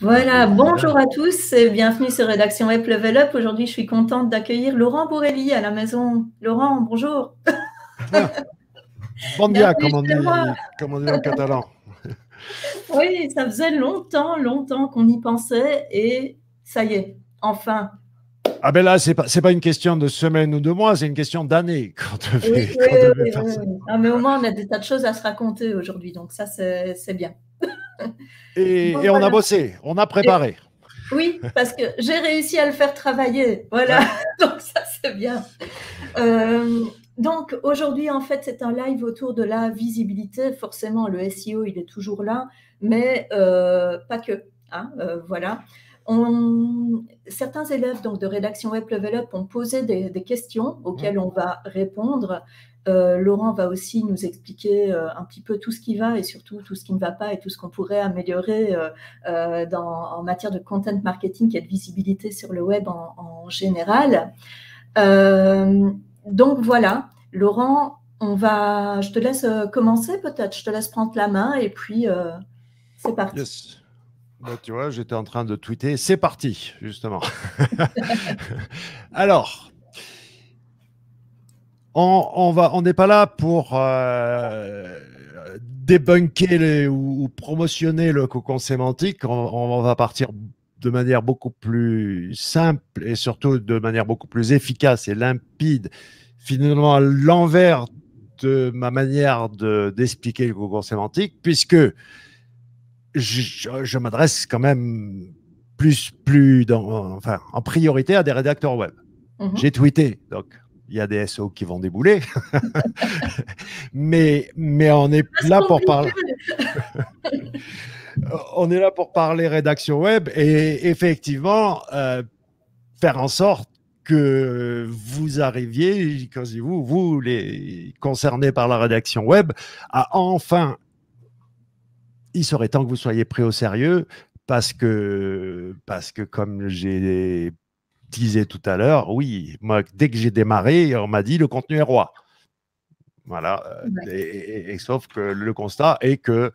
Voilà, bonjour à tous et bienvenue sur Rédaction Web Level Up. Aujourd'hui, je suis contente d'accueillir Laurent Bourrelli à la maison. Laurent, bonjour. bon dia, comme on, dit, comme on dit en catalan. Oui, ça faisait longtemps, longtemps qu'on y pensait et ça y est, enfin, ah ben là, ce n'est pas, pas une question de semaine ou de mois, c'est une question d'année. Oui, oui, ah, mais au moins, on a des tas de choses à se raconter aujourd'hui, donc ça, c'est bien. Et, on a bossé, on a préparé. oui, parce que j'ai réussi à le faire travailler. Voilà, donc ça c'est bien. Euh, donc aujourd'hui, en fait, c'est un live autour de la visibilité. Forcément, le SEO, il est toujours là, mais euh, pas que. Hein, euh, voilà. On, certains élèves donc, de rédaction Web Level Up ont posé des, des questions auxquelles on va répondre. Euh, Laurent va aussi nous expliquer euh, un petit peu tout ce qui va et surtout tout ce qui ne va pas et tout ce qu'on pourrait améliorer euh, dans, en matière de content marketing et de visibilité sur le web en, général. donc voilà, Laurent, on va, je te laisse commencer peut-être, je te laisse prendre la main et puis c'est parti. Bah, tu vois, j'étais en train de tweeter, c'est parti, justement. Alors, on va, on n'est pas là pour euh, débunker ou, promotionner le cocon sémantique. On, va partir de manière beaucoup plus simple et surtout de manière beaucoup plus efficace et limpide, finalement à l'envers de ma manière d'expliquer le cocon sémantique, puisque je, m'adresse quand même plus, plus dans, enfin, en priorité à des rédacteurs web. Mhm. J'ai tweeté, donc il y a des SO qui vont débouler. mais, mais on est là pour parler. on est là pour parler rédaction web et effectivement euh, faire en sorte que vous arriviez, vous, vous les concernés par la rédaction web, à enfin, il serait temps que vous soyez pris au sérieux parce que, parce que comme j'ai disais tout à l'heure, oui, moi, dès que j'ai démarré, on m'a dit le contenu est roi. Voilà. Euh, et, sauf que le constat est que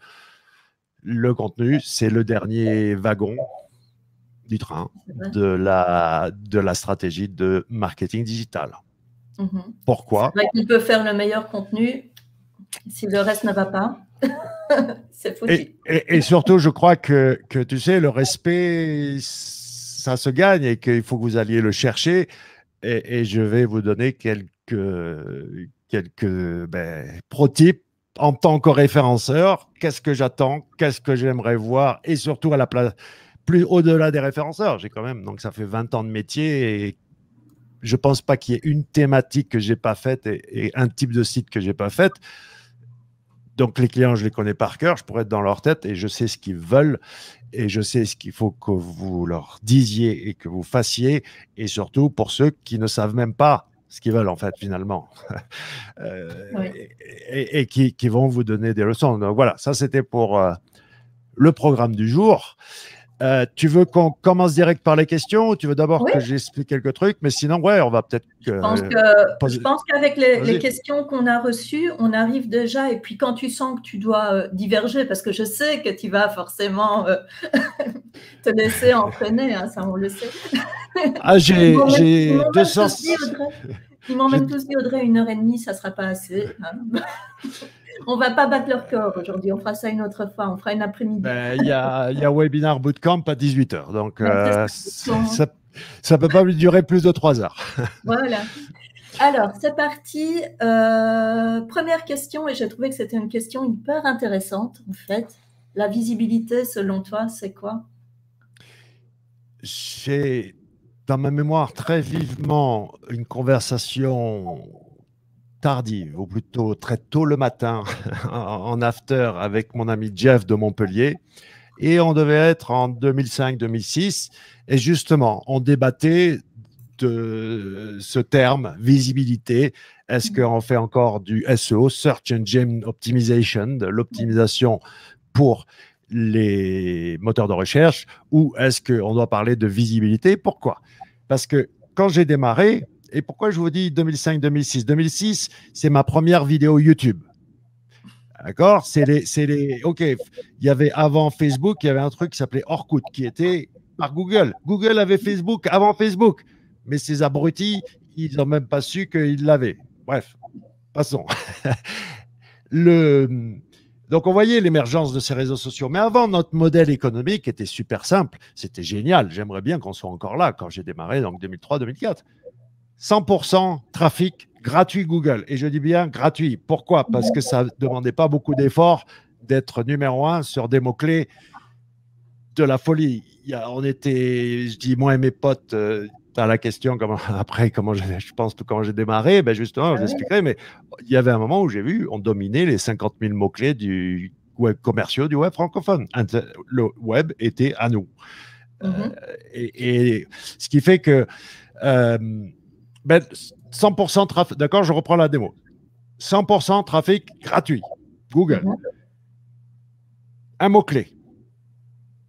le contenu, c'est le dernier wagon du train de la, de la stratégie de marketing digital. Mhm. Pourquoi C'est peut faire le meilleur contenu si le reste ne va pas. c'est et, et, surtout, je crois que, que, tu sais, le respect, ça se gagne et qu'il faut que vous alliez le chercher. Et, je vais vous donner quelques, quelques ben, protypes en tant que référenceur. Qu'est-ce que j'attends? Qu'est-ce que j'aimerais voir? Et surtout à la place, plus au-delà des référenceurs. J'ai quand même, donc ça fait 20 ans de métier et je pense pas qu'il y ait une thématique que j'ai pas faite et, un type de site que j'ai pas faite. Donc les clients, je les connais par cœur, je pourrais être dans leur tête et je sais ce qu'ils veulent et je sais ce qu'il faut que vous leur disiez et que vous fassiez, et surtout pour ceux qui ne savent même pas ce qu'ils veulent en fait finalement, euh, et, qui, vont vous donner des leçons. Donc voilà, ça c'était pour euh, le programme du jour. Euh, tu veux qu'on commence direct par les questions ou tu veux d'abord que j'explique quelques trucs? Mais sinon, ouais, on va peut-être. je pense qu'avec les, questions qu'on a reçues, on arrive déjà. Et puis quand tu sens que tu dois euh, diverger, parce que je sais que tu vas forcément euh, te laisser entraîner, hein, ça on le sait. Ah, j'ai 200. Ils m'ont même tous dit, Audrey, une heure et demie, ça ne sera pas assez. Hein. On va pas battre leur corps aujourd'hui. On fera ça une autre fois. On fera une après-midi. Ben, il y, a, y a Webinar Bootcamp à 18h. Donc, euh, ça ne peut pas durer plus de 3 heures. voilà. Alors, c'est parti. Euh, première question, et j'ai trouvé que c'était une question hyper intéressante, en fait. La visibilité, selon toi, c'est quoi? J'ai dans ma mémoire très vivement une conversation tardive, ou plutôt très tôt le matin, en after avec mon ami Jeff de Montpellier. Et on devait être en 2005-2006. Et justement, on débattait de ce terme, visibilité. Est-ce mmh. qu'on fait encore du SEO, Search Engine Optimization, de l'optimisation pour les moteurs de recherche, ou est-ce qu'on doit parler de visibilité? Pourquoi? Parce que quand j'ai démarré, et pourquoi je vous dis 2005-2006 2006, c'est ma première vidéo YouTube. D'accord? C'est les, les. Ok, il y avait avant Facebook, il y avait un truc qui s'appelait Orkut, qui était par Google. Google avait Facebook avant Facebook. Mais ces abrutis, ils n'ont même pas su qu'ils l'avaient. Bref, passons. Le, donc, on voyait l'émergence de ces réseaux sociaux. Mais avant, notre modèle économique était super simple. C'était génial. J'aimerais bien qu'on soit encore là quand j'ai démarré, donc 2003-2004. 100% trafic gratuit Google. Et je dis bien gratuit. Pourquoi? Parce que ça ne demandait pas beaucoup d'efforts d'être numéro un sur des mots-clés de la folie. Il on était, je dis, moi et mes potes, euh, à la question comment, après, comment je, je pense comment j'ai démarré, ben justement, je l'expliquerai, mais il y avait un moment où j'ai vu, on dominait les 50 000 mots-clés du web commerciaux du web francophone. Le web était à nous. Euh, mm-hmm. et, ce qui fait que euh, ben, 100% trafic, d'accord, je reprends la démo. 100% trafic gratuit, Google. Mm-hmm. Un mot-clé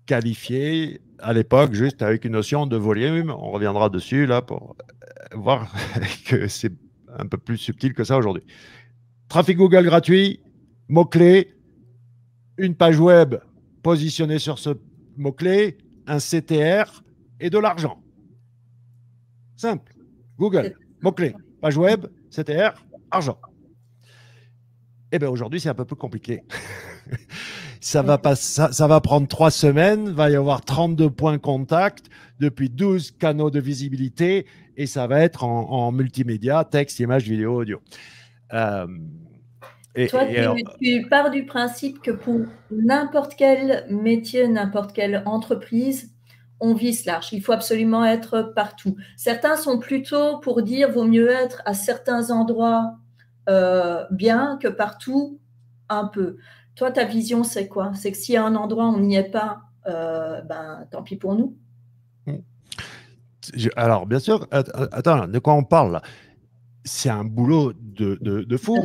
qualifié à l'époque, juste avec une notion de volume. On reviendra dessus là pour euh, voir que c'est un peu plus subtil que ça aujourd'hui. Trafic Google gratuit, mots-clés, une page web positionnée sur ce mot-clé, un CTR et de l'argent. Simple. Google, mots-clés, page web, CTR, argent. Eh bien aujourd'hui, c'est un peu plus compliqué. Ça va, pas, ça, va prendre trois semaines, va y avoir 32 points contact depuis 12 canaux de visibilité et ça va être en, multimédia, texte, image, vidéo, audio. Euh, et, Toi, tu, pars du principe que pour n'importe quel métier, n'importe quelle entreprise, on vise large. Il faut absolument être partout. Certains sont plutôt pour dire vaut mieux être à certains endroits euh, bien que partout un peu. Toi, ta vision, c'est quoi? C'est que s'il y a un endroit où on n'y est pas, euh, ben, tant pis pour nous. Alors, bien sûr, attends, de quoi on parle C'est un boulot de, de, fou.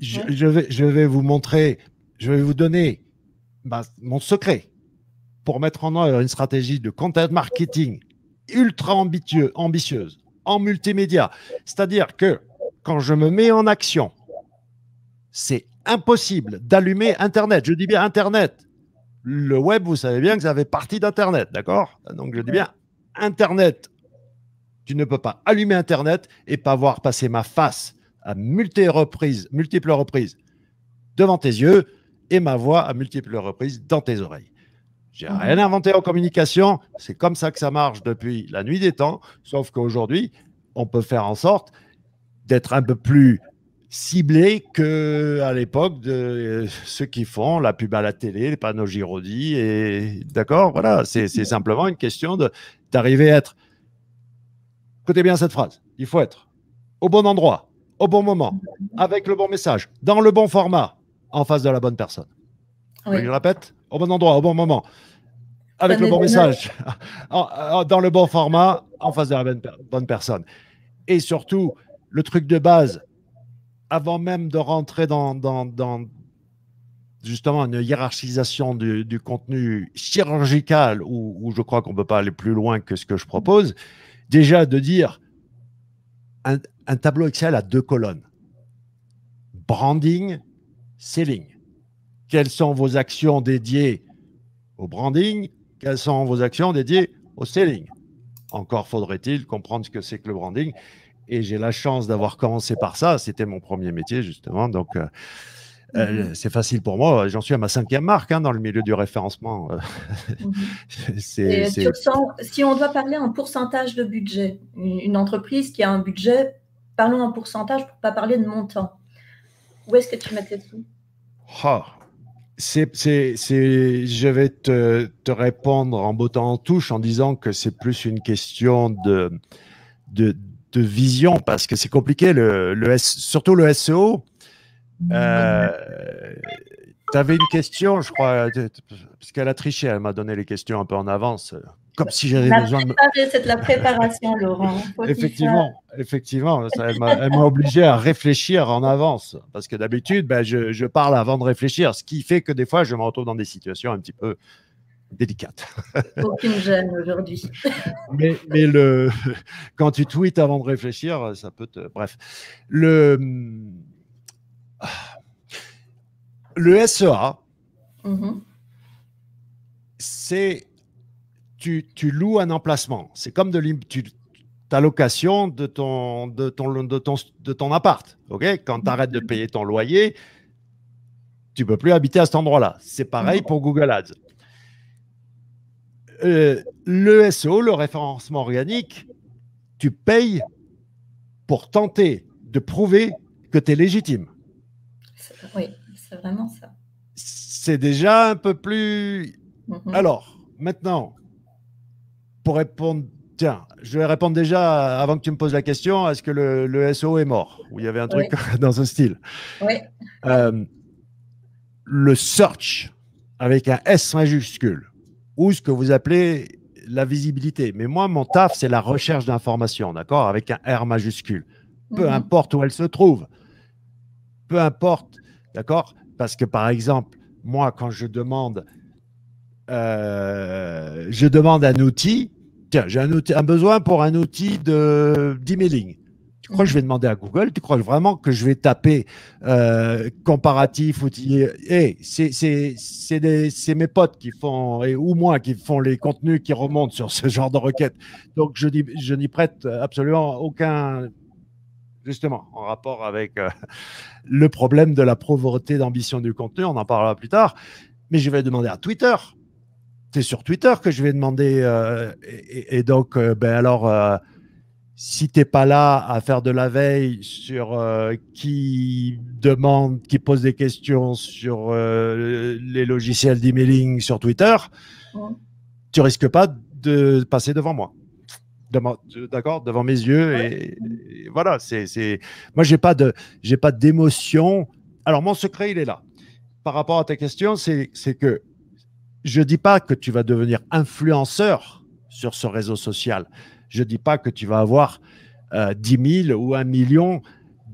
Je, vais, je vais vous montrer, je vais vous donner bah, mon secret pour mettre en œuvre une stratégie de content marketing ultra ambitieux, ambitieuse en multimédia. C'est-à-dire que quand je me mets en action, c'est impossible d'allumer Internet. Je dis bien Internet. Le web, vous savez bien que ça fait partie d'Internet, d'accord? Donc je dis bien Internet. Tu ne peux pas allumer Internet et pas voir passer ma face à multiples reprises, multiples reprises devant tes yeux et ma voix à multiples reprises dans tes oreilles. J'ai rien inventé en communication. C'est comme ça que ça marche depuis la nuit des temps. Sauf qu'aujourd'hui, on peut faire en sorte d'être un peu plus ciblé que à l'époque de euh, ceux qui font la pub à la télé, les panneaux Giraudy. Et d'accord, voilà, c'est simplement une question d'arriver à être. Écoutez bien cette phrase. Il faut être au bon endroit, au bon moment, avec le bon message, dans le bon format, en face de la bonne personne. Je le répète, au bon endroit, au bon moment, avec le bon message, dans le bon format, en face de la bonne, personne. Et surtout, le truc de base, avant même de rentrer dans, dans, justement une hiérarchisation du, contenu chirurgical, où, je crois qu'on ne peut pas aller plus loin que ce que je propose, déjà de dire un, un tableau Excel à deux colonnes. Branding, selling. Quelles sont vos actions dédiées au branding? Quelles sont vos actions dédiées au selling? Encore faudrait-il comprendre ce que c'est que le branding et j'ai la chance d'avoir commencé par ça. C'était mon premier métier, justement. Donc, euh, euh, mhm. c'est facile pour moi. J'en suis à ma cinquième marque hein, dans le milieu du référencement. Mhm. si on doit parler en pourcentage de budget, une entreprise qui a un budget, parlons en pourcentage pour ne pas parler de montant. Où est-ce que tu mets tes sous? Oh, c'est, je vais te, te, répondre en bottant en touche en disant que c'est plus une question de, de, de vision parce que c'est compliqué, le, le surtout le SEO. Euh, tu avais une question, je crois, parce qu'elle a triché, elle m'a donné les questions un peu en avance, comme si j'avais besoin de. C'est de la préparation, Laurent. effectivement, effectivement, elle m'a obligé à réfléchir en avance, parce que d'habitude, ben, je, je, parle avant de réfléchir, ce qui fait que des fois, je me retrouve dans des situations un petit peu délicate. Aucune gêne aujourd'hui. mais, mais le, quand tu tweets avant de réfléchir, ça peut te. Bref. Le, Le SEA, mhm. c'est tu, tu, loues un emplacement. C'est comme de ta location de ton, de ton, de ton, de ton appart. ok? Quand tu arrêtes de payer ton loyer, tu peux plus habiter à cet endroit-là. C'est pareil pour Google Ads. Euh, le SEO, le référencement organique, tu payes pour tenter de prouver que tu es légitime. Oui, c'est vraiment ça. C'est déjà un peu plus. Mhm. Alors, maintenant, pour répondre, tiens, je vais répondre déjà avant que tu me poses la question est-ce que le, SEO est mort? Ou il y avait un truc dans ce style. Oui. Euh, le search avec un S majuscule ou ce que vous appelez la visibilité. Mais moi, mon taf, c'est la recherche d'informations, d'accord? Avec un R majuscule. Peu mhm. importe où elle se trouve. Peu importe, d'accord? Parce que, par exemple, moi, quand je demande, euh, je demande un outil, tiens, j'ai un, besoin pour un outil d'emailing. Tu crois que je vais demander à Google? Tu crois vraiment que je vais taper euh, comparatif outillé hey, C'est mes potes qui font, et, ou moi, qui font les contenus qui remontent sur ce genre de requête. Donc, je, je n'y prête absolument aucun, justement, en rapport avec euh, le problème de la pauvreté d'ambition du contenu. On en parlera plus tard. Mais je vais demander à Twitter. C'est sur Twitter que je vais demander. Euh, et, donc, ben alors si tu n'es pas là à faire de la veille sur euh, qui demande, qui pose des questions sur euh, les logiciels d'emailing sur Twitter, tu tu risques pas de passer devant moi. D'accord Devant mes yeux. Et, voilà, c'est. Moi, j'ai pas de j'ai pas d'émotion. Alors, mon secret, il est là. Par rapport à ta question, c'est que je dis pas que tu vas devenir influenceur sur ce réseau social. Je ne dis pas que tu vas avoir euh, 10 000 ou 1 million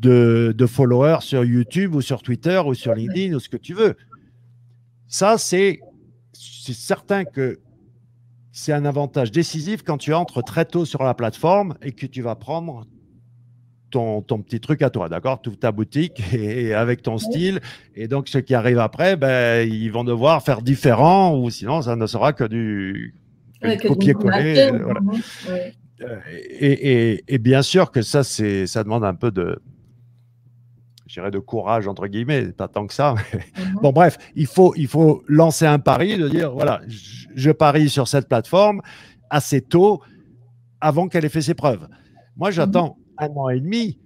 de, followers sur YouTube ou sur Twitter ou sur LinkedIn ou ce que tu veux. Ça, c'est certain que c'est un avantage décisif quand tu entres très tôt sur la plateforme et que tu vas prendre ton, ton petit truc à toi, d'accord? Toute ta boutique et, avec ton style. Et donc, ceux qui arrivent après, ben, ils vont devoir faire différent ou sinon, ça ne sera que du, copier-coller. Euh, et, bien sûr que ça, c'est, ça demande un peu de, de courage, entre guillemets, pas tant que ça. Mhm. Bon, bref, il faut, il faut lancer un pari, de dire, voilà, je, parie sur cette plateforme assez tôt, avant qu'elle ait fait ses preuves. Moi, j'attends mhm. Un an et demi,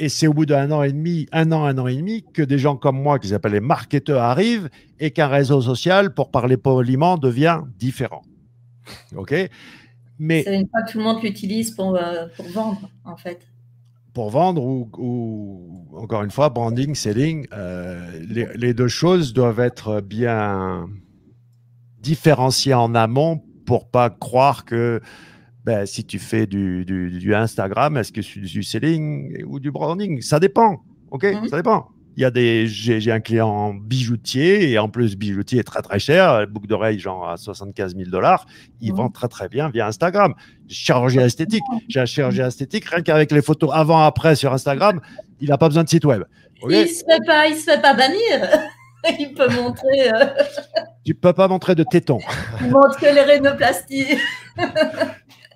et c'est au bout d'un an et demi, un an, un an et demi, que des gens comme moi, qui s'appellent les marketeurs, arrivent, et qu'un réseau social, pour parler poliment, devient différent. OK? Mais c'est pas que tout le monde l'utilise pour, euh, pour, vendre, en fait. Pour vendre ou, encore une fois, branding, selling, euh, les, deux choses doivent être bien différenciées en amont pour pas croire que ben, si tu fais du, du, Instagram, est-ce que c'est du selling ou du branding? Ça dépend. OK? Mhm. Ça dépend. Il y a des, j'ai un client bijoutier et en plus bijoutier est très très cher, boucle d'oreille genre à 75 000 dollars. Il vend très très bien via Instagram. Chirurgie esthétique, j'ai un chirurgien esthétique rien qu'avec les photos avant après sur Instagram, il n'a pas besoin de site web. Il se fait pas, il se fait pas bannir. il peut montrer. Euh... Tu peux pas montrer de tétons. Il montre que les rhinoplasties.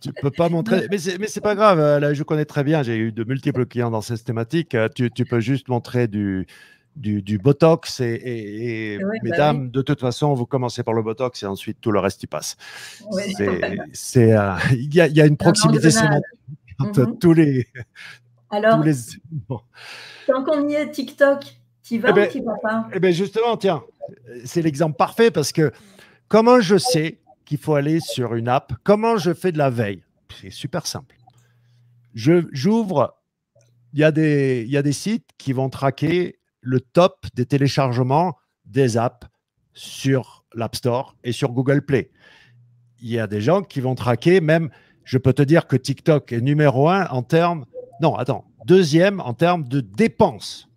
tu peux pas montrer. Mais c'est, mais c'est pas grave. Euh, là, je connais très bien. J'ai eu de multiples clients dans cette thématique. Euh, tu, tu peux juste montrer du, du, du botox et, bah mesdames, de toute façon, vous commencez par le botox et ensuite tout le reste y passe. C'est, euh, il, y a, il y a une proximité sémantique entre mhm. tous les. Alors, tous les... tant qu'on y est, TikTok, tu vas eh ben, ou tu vas pas? Eh bien, justement, tiens, c'est l'exemple parfait parce que comment je sais qu'il faut aller sur une app. Comment je fais de la veille? C'est super simple. J'ouvre, il y, a des, y a des sites qui vont traquer le top des téléchargements des apps sur l'App Store et sur Google Play. Il y a des gens qui vont traquer même, je peux te dire que TikTok est numéro un en termes, non, attends, deuxième en termes de dépenses.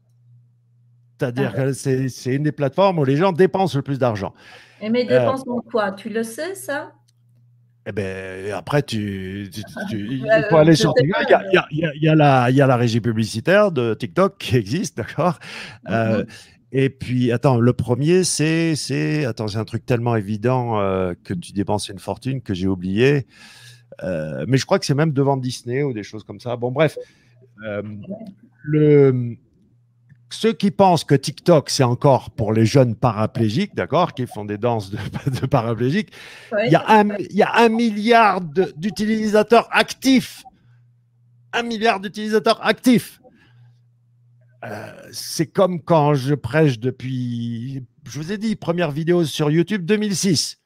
C'est-à-dire ah que c'est une des plateformes où les gens dépensent le plus d'argent. Et mes euh, dépenses dans quoi? Tu le sais, ça? Eh ben, après, tu, il faut aller sur TikTok. Il y, a, la, régie publicitaire de TikTok qui existe, d'accord? Euh, mhm. Et puis, attends, le premier, c'est, c'est, attends, c'est un truc tellement évident euh, que tu dépenses une fortune que j'ai oublié. Euh, mais je crois que c'est même devant Disney ou des choses comme ça. Bon, bref, euh, le, ceux qui pensent que TikTok, c'est encore pour les jeunes paraplégiques, d'accord, qui font des danses de, de paraplégiques, il, y a un, il y a un milliard d'utilisateurs actifs. Un milliard d'utilisateurs actifs. Euh, c'est comme quand je prêche depuis, je vous ai dit, première vidéo sur YouTube 2006.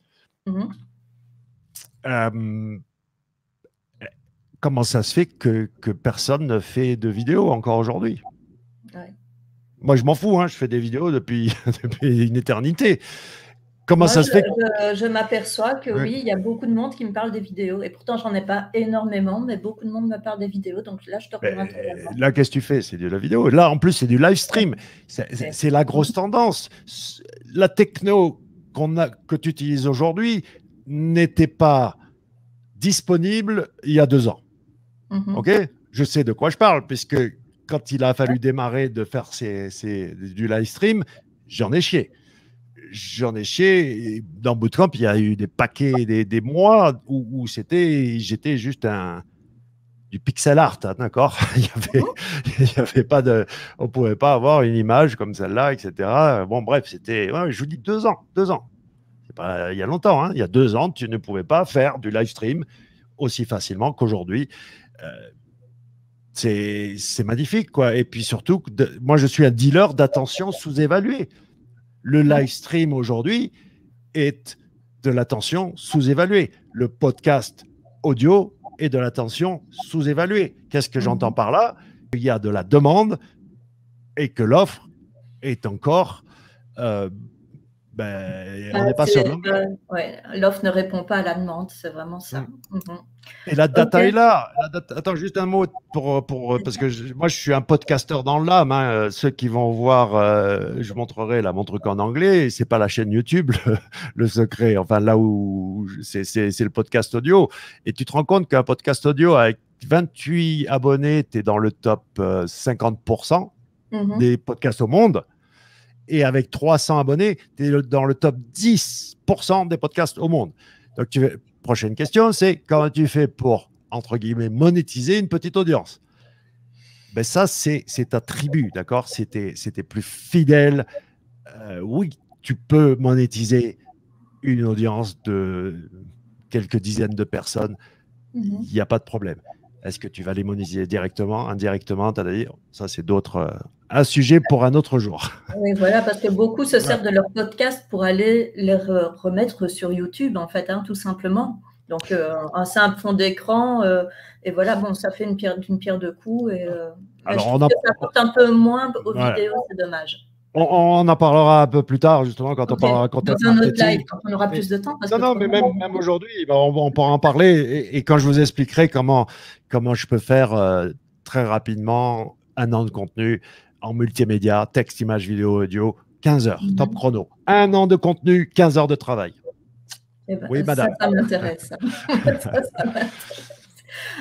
Mhm. Euh, comment ça se fait que, que, personne ne fait de vidéos encore aujourd'hui? Moi, je m'en fous, hein, je fais des vidéos depuis, depuis une éternité. Comment ça se fait Je, m'aperçois que oui, il y a beaucoup de monde qui me parle des vidéos. Et pourtant, j'en ai pas énormément, mais beaucoup de monde me parle des vidéos. Donc là, je te rejoins Là, qu'est-ce que tu fais? C'est de la vidéo. Là, en plus, c'est du live stream. C'est la grosse tendance. La techno qu'on a, que tu utilises aujourd'hui n'était pas disponible il y a deux ans. Mhm. OK? Je sais de quoi je parle, puisque quand il a fallu démarrer de faire du live stream, j'en ai chié j'en ai chié. Dans Bootcamp, il y a eu des paquets, des, mois où, c'était, j'étais juste un du pixel art, hein, d'accord? Il oh. il y avait pas de, on pouvait pas avoir une image comme celle-là, etc. Bon, bref, c'était, je vous dis deux ans, deux ans. C'est pas il y a longtemps, hein, il y a deux ans, tu ne pouvais pas faire du live stream aussi facilement qu'aujourd'hui. Euh, c'est magnifique, quoi. Et puis surtout, moi, je suis un dealer d'attention sous-évaluée le live stream aujourd'hui est de l'attention sous-évaluée. Le podcast audio est de l'attention sous-évaluée. Qu'est-ce que j'entends mhm. par là? Il y a de la demande et que l'offre est encore euh, ben, on n'est pas sur euh, L'offre ne répond pas à la demande, c'est vraiment ça. Mm. Mhm. Et la data est là. Attends, juste un mot pour, pour parce que moi je suis un podcasteur dans l'âme. Hein. Ceux qui vont voir, euh, je montrerai la mon truc en anglais. C'est pas la chaîne YouTube, le, secret. Enfin là où c'est le podcast audio. Et tu te rends compte qu'un podcast audio avec 28 abonnés, tu es dans le top 50% euh, mhm. des podcasts au monde et avec 300 abonnés, tu es dans le top 10% des podcasts au monde. Donc, tu prochaine question, c'est comment tu fais pour, entre guillemets, monétiser une petite audience? Ben Ça, c'est ta tribu, d'accord? C'était plus fidèle. Euh, oui, tu peux monétiser une audience de quelques dizaines de personnes. Mhm. Il n'y a pas de problème. Est-ce que tu vas les monétiser directement, indirectement C'est-à-dire, ça, c'est d'autres. Euh, un sujet pour un autre jour. Oui, voilà, parce que beaucoup se servent de leur podcast pour aller les remettre sur YouTube, en fait, hein, tout simplement. Donc, euh, un simple fond d'écran, euh, et voilà, bon, ça fait une pierre, d'une pierre de coups. Et, Alors, on a... ça coûte un peu moins aux vidéos, c'est dommage. On, en parlera un peu plus tard, justement, quand on parlera quand Dans un autre live, quand on aura plus de temps. non, non, mais même, même aujourd'hui, ben, on, pourra en parler. Et, quand je vous expliquerai comment, comment je peux faire euh, très rapidement un an de contenu en multimédia, texte, image, vidéo, audio, 15 heures, mhm. top chrono. Un an de contenu, 15 heures de travail. Eh ben, oui, madame. Ça, m'intéresse.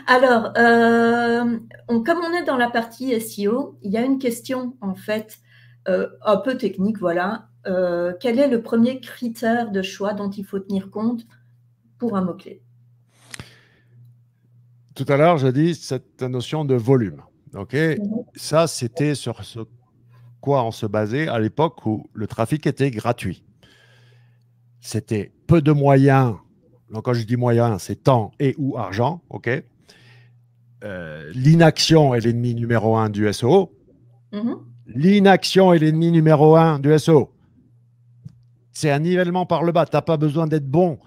Alors, euh, comme on est dans la partie SEO, il y a une question, en fait, un peu technique, voilà. Euh, quel est le premier critère de choix dont il faut tenir compte pour un mot-clé? Tout à l'heure, j'ai dit cette notion de volume. OK? Mhm. Ça, c'était sur ce quoi on se basait à l'époque où le trafic était gratuit. C'était peu de moyens. Donc, quand je dis moyens, c'est temps et ou argent. OK? Euh, L'inaction est l'ennemi numéro un du SEO. L'inaction est l'ennemi numéro un du SEO. C'est un nivellement par le bas. Tu n'as pas besoin d'être bon.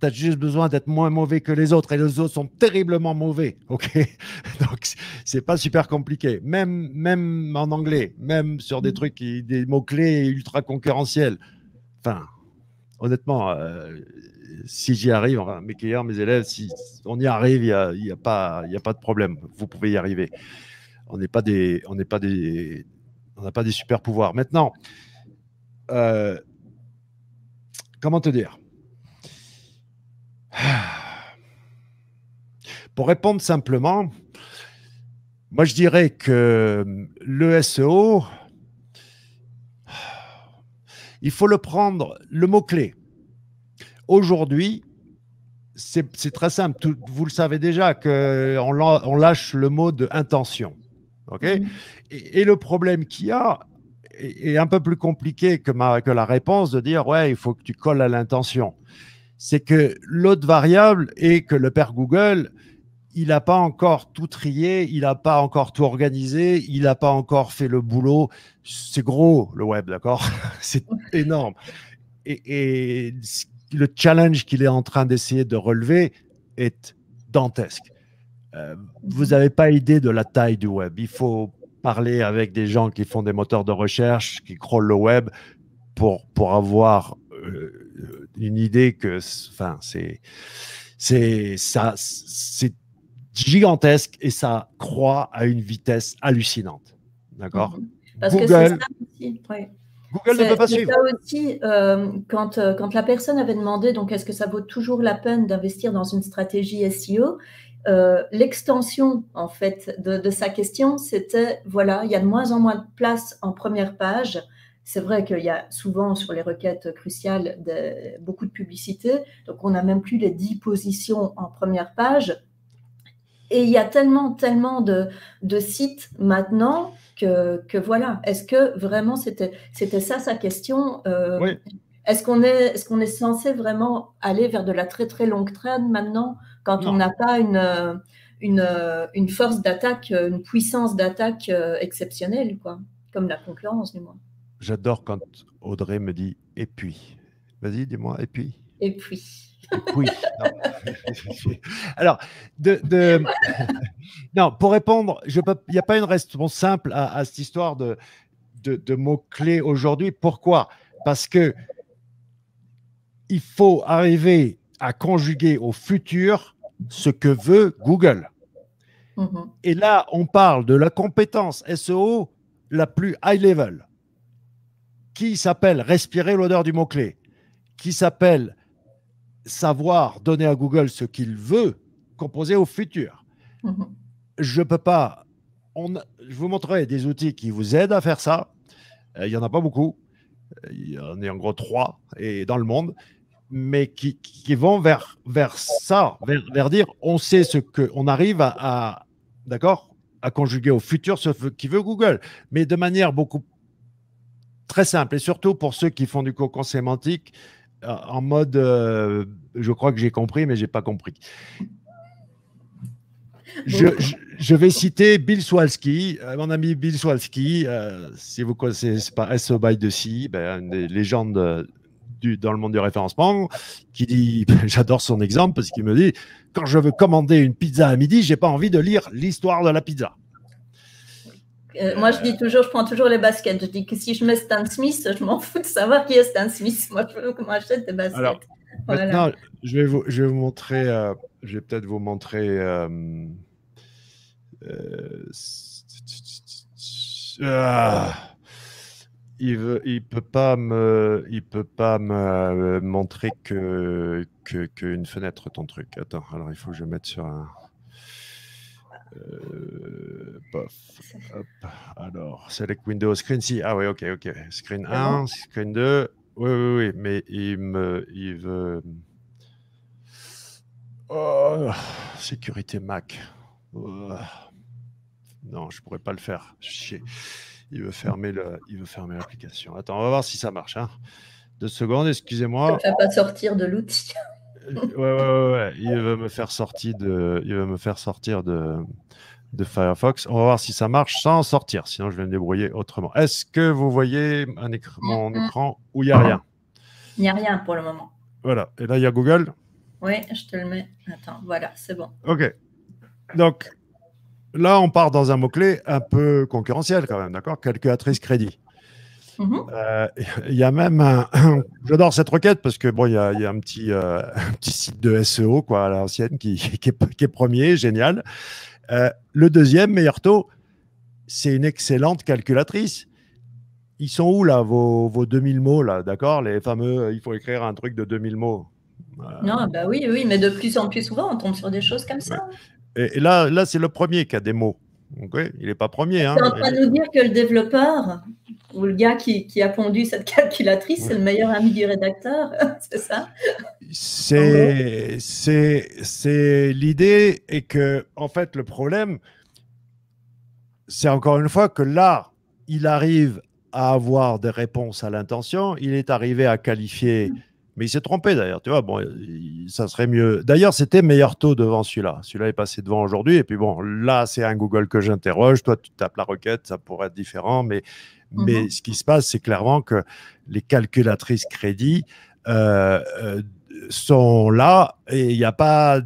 Tu as juste besoin d'être moins mauvais que les autres. Et les autres sont terriblement mauvais. OK? Donc, c'est pas super compliqué. Même, même en anglais, même sur des trucs, des mots-clés ultra concurrentiels. Enfin, honnêtement, euh, si j'y arrive, mes clients, mes élèves, si on y arrive, il n'y a, y a, pas, a pas de problème. Vous pouvez y arriver. On n'est pas des, on n'est pas des, on n'a pas des super pouvoirs. Maintenant, euh, comment te dire? Pour répondre simplement, moi je dirais que le SEO, Il faut le prendre, le mot-clé. Aujourd'hui, c'est très simple. vous le savez déjà qu'on on lâche le mot de intention. OK mm. et, le problème qu'il y a est, un peu plus compliqué que, ma, que la réponse de dire ouais, il faut que tu colles à l'intention. C'est que l'autre variable est que le père Google, il n'a pas encore tout trié, il n'a pas encore tout organisé, il n'a pas encore fait le boulot. C'est gros le web, d'accord? C'est énorme. Et, et le challenge qu'il est en train d'essayer de relever est dantesque. Euh, vous n'avez pas idée de la taille du web. Il faut parler avec des gens qui font des moteurs de recherche, qui crawlent le web pour, pour avoir euh, une idée que enfin, c'est, c'est, ça, c'est gigantesque et ça croît à une vitesse hallucinante. D'accord? Google, Google ne peut pas suivre. Ça aussi, euh, quand, euh, quand la personne avait demandé, donc est-ce que ça vaut toujours la peine d'investir dans une stratégie SEO euh, L'extension en fait de, sa question, c'était voilà, il y a de moins en moins de place en première page. C'est vrai qu'il y a souvent sur les requêtes cruciales beaucoup de publicité, donc on n'a même plus les 10 positions en première page. Et il y a tellement, tellement de, de sites maintenant que, voilà. Est-ce que vraiment c'était ça sa question? Euh, Est-ce qu'on est est-ce qu'on est censé vraiment aller vers de la très très longue traîne maintenant? Quand on n'a pas une une, une force d'attaque, une puissance d'attaque euh, exceptionnelle quoi, comme la concurrence du moins. J'adore quand Audrey me dit et puis. Vas-y, dis-moi et puis. Et puis. Oui. Alors, de, non, pour répondre, il n'y a pas une réponse simple à, cette histoire de, de, mots-clés aujourd'hui. Pourquoi? Parce que il faut arriver à conjuguer au futur ce que veut Google. Mm-hmm. Et là, on parle de la compétence SEO la plus high level, qui s'appelle respirer l'odeur du mot-clé, qui s'appelle savoir donner à Google ce qu'il veut composer au futur. Mhm. Je peux pas. On, je vous montrerai des outils qui vous aident à faire ça. Euh, il y en a pas beaucoup. Euh, il y en a en gros trois et dans le monde, mais qui, qui vont vers, vers ça, vers, vers, dire on sait ce que on arrive à, à d'accord à conjuguer au futur ce qui veut Google, mais de manière beaucoup très simple et surtout pour ceux qui font du cocon sémantique en mode euh, je crois que j'ai compris, mais j'ai pas compris. Je, vais citer Bill Swalski, euh, mon ami Bill Swalski, euh, si vous connaissez pas SO by de C, ben, une des légendes du, dans le monde du référencement, qui dit, j'adore son exemple parce qu'il me dit, quand je veux commander une pizza à midi, j'ai pas envie de lire l'histoire de la pizza. Euh, moi, je dis toujours, je prends toujours les baskets. Je dis que si je mets Stan Smith, je m'en fous de savoir qui est Stan Smith. Moi, je veux qu'on m'achète des baskets. Alors, maintenant, je vais vous, je vais vous montrer, euh, je vais peut-être vous montrer. Euh, ah, il veut, il peut pas me, il peut pas me montrer que qu'une fenêtre ton truc. Attends, alors il faut que je mette sur un. Euh, Alors, select Windows, Screen si. Ah oui, ok, ok. Screen 1, Screen 2. Oui, oui, oui, mais il me. Il veut. Oh, sécurité Mac. Oh. Non, je pourrais pas le faire. Il veut fermer le, il veut fermer l'application. Attends, on va voir si ça marche. Hein. Deux secondes, excusez-moi. Ça ne pas sortir de l'outil? ouais, ouais, ouais, Il veut me faire sortir de, il veut me faire sortir de, de Firefox. On va voir si ça marche sans sortir. Sinon, je vais me débrouiller autrement. Est-ce que vous voyez un mon écran où il n'y a rien? Il n'y a rien pour le moment. Voilà. Et là, il y a Google? Oui, je te le mets. Attends, voilà, c'est bon. OK. Donc, là, on part dans un mot-clé un peu concurrentiel quand même, d'accord? Calculatrice crédit. Mhm. Euh, il y a même un. J'adore cette requête parce que bon, il y a, un, petit, euh, un petit site de SEO quoi, à l'ancienne qui, qui, est, premier, génial. Euh, le deuxième, meilleur taux, c'est une excellente calculatrice. Ils sont où là, vos, vos 2000 mots là, d'accord? Les fameux, il faut écrire un truc de 2000 mots. Non, bah oui, oui, mais de plus en plus souvent, on tombe sur des choses comme ça. Et, là, là c'est le premier qui a des mots. il n'est pas premier. Hein, tu es en train de nous dire que le développeur Ou le gars qui, qui a pondu cette calculatrice, c'est le meilleur ami du rédacteur, c'est ça? C'est c'est l'idée et que en fait le problème, c'est encore une fois que là, il arrive à avoir des réponses à l'intention. Il est arrivé à qualifier, mais il s'est trompé d'ailleurs. Tu vois, bon, ça serait mieux. D'ailleurs, c'était meilleur taux devant celui-là. Celui-là est passé devant aujourd'hui. Et puis bon, là, c'est un Google que j'interroge. Toi, tu tapes la requête, ça pourrait être différent. Mais, mais mhm. ce qui se passe, c'est clairement que les calculatrices crédit euh, euh, sont là et il n'y a pas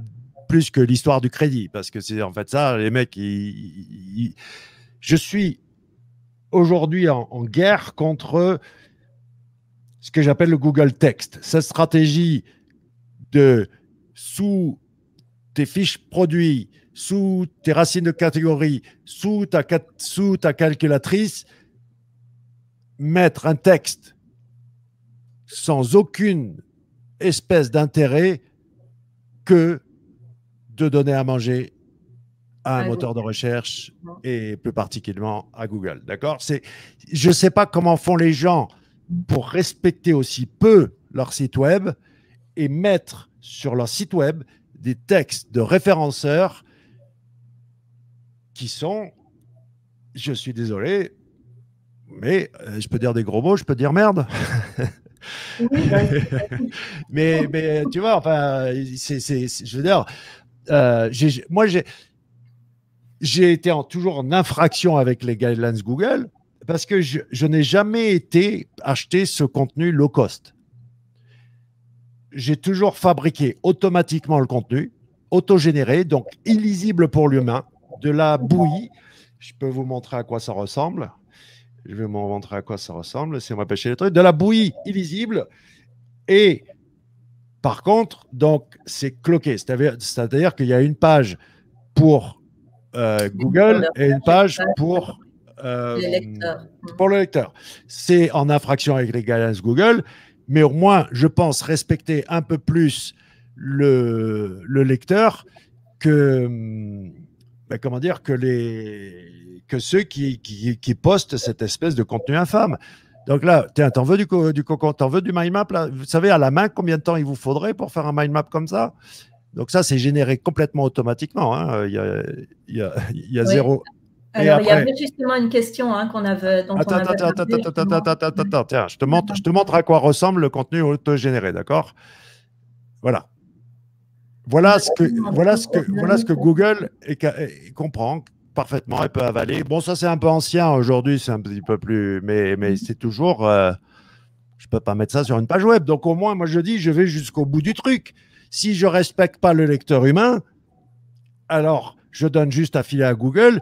plus que l'histoire du crédit. Parce que c'est en fait ça, les mecs, je suis aujourd'hui en, guerre contre ce que j'appelle le Google Text. Cette stratégie de sous tes fiches produits, sous tes racines de catégorie, sous ta, sous ta calculatrice, mettre un texte sans aucune espèce d'intérêt que de donner à manger à un moteur de recherche et plus particulièrement à Google. D'accord? Je ne sais pas comment font les gens pour respecter aussi peu leur site web et mettre sur leur site web des textes de référenceurs qui sont, je suis désolé, mais euh, je peux dire des gros mots, je peux dire merde. mais, mais tu vois, enfin, c'est, je veux dire, euh, moi, j'ai, j'ai été en, toujours en infraction avec les guidelines Google parce que je, n'ai jamais été acheter ce contenu low cost. J'ai toujours fabriqué automatiquement le contenu, autogénéré, donc illisible pour l'humain, de la bouillie. Je peux vous montrer à quoi ça ressemble. Je vais vous montrer à quoi ça ressemble si on va pêcher les trucs. De la bouillie illisible. Et par contre, donc, c'est cloqué. C'est-à-dire qu'il y a une page pour euh, Google et une page pour, euh, pour le lecteur. C'est en infraction avec les guidelines Google, mais au moins, je pense respecter un peu plus le, le lecteur que, ben, comment dire, que, les, que ceux qui, qui, qui, postent cette espèce de contenu infâme. Donc là, t'en veux du, du t'en veux du mind map là? Vous savez à la main combien de temps il vous faudrait pour faire un mind map comme ça? Donc ça, c'est généré complètement automatiquement. Hein. Il, y a, il, y a, il y a zéro. Alors, il y avait justement une question hein, qu'on avait. attends, attends, attends, attends, attends, attends, attends, tiens, je te, montre, je te montre à quoi ressemble le contenu autogénéré, d'accord? Voilà. Voilà ce que, voilà ce que, voilà ce que Google comprend parfaitement et peut avaler. Bon, ça, c'est un peu ancien. Aujourd'hui, c'est un petit peu plus. Mais, mais c'est toujours. Euh, je ne peux pas mettre ça sur une page web. Donc, au moins, moi, je dis, je vais jusqu'au bout du truc. Si je respecte pas le lecteur humain, alors je donne juste à filer à Google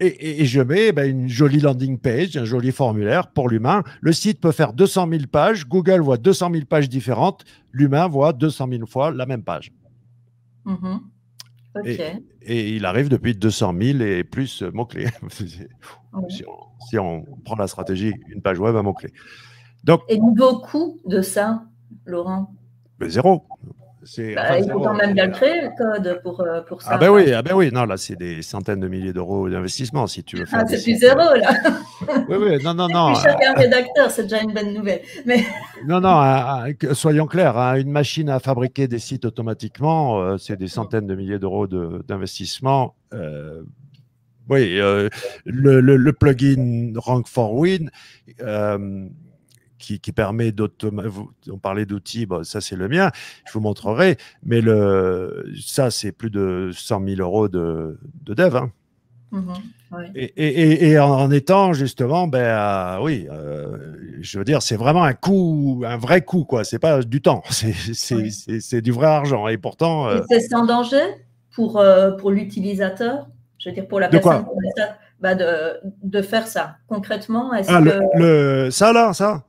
et, je mets ben, une jolie landing page, un joli formulaire pour l'humain. Le site peut faire 200 000 pages, Google voit 200 000 pages différentes, l'humain voit 200 000 fois la même page. Mm-hmm. Et, il arrive depuis 200 000 et plus mots-clés. si, on, prend la stratégie, une page web à mots-clés. Donc, et beaucoup de ça, Laurent? Ben, Zéro. Bah, il faut quand même bien créer le code pour, euh, pour ça. Ah ben oui, ah ben oui, non, là c'est des centaines de milliers d'euros d'investissement si tu veux faire. Ah, c'est plus zéro là. oui, oui, non, non, non. Chacun rédacteur, c'est déjà une bonne nouvelle. Mais... Non, non, soyons clairs, hein, une machine à fabriquer des sites automatiquement, euh, c'est des centaines de milliers d'euros d'investissement. Euh, oui, le, le, le, plugin Rank for Win qui, permet d'automatiser. On parlait d'outils, ça c'est le mien, je vous montrerai, mais le, ça c'est plus de 100 000 euros de, de dev. Hein. Mm-hmm, et, et, en, étant justement, ben oui, euh, je veux dire, c'est vraiment un coût, un vrai coût, quoi. C'est pas du temps, c'est du vrai argent. Et pourtant. Euh, c'est sans danger pour, euh, pour l'utilisateur? Je veux dire, pour la personne bah de, de, faire ça concrètement. Ah, le, le, ça là, ça?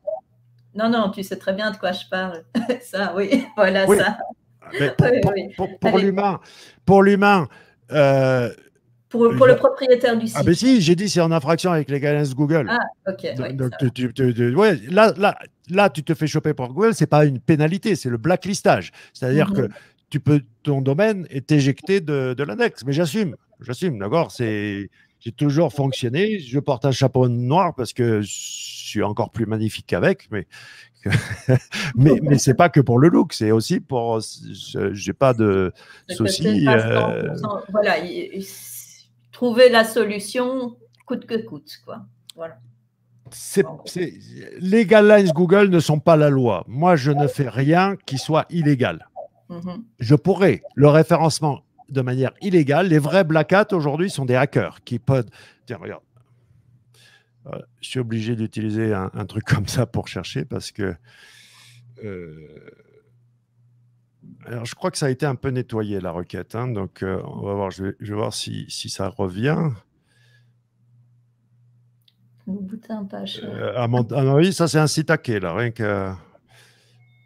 Non, non, tu sais très bien de quoi je parle. ça, oui, voilà ça. Pour, l'humain, pour l'humain. Euh, pour, le propriétaire du site. Ah ben si, j'ai dit c'est en infraction avec les guidelines Google. Ah, ok. Donc, tu, là, là, là, tu te fais choper par Google, c'est pas une pénalité, c'est le blacklistage. C'est-à-dire que mhm. tu peux, ton domaine est éjecté de, de l'index. Mais j'assume, j'assume, d'accord C'est j'ai toujours fonctionné. Je porte un chapeau noir parce que suis encore plus magnifique qu'avec, mais mais, mais c'est pas que pour le look, c'est aussi pour. J'ai pas de soucis. Euh, voilà, trouver la solution coûte que coûte, quoi. Voilà. les guidelines Google ne sont pas la loi. Moi, je ne fais rien qui soit illégal. Mm-hmm. Je pourrais. Le référencement de manière illégale, les vrais black hats aujourd'hui sont des hackers qui peuvent. Tiens, regarde. Je suis obligé d'utiliser un, truc comme ça pour chercher parce que. Euh, alors, je crois que ça a été un peu nettoyé la requête. Hein, donc, euh, on va voir. Je vais, voir si, ça revient. Boutin pas à, mon, avis, ça c'est un site hacké là, rien que.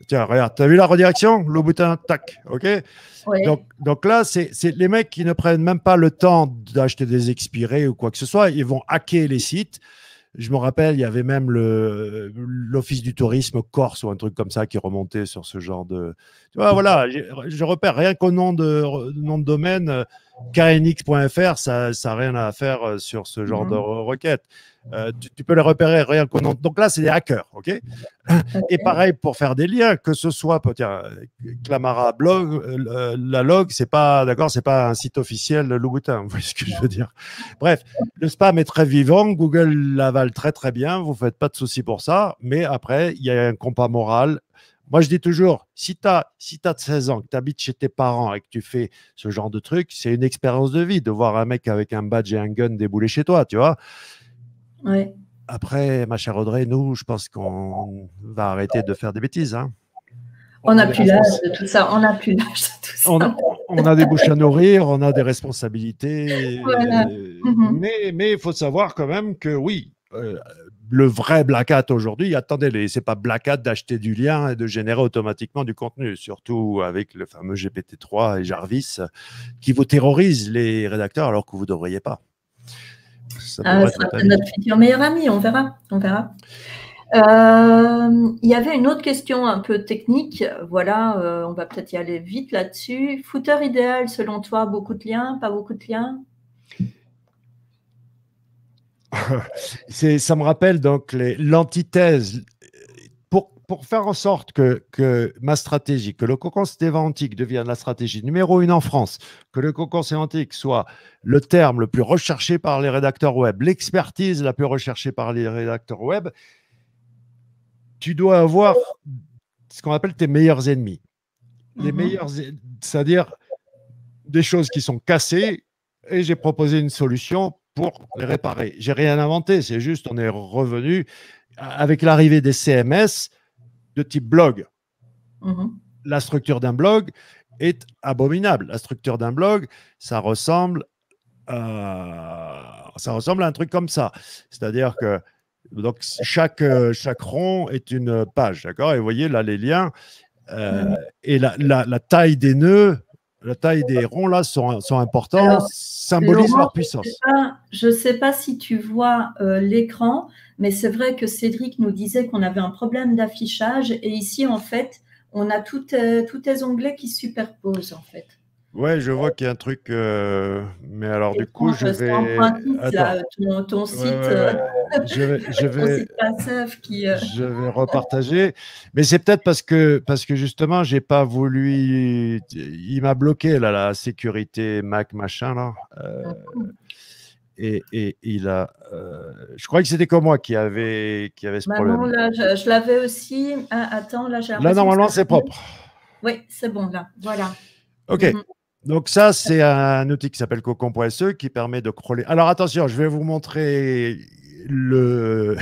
Tiens, regarde, tu as vu la redirection? Le bouton tac, ok? Donc, donc, là, c'est les mecs qui ne prennent même pas le temps d'acheter des expirés ou quoi que ce soit. Ils vont hacker les sites je me rappelle, il y avait même l'Office du tourisme corse ou un truc comme ça qui remontait sur ce genre de. Tu vois, voilà, je repère rien qu'au nom de, nom de domaine, knx.fr, ça n'a rien à faire euh, sur ce genre de mhm. requête. Euh, tu, peux les repérer rien qu'au nom. Donc là, c'est des hackers, OK, Et pareil pour faire des liens, que ce soit, tiens, Clamara blog, euh, la log, c'est pas, d'accord, c'est pas un site officiel de Louboutin, vous voyez ce que je veux dire? Bref, le spam est très vivant, Google l'avale très très bien, vous faites pas de soucis pour ça, mais après, il y a un compas moral moi, je dis toujours, si tu as, si as 16 ans, que tu habites chez tes parents et que tu fais ce genre de truc, c'est une expérience de vie de voir un mec avec un badge et un gun débouler chez toi, tu vois. Après, ma chère Audrey, nous, je pense qu'on va arrêter de faire des bêtises. Hein. On n'a plus l'âge de tout ça. On n'a plus l'âge de tout ça. On a, des bouches à nourrir, on a des responsabilités. Mhm. Mais il faut savoir quand même que oui, euh, le vrai Black Hat aujourd'hui, attendez, c'est pas Black Hat d'acheter du lien et de générer automatiquement du contenu, surtout avec le fameux GPT-3 et Jarvis qui vous terrorisent les rédacteurs alors que vous ne devriez pas. Ça ah, sera notre futur meilleur ami, on verra. On verra. Euh, il y avait une autre question un peu technique. Voilà, euh, on va peut-être y aller vite là-dessus. Footer idéal, selon toi, beaucoup de liens, pas beaucoup de liens? ça me rappelle donc l'antithèse. Pour, pour, faire en sorte que, que, ma stratégie, que le cocon sémantique devienne la stratégie numéro une en France, que le cocon sémantique soit le terme le plus recherché par les rédacteurs web, l'expertise la plus recherchée par les rédacteurs web, tu dois avoir ce qu'on appelle tes meilleurs ennemis. Les mhm. meilleurs, c'est-à-dire des choses qui sont cassées, et j'ai proposé une solution pour les réparer. J'ai rien inventé, c'est juste on est revenu avec l'arrivée des CMS de type blog. Mm-hmm. La structure d'un blog est abominable. La structure d'un blog, ça ressemble, à, ça ressemble à un truc comme ça. C'est-à-dire que donc chaque, chaque rond est une page, d'accord? Et vous voyez là les liens euh, mm-hmm. et la, la, taille des nœuds la taille des ronds là sont, sont importants, symbolisent leur puissance. Je ne sais, pas si tu vois euh, l'écran, mais c'est vrai que Cédric nous disait qu'on avait un problème d'affichage et ici en fait, on a tous tes onglets qui superposent en fait. Ouais, je vois qu'il y a un truc, euh, mais alors du coup, je vais. ton, site, je vais, je vais, qui, euh, je vais repartager, mais c'est peut-être parce que parce que justement, j'ai pas voulu. Il m'a bloqué là la sécurité Mac machin là. Euh, et, et, il a. je crois que c'était comme moi qui avait qui avait ce bah problème. Non, là, je, l'avais aussi. Ah, attends, là, j'ai. Là, normalement, c'est propre. Oui, c'est bon là. Voilà. Ok. Mhm. Donc ça, c'est un outil qui s'appelle cocon.se qui permet de crawler. Alors attention, je vais vous montrer le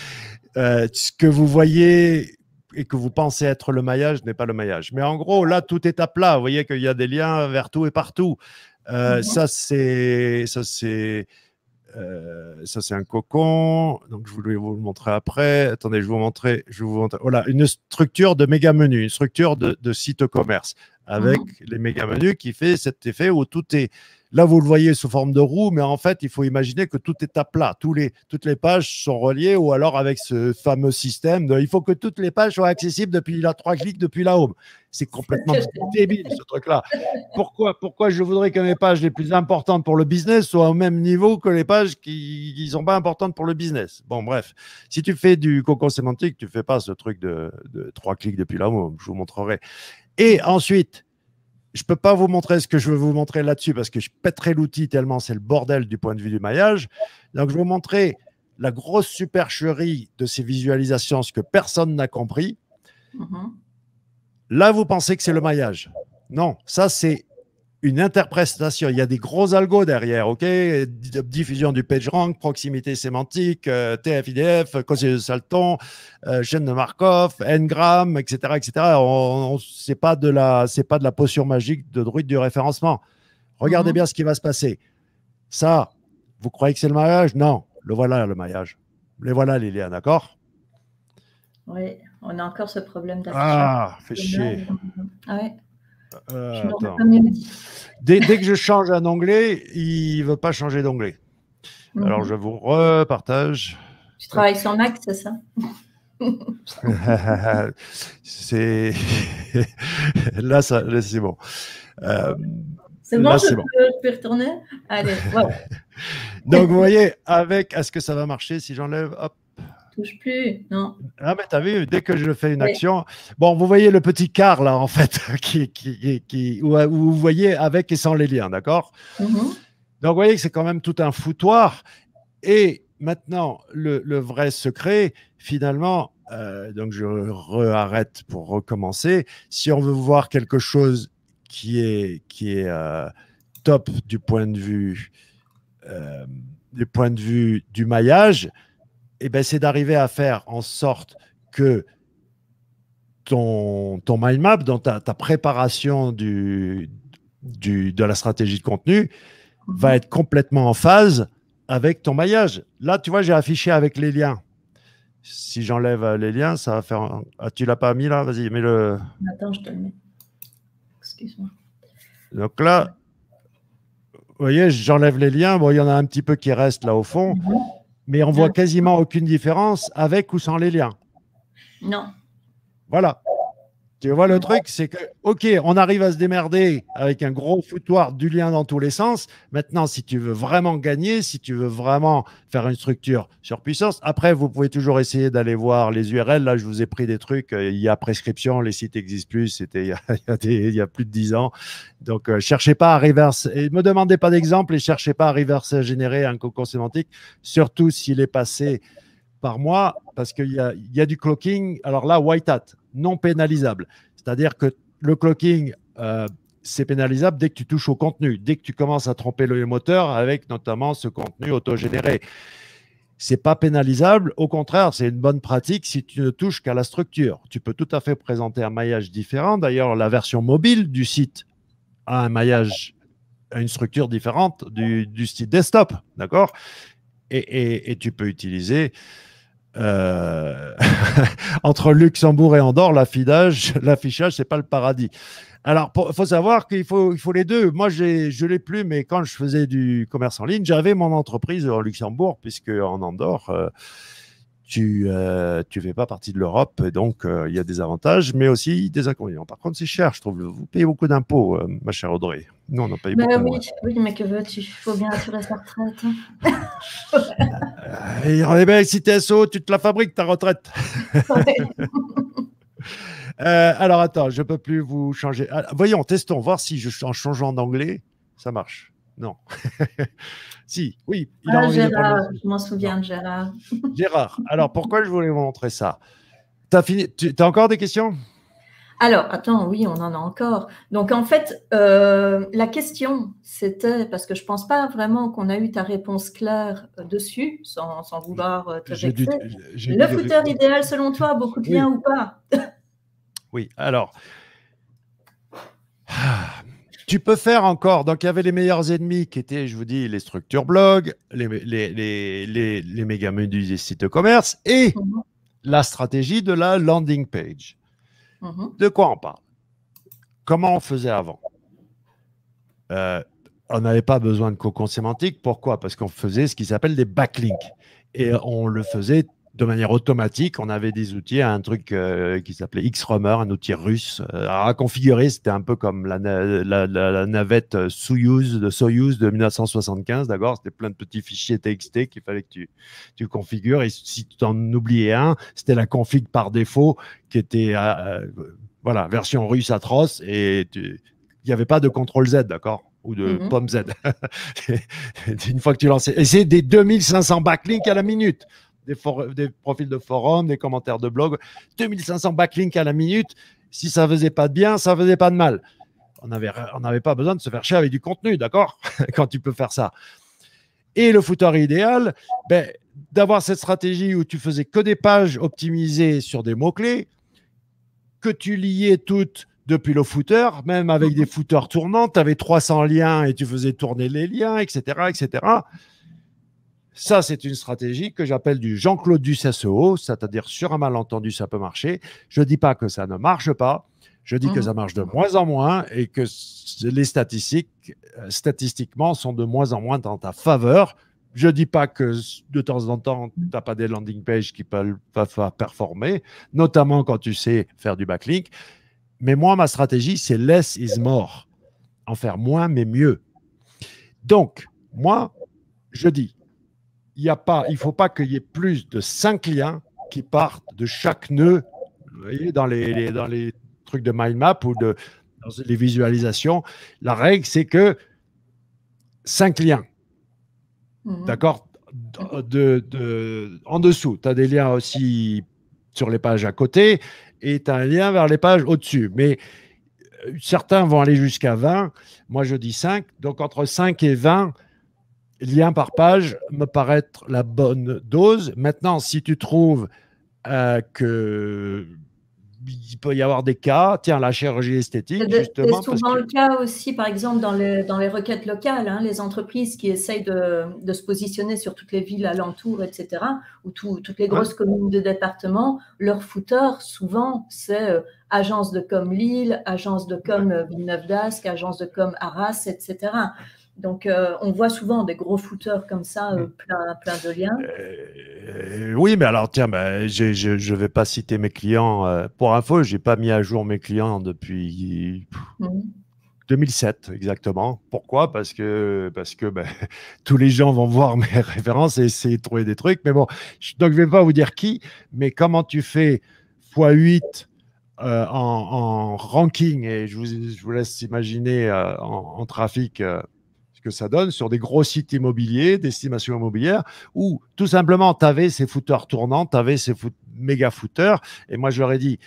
euh, ce que vous voyez et que vous pensez être le maillage n'est pas le maillage. Mais en gros, là, tout est à plat. Vous voyez qu'il y a des liens vers tout et partout. Euh. Ça, c'est ça, c'est euh, ça, c'est un cocon. Donc, je voulais vous le montrer après. Attendez, je vous montrer. Je vous montrer. Voilà, une structure de méga menu, une structure de, de site commerce avec Mhm. les méga menus qui fait cet effet où tout est. Là, vous le voyez sous forme de roue, mais en fait, il faut imaginer que tout est à plat. Tous les, toutes les pages sont reliées ou alors avec ce fameux système de il faut que toutes les pages soient accessibles depuis la trois clics depuis la home. C'est complètement débile ce truc-là. Pourquoi, pourquoi je voudrais que mes pages les plus importantes pour le business soient au même niveau que les pages qui ne sont pas importantes pour le business? Bon, bref. Si tu fais du cocon sémantique, tu fais pas ce truc de, trois clics depuis home. Je vous montrerai. Et ensuite, je peux pas vous montrer ce que je veux vous montrer là-dessus parce que je pèterai l'outil tellement c'est le bordel du point de vue du maillage. Donc, je vais vous montrer la grosse supercherie de ces visualisations, ce que personne n'a compris. Mhm. Là, vous pensez que c'est le maillage. Non, ça, c'est une interprétation. Il y a des gros algos derrière, OK? Diffusion du PageRank, proximité sémantique, euh, TF-IDF, cosine de Salton, euh, chaîne de Markov, Ngram, etc., etc. On, on- c'est pas de la, c'est pas de la potion magique de druide du référencement. Regardez Mhm. bien ce qui va se passer. Ça, vous croyez que c'est le maillage? Non, le voilà le maillage. Les voilà liens, d'accord? Oui, on a encore ce problème d'affichage. Ah, fait chier. Ouais, Euh. Dès, dès que je change un onglet, il ne veut pas changer d'onglet. Alors, Mhm. je vous repartage. Tu travailles sur Mac, c'est ça? C'est là, ça, là, c'est bon. Euh, C'est Là, bon, je peux, bon. je peux y retourner? Allez, voilà, donc, vous voyez, avec, est-ce que ça va marcher si j'enlève Hop. Touche plus. Non. Ah, mais t'as vu, dès que je fais une Oui. action, bon, vous voyez le petit quart là, en fait, qui, qui, qui, où, où vous voyez avec et sans les liens, d'accord? Mhm. Donc, vous voyez que c'est quand même tout un foutoir. Et maintenant, le, le vrai secret, finalement, euh, donc je re-arrête pour recommencer. Si on veut voir quelque chose qui est, qui est euh, top du point de vue, euh, du point de vue du maillage, eh ben, c'est d'arriver à faire en sorte que ton, ton mind map, dans ta, ta préparation du, du, de la stratégie de contenu, va être complètement en phase avec ton maillage. Là, tu vois, j'ai affiché avec les liens. Si j'enlève euh, les liens, ça va faire. un- Ah, tu l'as pas mis là? Vas-y, mets-le. Attends, je te le mets. Excuse-moi. Donc là, vous voyez, j'enlève les liens. Bon, il y en a un petit peu qui restent là au fond, Mhm. Mais on voit quasiment aucune différence avec ou sans les liens. Non. Voilà. Tu vois, le truc, c'est que, OK, on arrive à se démerder avec un gros foutoir du lien dans tous les sens. Maintenant, si tu veux vraiment gagner, si tu veux vraiment faire une structure sur puissance, après, vous pouvez toujours essayer d'aller voir les URL. Là, je vous ai pris des trucs. euh, Il y a prescription, les sites existent plus. C'était il, y a- il y a des- il y a plus de 10 ans. Donc, euh, cherchez pas à reverse. Et me demandez pas d'exemple et cherchez pas à reverse générer un cocon sémantique, surtout s'il est passé par mois, parce qu'il y a, il y a du clocking. Alors là, white hat, non pénalisable. C'est-à-dire que le clocking, euh, c'est pénalisable dès que tu touches au contenu, dès que tu commences à tromper le moteur avec notamment ce contenu autogénéré. C'est pas pénalisable, au contraire, c'est une bonne pratique si tu ne touches qu'à la structure. Tu peux tout à fait présenter un maillage différent. D'ailleurs, la version mobile du site a un maillage, une structure différente du, du site desktop, d'accord? Et- et tu peux utiliser euh, entre Luxembourg et Andorre, l'affidage- l'affichage, c'est pas le paradis. Alors, il faut savoir qu'il faut, il faut les deux. Moi, j'ai- je l'ai plus, mais quand je faisais du commerce en ligne, j'avais mon entreprise au Luxembourg, puisque en Andorre, euh, tu ne fais pas partie de l'Europe, et donc euh, il y a des avantages, mais aussi des inconvénients. Par contre, c'est cher, je trouve. Vous payez beaucoup d'impôts, euh, ma chère Audrey. Nous, on en paye Bah beaucoup oui, moins. oui, mais que veux-tu? Il faut bien assurer sa retraite. hein. Et eh ben, si t'es SO, tu te la fabriques, ta retraite. Euh, alors attends, je peux plus vous changer. Ah, voyons, testons, voir si je, en changeant d'anglais, ça marche. Non. si, oui, il Ah, Gérard, je m'en souviens de Gérard. Gérard, alors pourquoi je voulais vous montrer ça? T'as fini Tu as encore des questions? Alors, attends, oui, on en a encore. Donc, en fait, euh, la question, c'était, parce que je pense pas vraiment qu'on a eu ta réponse claire euh, dessus, sans, sans vouloir euh, te dû- Le footer idéal, selon toi, beaucoup de Oui. liens ou pas? Oui, alors. Ah, Tu peux faire encore. Donc, il y avait les meilleurs ennemis qui étaient, je vous dis, les structures blog, les, les, les, les, les méga menus des sites de commerce et Mhm. la stratégie de la landing page. Mhm. De quoi on parle? Comment on faisait avant? Euh, On n'avait pas besoin de cocon sémantique. Pourquoi? Parce qu'on faisait ce qui s'appelle des backlinks. Et on le faisait de manière automatique. On avait des outils, un truc euh, qui s'appelait Xrummer, un outil russe. Euh, à configurer, c'était un peu comme la, navette Soyuz de Soyuz de 1975, d'accord? C'était plein de petits fichiers TXT qu'il fallait que tu, tu, configures. Et si tu en oubliais un, c'était la config par défaut qui était, euh, voilà, version russe atroce. Et il n'y avait pas de contrôle Z, d'accord? Ou de mm-hmm. pomme Z. Une fois que tu lançais. Et c'est des 2500 backlinks à la minute des, profils de forum, des commentaires de blog, 2500 backlinks à la minute. Si ça faisait pas de bien, ça faisait pas de mal. On n'avait on pas besoin de se faire chier avec du contenu, d'accord Quand tu peux faire ça. Et le footer idéal, ben, d'avoir cette stratégie où tu faisais que des pages optimisées sur des mots-clés, que tu liais toutes depuis le footer, même avec des footers tournants, tu avais 300 liens et tu faisais tourner les liens, etc. etc. Ça, c'est une stratégie que j'appelle du Jean-Claude du SEO, c'est-à-dire sur un malentendu, ça peut marcher. Je ne dis pas que ça ne marche pas, je dis que mhm. ça marche de moins en moins et que les statistiques, euh, statistiquement, sont de moins en moins dans ta faveur. Je ne dis pas que de temps en temps, tu n'as pas des landing pages qui peuvent, peuvent performer, notamment quand tu sais faire du backlink. Mais moi, ma stratégie, c'est less is more. En faire moins, mais mieux. Donc, moi, je dis, il pas, il faut pas qu'il y ait plus de 5 liens qui partent de chaque nœud. Vous voyez, dans les, dans les trucs de mind map ou de, dans les visualisations, la règle, c'est que 5 liens. Mhm. D'accord de, de, En dessous, tu as des liens aussi sur les pages à côté et tu as un lien vers les pages au-dessus. Mais euh, certains vont aller jusqu'à 20. Moi, je dis 5. Donc, entre 5 et 20, lien par page me paraît être la bonne dose. Maintenant, si tu trouves euh, que il peut y avoir des cas, tiens, la chirurgie esthétique, justement. C'est souvent le cas aussi, par exemple, dans, dans les requêtes locales, hein, les entreprises qui essayent de, de, se positionner sur toutes les villes alentours, etc., ou toutes les grosses communes de département, leur footer, souvent, c'est euh, agence de com Lille, agence de com euh, Villeneuve d'Ascq, agence de com Arras, etc. Donc, euh, on voit souvent des gros footers comme ça, euh, mm. plein, de liens. Euh, oui, mais alors, tiens, ben, je ne vais pas citer mes clients. pour info, je n'ai pas mis à jour mes clients depuis 2007, mm. exactement. Pourquoi? Parce que, parce que ben, tous les gens vont voir mes références et essayer de trouver des trucs. Mais bon, donc je ne vais pas vous dire qui, mais comment tu fais x8 en, ranking, et je vous, laisse imaginer en, trafic que ça donne sur des gros sites immobiliers, d'estimation immobilière, où tout simplement, tu avais ces footers tournants, tu avais ces méga footers. Et moi, je leur ai dit,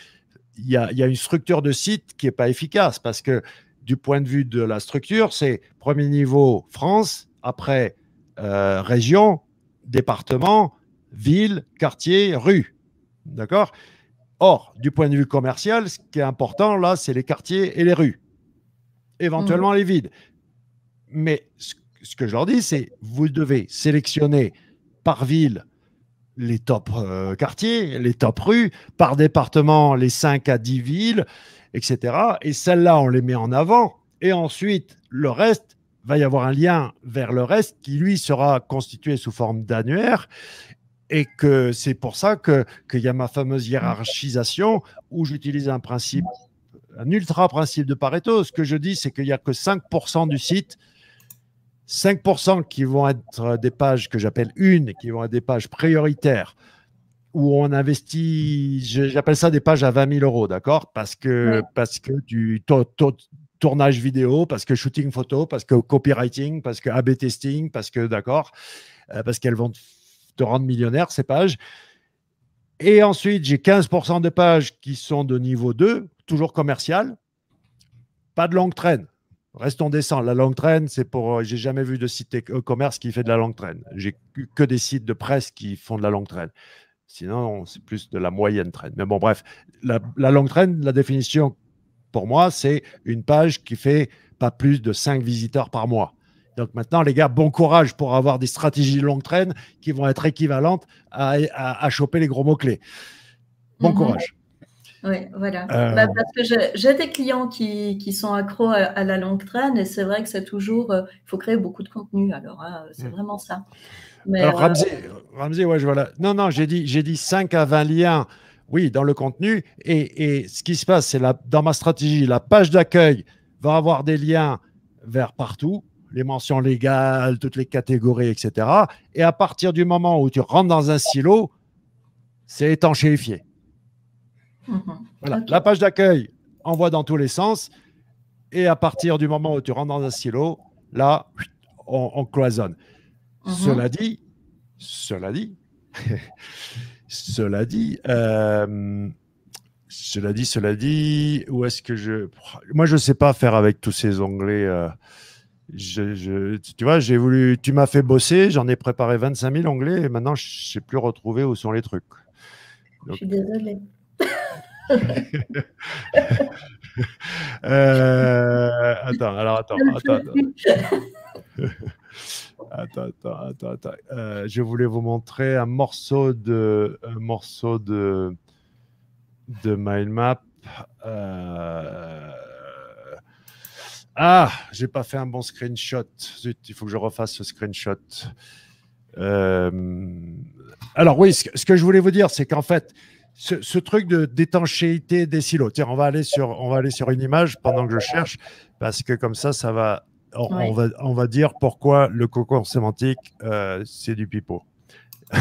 il y a, y a, une structure de site qui n'est pas efficace parce que du point de vue de la structure, c'est premier niveau France, après euh, région, département, ville, quartier, rue. D'accord? Or, du point de vue commercial, ce qui est important là, c'est les quartiers et les rues. Éventuellement mmh. les vides. Mais ce que je leur dis, c'est vous devez sélectionner par ville les top euh, quartiers, les top rues, par département les 5 à 10 villes, etc. Et celles-là, on les met en avant. Et ensuite, le reste, va y avoir un lien vers le reste qui, lui, sera constitué sous forme d'annuaire. Et que c'est pour ça qu'il y a ma fameuse hiérarchisation où j'utilise un principe, un ultra principe de Pareto. Ce que je dis, c'est qu'il n'y a que 5% du site 5% qui vont être des pages que j'appelle une, qui vont être des pages prioritaires, où on investit, j'appelle ça des pages à 20 000 euros, d'accord? Parce, que, parce que du tournage vidéo, parce que shooting photo, parce que copywriting, parce que AB testing, parce que, d'accord, euh, parce qu'elles vont te rendre millionnaire, ces pages. Et ensuite, j'ai 15% de pages qui sont de niveau 2, toujours commercial, pas de longue traîne. Restons décents. La longue traîne, c'est pour. Euh, j'ai jamais vu de site e-commerce qui fait de la longue traîne. J'ai que des sites de presse qui font de la longue traîne. Sinon, c'est plus de la moyenne traîne. Mais bon, bref, la, longue traîne, la définition pour moi, c'est une page qui fait pas plus de 5 visiteurs par mois. Donc maintenant, les gars, bon courage pour avoir des stratégies de longue traîne qui vont être équivalentes à, à, choper les gros mots-clés. Bon mhm. courage. Oui, voilà. Euh, bah, parce que j'ai des clients qui, qui, sont accros à, la longue traîne et c'est vrai que c'est toujours, il faut créer beaucoup de contenu. Alors, hein, c'est mm. vraiment ça. alors, Ramsey, ouais, je vois Non, non, j'ai dit, dit 5 à 20 liens oui, dans le contenu. Et, ce qui se passe, c'est dans ma stratégie, la page d'accueil va avoir des liens vers partout, les mentions légales, toutes les catégories, etc. Et à partir du moment où tu rentres dans un silo, c'est étanchéifié. Mhm. Voilà. La page d'accueil envoie dans tous les sens. Et à partir du moment où tu rentres dans un silo, là, on, cloisonne. Mhm. Cela dit, cela dit, Cela dit, euh, cela dit, cela dit, où est-ce que je. Moi, je ne sais pas faire avec tous ces onglets. Euh, je, tu vois, j'ai voulu. Tu m'as fait bosser, j'en ai préparé 25 000 onglets et maintenant, je ne sais plus retrouver où sont les trucs. Je suis désolée. Euh, attends, alors attends, attends. attends. Attends, attends, attends, euh, je voulais vous montrer un morceau de, un morceau de, de mind map. Euh... Ah, j'ai pas fait un bon screenshot. il faut que je refasse ce screenshot. Euh, alors oui, ce que, je voulais vous dire, c'est qu'en fait, ce, truc de d'étanchéité des silos. Tiens, on va aller sur, on va aller sur une image pendant que je cherche, parce que comme ça, ça va on, va, on, va, dire pourquoi le cocon sémantique, euh, c'est du pipeau.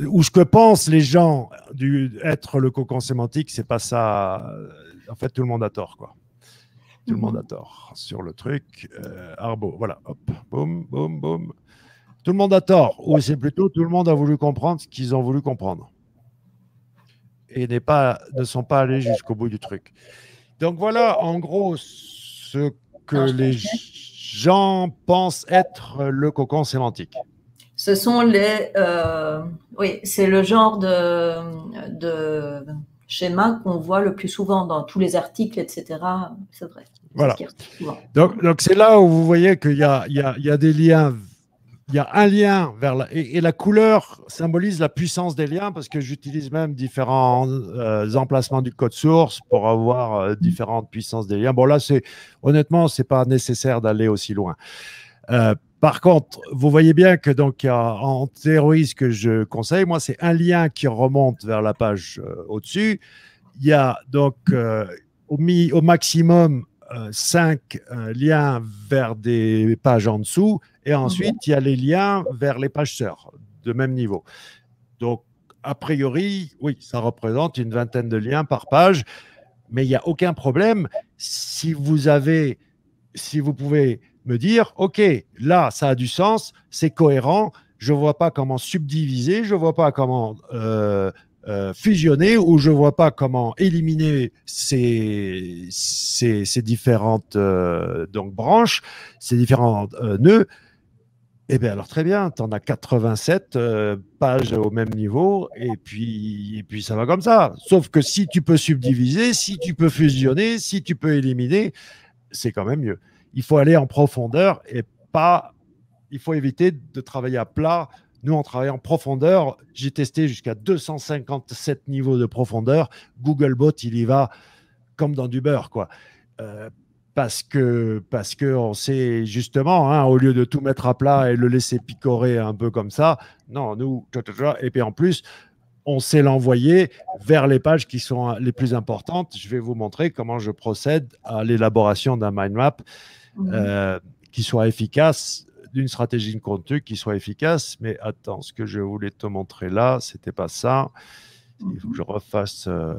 Ou ce que pensent les gens du être le cocon sémantique, c'est pas ça. En fait, tout le monde a tort, quoi. Tout le monde a tort sur le truc. Euh, Arbo, voilà, hop, boum, boum, boum. Tout le monde a tort, ou c'est plutôt tout le monde a voulu comprendre ce qu'ils ont voulu comprendre. Et pas, ne sont pas allés jusqu'au bout du truc. Donc voilà, en gros, ce que les gens pensent être le cocon sémantique Ce sont les. Euh, oui, c'est le genre de, de schéma qu'on voit le plus souvent dans tous les articles, etc. C'est vrai. Voilà. Donc, donc c'est là où vous voyez qu'il y a, il y, a, il y a des liens il y a un lien vers la, et, la couleur symbolise la puissance des liens parce que j'utilise même différents euh, emplacements du code source pour avoir euh, différentes puissances des liens. Bon là, c'est honnêtement, c'est pas nécessaire d'aller aussi loin. Euh, par contre, vous voyez bien que donc en théorie, ce que je conseille, moi, c'est un lien qui remonte vers la page au-dessus. Il y a donc au maximum cinq liens vers des pages en dessous et ensuite, il y a les liens vers les pages sœurs de même niveau. Donc, a priori, oui, ça représente une vingtaine de liens par page, mais il n'y a aucun problème si vous avez, si vous pouvez me dire, OK, là, ça a du sens, c'est cohérent, je ne vois pas comment subdiviser, je ne vois pas comment euh, euh, fusionner ou je ne vois pas comment éliminer ces, ces, différentes euh, donc, branches, ces différents nœuds. Eh bien, alors très bien, tu en as 87 euh, pages au même niveau, et puis, et puis ça va comme ça. Sauf que si tu peux subdiviser, si tu peux fusionner, si tu peux éliminer, c'est quand même mieux. Il faut aller en profondeur et pas. Il faut éviter de travailler à plat. Nous, on travaille en profondeur. J'ai testé jusqu'à 257 niveaux de profondeur. Googlebot, il y va comme dans du beurre, quoi. Euh, parce que parce que on sait justement, hein, au lieu de tout mettre à plat et le laisser picorer un peu comme ça, non, nous, et puis en plus, on sait l'envoyer vers les pages qui sont les plus importantes. Je vais vous montrer comment je procède à l'élaboration d'un mind map mmh. euh, qui soit efficace, d'une stratégie de contenu qui soit efficace. Mais attends, ce que je voulais te montrer là, c'était pas ça. Il faut que je refasse. Euh,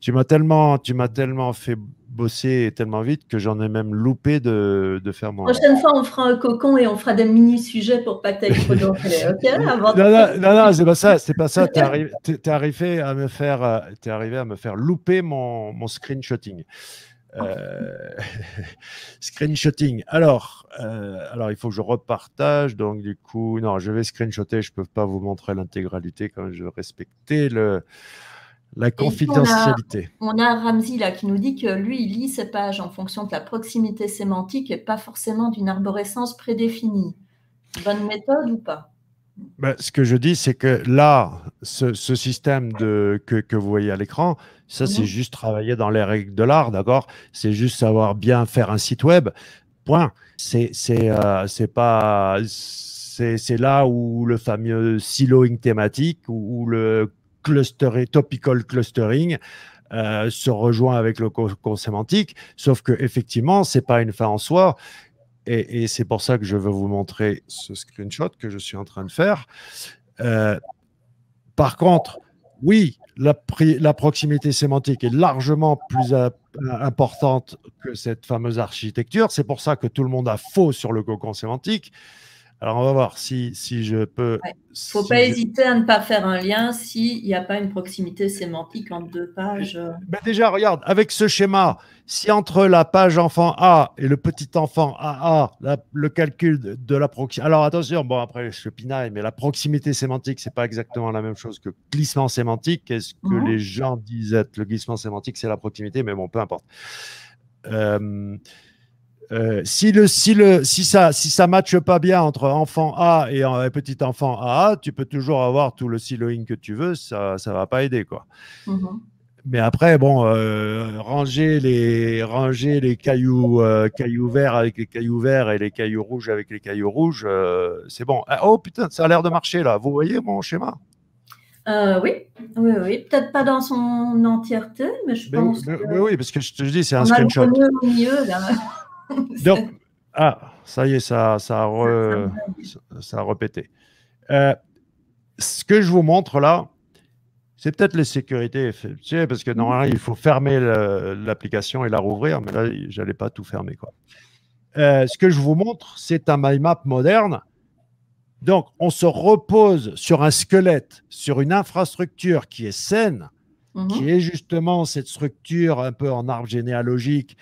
tu m'as tellement, tu m'as tellement fait bosser tellement vite que j'en ai même loupé de, de faire mon. Prochaine fois, on fera un cocon et on fera des mini sujets pour pas que trop ok? Non, non, non, c'est pas ça, c'est pas ça. T'es arrivé, es arrivé à me faire, euh, arrivé à me faire louper mon, mon screenshotting. Euh, screenshotting. Alors, euh, alors, il faut que je repartage. Donc, du coup, non, je vais screenshotter. Je ne peux pas vous montrer l'intégralité quand je veux respecter le, la confidentialité. On a, Ramsey là qui nous dit que lui, il lit ses pages en fonction de la proximité sémantique et pas forcément d'une arborescence prédéfinie. Bonne méthode ou pas? Ben, ce que je dis, c'est que là, ce, système de, que, vous voyez à l'écran, ça, c'est mhm. juste travailler dans les règles de l'art, d'accord? C'est juste savoir bien faire un site web. Point. C'est euh, pas. C'est là où le fameux siloing thématique ou, le clustering, topical clustering euh, se rejoint avec le co-sémantique, sauf que effectivement, c'est pas une fin en soi. Et, c'est pour ça que je veux vous montrer ce screenshot que je suis en train de faire. Euh, par contre, oui, la, la, proximité sémantique est largement plus importante que cette fameuse architecture. C'est pour ça que tout le monde a faux sur le cocon sémantique. Alors, on va voir si, si je peux. Il ne faut pas hésiter à ne pas faire un lien s'il n'y a pas une proximité sémantique entre deux pages. Ben déjà, regarde, avec ce schéma, si entre la page enfant A et le petit enfant AA, le calcul de, la proximité. Alors, attention, bon, après, je pinaille, mais la proximité sémantique, ce n'est pas exactement la même chose que glissement sémantique. Est-ce que mhm. les gens disent être le glissement sémantique, c'est la proximité, mais bon, peu importe. Euh, euh, si, le, si, le, si ça si ça matche pas bien entre enfant A et, petit enfant AA, tu peux toujours avoir tout le siloing que tu veux, ça ne va pas aider. quoi. Mhm. Mais après, bon, euh, ranger, les, ranger les cailloux, euh, cailloux verts avec les cailloux verts et les cailloux rouges avec les cailloux rouges, c'est bon. Ah, oh putain, ça a l'air de marcher là. Vous voyez mon schéma? Oui, oui, oui. Peut-être pas dans son entièreté, mais je pense. Oui, oui, parce que je te dis, c'est un screenshot. au milieu, là. Donc, ah, ça y est, ça, ça, a, ça, a repété. Euh, ce que je vous montre là, c'est peut-être les sécurités, tu sais, parce que normalement, il faut fermer l'application et la rouvrir, mais là, je n'allais pas tout fermer. Quoi. Euh, ce que je vous montre, c'est un MyMap moderne. Donc, on se repose sur un squelette, sur une infrastructure qui est saine, mhm. qui est justement cette structure un peu en arbre généalogique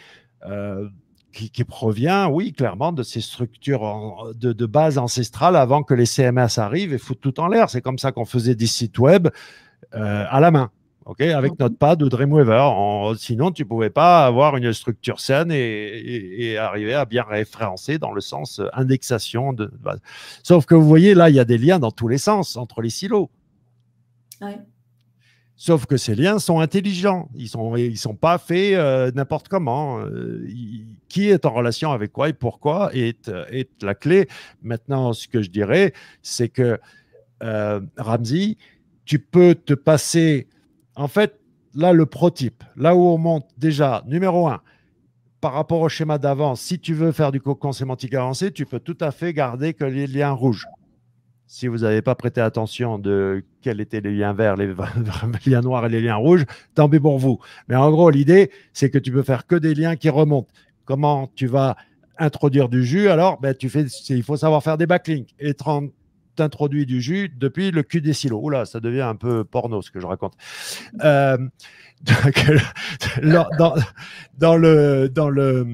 euh, qui, provient, oui, clairement, de ces structures de, base ancestrale avant que les CMS arrivent et foutent tout en l'air. C'est comme ça qu'on faisait des sites web euh, à la main. ok avec Notepad ou Dreamweaver. sinon, tu ne pouvais pas avoir une structure saine et, arriver à bien référencer dans le sens indexation. De, Sauf que vous voyez, là, il y a des liens dans tous les sens entre les silos. Ouais. Sauf que ces liens sont intelligents. Ils ne sont, ils sont pas faits euh, n'importe comment. Euh, qui est en relation avec quoi et pourquoi est, est la clé. Maintenant, ce que je dirais, c'est que euh, tu peux te passer. En fait, là, le prototype, là où on monte déjà, numéro un, par rapport au schéma d'avant, si tu veux faire du cocon sémantique avancé, tu peux tout à fait garder que les liens rouges si vous n'avez pas prêté attention de quels étaient les liens verts, les, liens noirs et les liens rouges, tant pis pour vous. Mais en gros, l'idée, c'est que tu peux faire que des liens qui remontent. Comment tu vas introduire du jus Alors, ben, tu fais, il faut savoir faire des backlinks et t'introduis du jus depuis le cul des silos. Oula, ça devient un peu porno ce que je raconte. Euh, dans, le, dans le,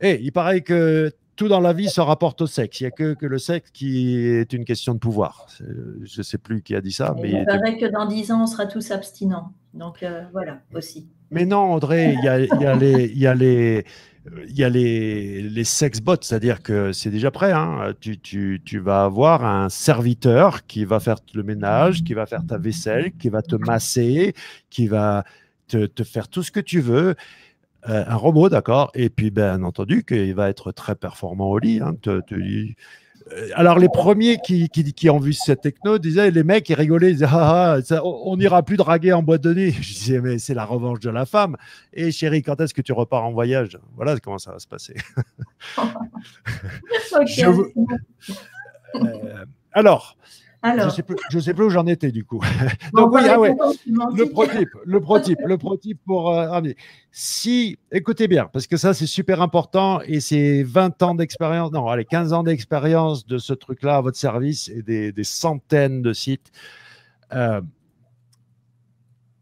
eh, il paraît que tout dans la vie se rapporte au sexe. Il n'y a que, que, le sexe qui est une question de pouvoir. Je ne sais plus qui a dit ça. Mais il paraît que dans dix ans, on sera tous abstinents. Donc euh, voilà, aussi. Mais non, André, il y a, y a, les. Y a les il y a les, les sex bots, c'est-à-dire que c'est déjà prêt. Hein. Tu, tu, tu, vas avoir un serviteur qui va faire le ménage, qui va faire ta vaisselle, qui va te masser, qui va te, te faire tout ce que tu veux. Euh, un robot, d'accord, et puis bien entendu qu'il va être très performant au lit. Hein, euh, alors les premiers qui, qui, ont vu cette techno disaient, les mecs, ils rigolaient, ils disaient, ah, ah on n'ira plus draguer en boîte de nuit. Je disais, mais c'est la revanche de la femme. Et chérie, quand est-ce que tu repars en voyage? Voilà comment ça va se passer. Euh, alors, je ne sais, sais, plus où j'en étais du coup. Donc oui, ah ouais. le prototype, le prototype, le prototype pour euh, Si, écoutez bien, parce que ça c'est super important et c'est 20 ans d'expérience, non, allez, 15 ans d'expérience de ce truc-là à votre service et des, des centaines de sites. Euh,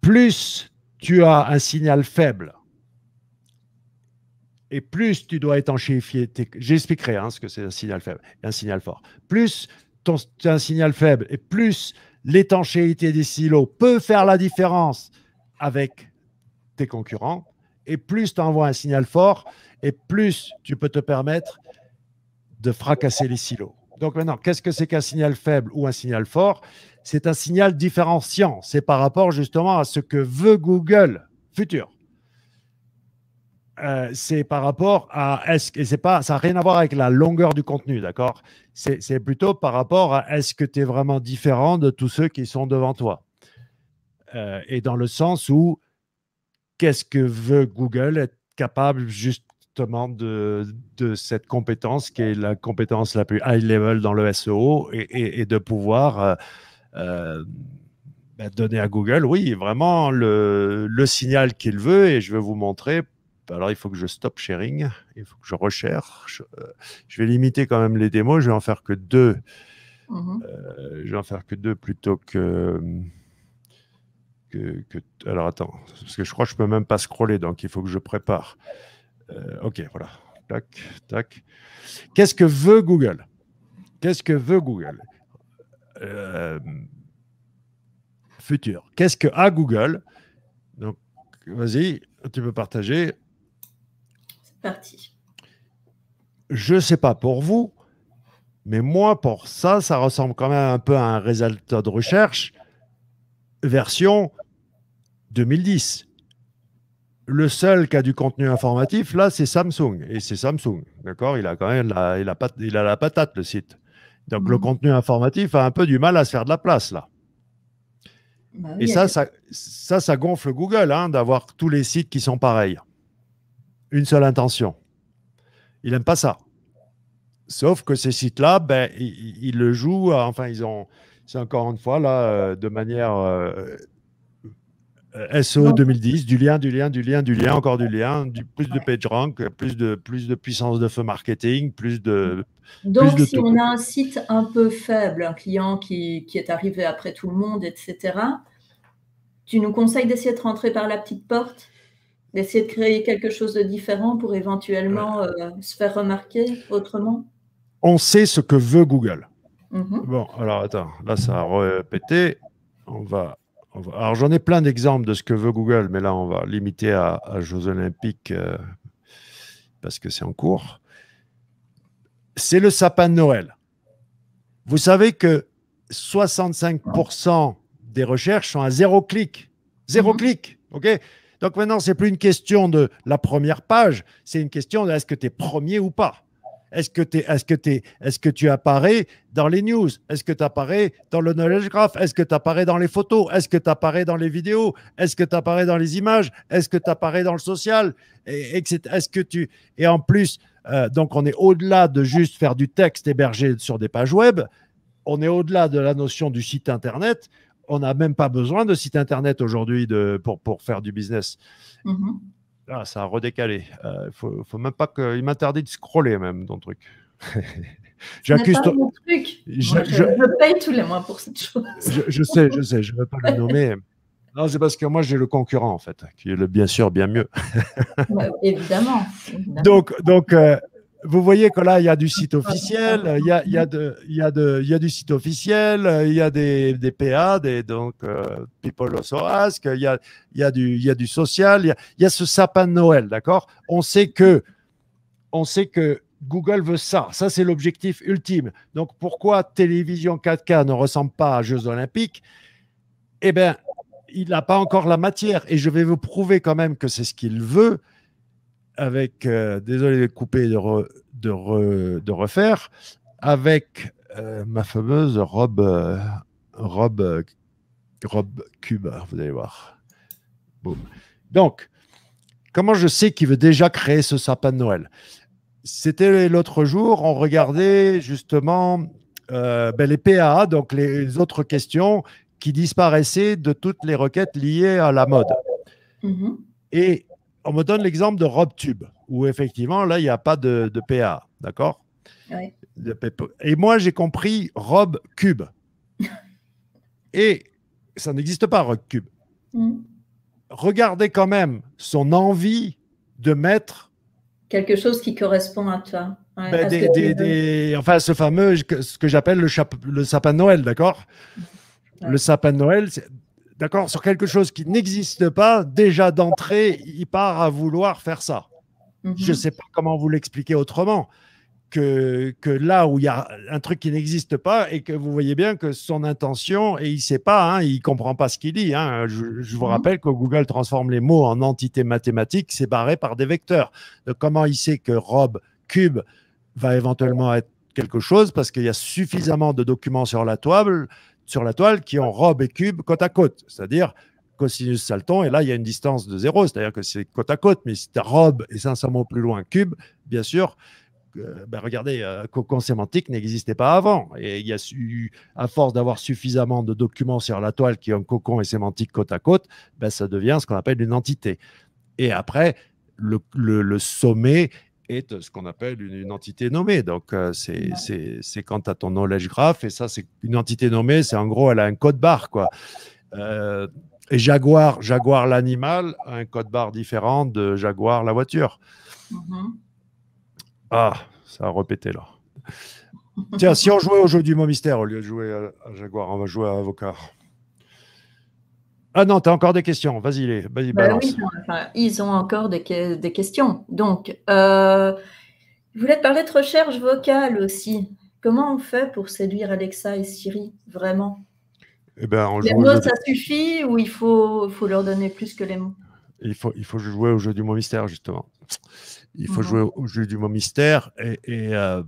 plus tu as un signal faible et plus tu dois étanchéifier, j'expliquerai hein, ce que c'est un signal faible et un signal fort. Plus as un signal faible et plus l'étanchéité des silos peut faire la différence avec tes concurrents, et plus tu envoies un signal fort, et plus tu peux te permettre de fracasser les silos. Donc maintenant, qu'est-ce que c'est qu'un signal faible ou un signal fort? C'est un signal différenciant. C'est par rapport justement à ce que veut Google futur. Euh, c'est par rapport à est-ce que c'est pas ça n'a rien à voir avec la longueur du contenu, d'accord? C'est, plutôt par rapport à est-ce que tu es vraiment différent de tous ceux qui sont devant toi? Euh, et dans le sens où qu'est-ce que veut Google être capable justement de, de, cette compétence qui est la compétence la plus high level dans le SEO et, de pouvoir euh, ben, donner à Google, oui, vraiment le, le signal qu'il veut et je vais vous montrer. Alors, il faut que je stop sharing, il faut que je recherche. Je vais limiter quand même les démos, je vais en faire que deux. Mm-hmm. je vais en faire que deux plutôt que que, Alors attends, parce que je crois que je peux même pas scroller, donc il faut que je prépare. Euh, ok, voilà. Tac, tac. Qu'est-ce que veut Google? Qu'est-ce que veut Google? Euh, Futur. Qu'est-ce que a Google? Donc, vas-y, tu peux partager. Je ne sais pas pour vous, mais moi, pour ça, ça ressemble quand même un peu à un résultat de recherche version 2010. Le seul qui a du contenu informatif, là, c'est Samsung. Et c'est Samsung. D'accord? Il, a quand même la, il, a il a la patate, le site. Donc, le mhm. contenu informatif a un peu du mal à se faire de la place, là. Bah et ça, ça, ça, ça, gonfle Google, hein, d'avoir tous les sites qui sont pareils. Une seule intention. Il n'aime pas ça. Sauf que ces sites-là, ben, ils, le jouent, enfin, ils ont, c'est encore une fois, là, euh, de manière euh, euh, SO 2010, du lien, du lien, du lien, du lien, encore du lien, du, plus de page rank, plus de, plus de puissance de feu marketing, plus de. Donc, si on a un site un peu faible, un client qui, qui, est arrivé après tout le monde, etc., tu nous conseilles d'essayer de rentrer par la petite porte? D'essayer de créer quelque chose de différent pour éventuellement euh, se faire remarquer autrement On sait ce que veut Google. Mm-hmm. Bon, alors attends, là ça a répété. On va alors j'en ai plein d'exemples de ce que veut Google, mais là on va limiter à, Jeux Olympiques euh, parce que c'est en cours. C'est le sapin de Noël. Vous savez que 65% des recherches sont à zéro clic. Zéro mhm. clic. OK? Donc maintenant, ce n'est plus une question de la première page, c'est une question de est-ce que tu es premier ou pas? Est-ce que, est que, est que tu apparais dans les news? Est-ce que tu apparais dans le knowledge graph? Est-ce que tu apparais dans les photos? Est-ce que tu apparais dans les vidéos? Est-ce que tu apparais dans les images? Est-ce que tu apparais dans le social? Et, Est-ce que tu et en plus euh, donc on est au-delà de juste faire du texte hébergé sur des pages web. On est au-delà de la notion du site internet. On n'a même pas besoin de site internet aujourd'hui pour, pour faire du business. Mm-hmm. Ah, ça a redécalé. Il euh, faut, faut, même pas qu'il m'interdit de scroller même dans le truc. J'accuse ton truc. Je, je, paye tous les mois pour cette chose. Je, sais, je sais, je ne veux pas le nommer. Non, c'est parce que moi j'ai le concurrent en fait, qui est le bien sûr bien mieux. évidemment, Donc, donc euh, vous voyez que là, il y a du site officiel, il y a, il y a, de, il y a, de, il y a du site officiel, il y a des, des PA, des, donc euh, People Also Ask, il y a, il y, a du, il y a du social, il y a, il y a ce sapin de Noël, d'accord On sait que on sait que Google veut ça. Ça, c'est l'objectif ultime. Donc, pourquoi télévision 4K ne ressemble pas à Jeux Olympiques Eh bien, il n'a pas encore la matière. Et je vais vous prouver quand même que c'est ce qu'il veut avec, euh, désolé de couper et de, de, de, refaire, avec euh, ma fameuse robe, euh, robe, robe cube, vous allez voir. Donc, comment je sais qu'il veut déjà créer ce sapin de Noël? C'était l'autre jour, on regardait justement ben, les PAA, donc les autres questions qui disparaissaient de toutes les requêtes liées à la mode. Mm-hmm. Et on me donne l'exemple de RobTube, où effectivement, là, il n'y a pas de, PA, d'accord? Et moi, j'ai compris Rob Cube. Et ça n'existe pas, RobCube. Mm. Regardez quand même son envie de mettre. Quelque chose qui correspond à toi. Ben, enfin, ce fameux, ce que j'appelle le, le, sapin de Noël, d'accord? Le sapin de Noël, d'accord, sur quelque chose qui n'existe pas, déjà d'entrée, il part à vouloir faire ça. Je ne mhm. sais pas comment vous l'expliquer autrement. que, que, là où il y a un truc qui n'existe pas et que vous voyez bien que son intention, et il ne sait pas, hein, il ne comprend pas ce qu'il dit. Hein. Je, je, vous mhm. rappelle que Google transforme les mots en entités mathématiques séparées par des vecteurs. Donc, comment il sait que robe, cube va éventuellement être quelque chose Parce qu'il y a suffisamment de documents sur la toile, sur la toile qui ont robe et cube côte à côte. C'est-à-dire cosinus salton, et là, il y a une distance de zéro, c'est-à-dire que c'est côte à côte, mais si ta robe est 500 mots plus loin cube, bien sûr, ben regardez, euh, cocon sémantique n'existait pas avant. Et il y a su, à force d'avoir suffisamment de documents sur la toile qui ont cocon et sémantique côte à côte, ben, ça devient ce qu'on appelle une entité. Et après, le, le, sommet est ce qu'on appelle une, entité nommée. Donc, euh, c'est quand tu as ton knowledge graph, et ça, c'est une entité nommée, c'est en gros, elle a un code barre, quoi. Euh, et Jaguar, Jaguar l'animal, a un code barre différent de Jaguar la voiture. Mm-hmm. Ah, ça a répété là. Tiens, si on jouait au jeu du mot mystère au lieu de jouer à, Jaguar, on va jouer à Avocat. Ah non, tu as encore des questions. Vas-y, vas-y, bah balance. ils ont encore des, questions. Donc, euh, je voulais te parler de recherche vocale aussi. Comment on fait pour séduire Alexa et Siri, vraiment? Eh ben, Les mots, ça suffit ou il faut, faut leur donner plus que les mots? Il faut, il faut jouer au jeu du mot mystère, justement. Il faut jouer au jeu du mot mystère et, euh,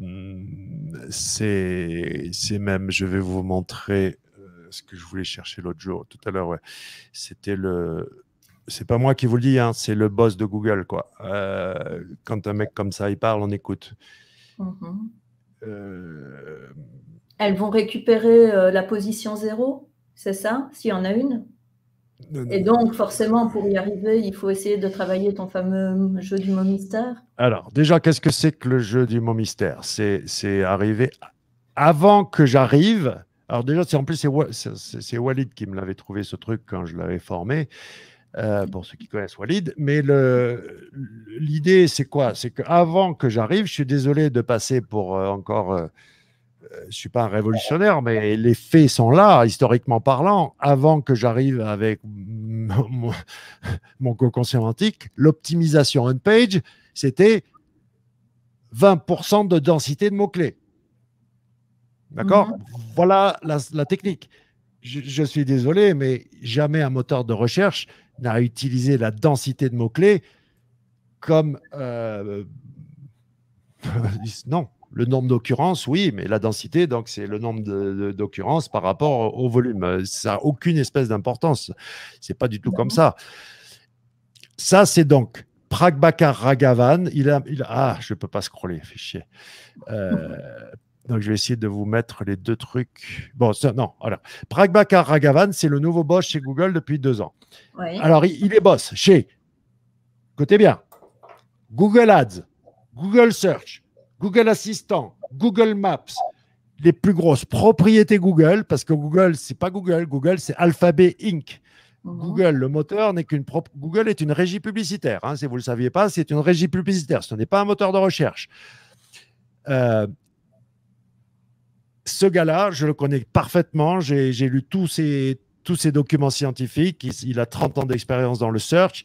c'est même, je vais vous montrer ce que je voulais chercher l'autre jour, tout à l'heure. Ouais. C'était le, c'est pas moi qui vous le dis, hein, c'est le boss de Google quoi. Euh, quand un mec comme ça il parle, on écoute. Mhm. Elles vont récupérer la position zéro, c'est ça S'il y en a une? Et donc, forcément, pour y arriver, il faut essayer de travailler ton fameux jeu du mot mystère? Alors, déjà, qu'est-ce que c'est que le jeu du mot mystère? C'est arriver avant que j'arrive. Alors, déjà, en plus, c'est Walid qui me l'avait trouvé ce truc quand je l'avais formé. Euh, pour ceux qui connaissent Walid. Mais l'idée, c'est quoi? C'est qu'avant que j'arrive, je suis désolé de passer pour euh, encore euh, euh, je ne suis pas un révolutionnaire, mais les faits sont là, historiquement parlant. Avant que j'arrive avec mon, mon cocon sémantique, l'optimisation on-page, c'était 20% de densité de mots-clés. D'accord mhm. Voilà la, technique. Je, suis désolé, mais jamais un moteur de recherche n'a utilisé la densité de mots-clés comme... Euh, non, le nombre d'occurrences, oui, mais la densité, donc c'est le nombre d'occurrences par rapport au volume. Ça n'a aucune espèce d'importance. C'est pas du tout comme ça. Ça, c'est donc Pragbakar Ragavan. Il a, il ah, je ne peux pas scroller, fait chier. Euh, donc, je vais essayer de vous mettre les deux trucs. Bon, non, voilà. Pragbakar Ragavan, c'est le nouveau boss chez Google depuis deux ans. Alors, il, il est boss chez, écoutez bien, Google Ads, Google Search, Google Assistant, Google Maps, les plus grosses propriétés Google, parce que Google, c'est pas Google, Google, c'est Alphabet Inc. Mhm. Google, le moteur n'est qu'une propre. Google est une régie publicitaire. Hein, si vous ne le saviez pas, c'est une régie publicitaire. Ce n'est pas un moteur de recherche. Euh, ce gars-là, je le connais parfaitement. J'ai lu tous ses, documents scientifiques. Il, a 30 ans d'expérience dans le search.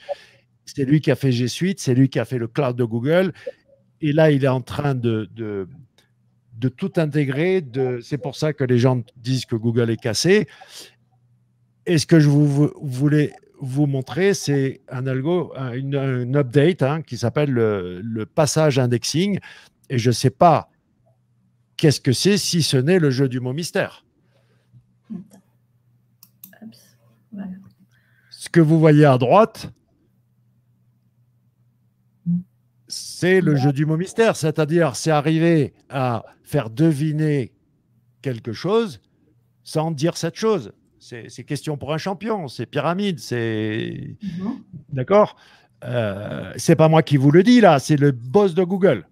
C'est lui qui a fait G Suite, c'est lui qui a fait le cloud de Google et là, il est en train de, tout intégrer. C'est pour ça que les gens disent que Google est cassé. Et ce que je voulais vous montrer, c'est un algo, une, update hein, qui s'appelle le, passage indexing. Et je ne sais pas qu'est-ce que c'est si ce n'est le jeu du mot mystère? Ce que vous voyez à droite, c'est le jeu du mot mystère, c'est-à-dire c'est arriver à faire deviner quelque chose sans dire cette chose. C'est question pour un champion, c'est pyramide, c'est d'accord? Euh, c'est pas moi qui vous le dis là, c'est le boss de Google.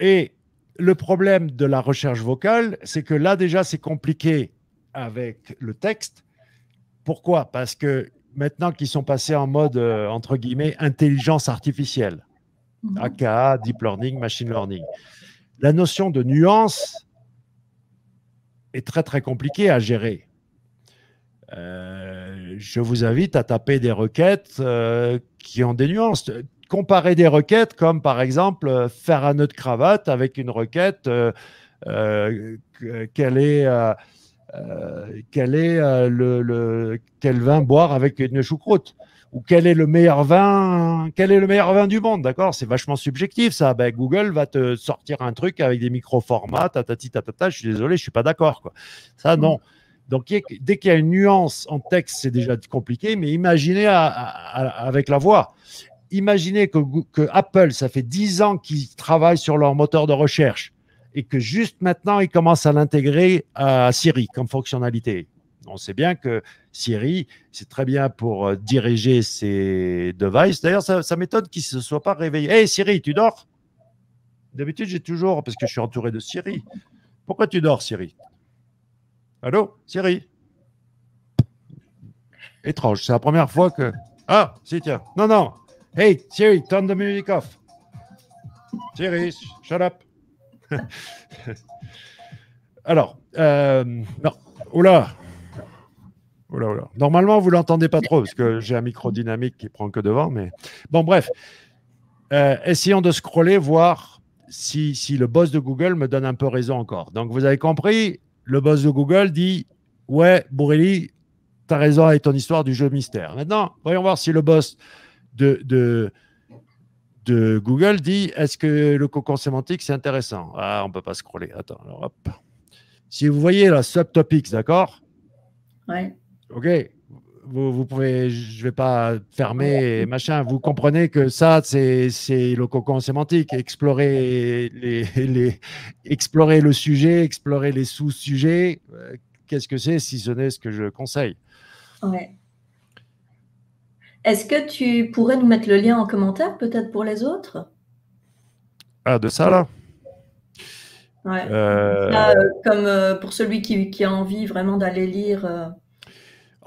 Et le problème de la recherche vocale, c'est que là déjà c'est compliqué avec le texte. Pourquoi? Parce que maintenant qu'ils sont passés en mode, euh, entre guillemets, intelligence artificielle, AKA, mhm. deep learning, machine learning, la notion de nuance est très, très compliquée à gérer. Euh, je vous invite à taper des requêtes euh, qui ont des nuances. Comparer des requêtes comme par exemple faire un nœud de cravate avec une requête quel est, quel est le, quel vin boire avec une choucroute ou quel est le meilleur vin, quel est le meilleur vin du monde, d'accord? C'est vachement subjectif ça. Ben, Google va te sortir un truc avec des micro-formats, tatati tatata. Je suis désolé, je suis pas d'accord, quoi. Ça non. Donc dès qu'il y a une nuance en texte, c'est déjà compliqué. Mais imaginez avec la voix. Imaginez que, Apple, ça fait 10 ans qu'ils travaillent sur leur moteur de recherche et que juste maintenant, ils commencent à l'intégrer à Siri comme fonctionnalité on sait bien que Siri, c'est très bien pour euh, diriger ses devices. D'ailleurs, ça, m'étonne qu'il ne se soit pas réveillé. Hé Siri, tu dors? D'habitude, j'ai toujours, parce que je suis entouré de Siri. Pourquoi tu dors, Siri? Allô, Siri? Étrange, c'est la première fois que. Ah, si, tiens. Non, non. Hey, Siri, turn the music off. Siri, shut up. Alors, euh, non. Oula, Normalement, vous l'entendez pas trop parce que j'ai un micro dynamique qui prend que devant. Mais bon, bref. Euh, essayons de scroller, voir si, le boss de Google me donne un peu raison encore. Donc, vous avez compris, le boss de Google dit Ouais, Bourrelli, tu as raison avec ton histoire du jeu mystère. Maintenant, voyons voir si le boss de, de, de Google dit Est-ce que le cocon sémantique, c'est intéressant? Ah, on ne peut pas scroller. Attends, alors hop. Si vous voyez la subtopics, d'accord? Ouais. OK, vous, pouvez, je ne vais pas fermer, machin. Vous comprenez que ça, c'est le cocon sémantique. Explorer, les, explorer le sujet, explorer les sous-sujets. Euh, qu'est-ce que c'est si ce n'est ce que je conseille? Ouais. Est-ce que tu pourrais nous mettre le lien en commentaire, peut-être pour les autres? Ah, de ça, là? Ouais. Euh, euh, comme pour celui qui, qui, a envie vraiment d'aller lire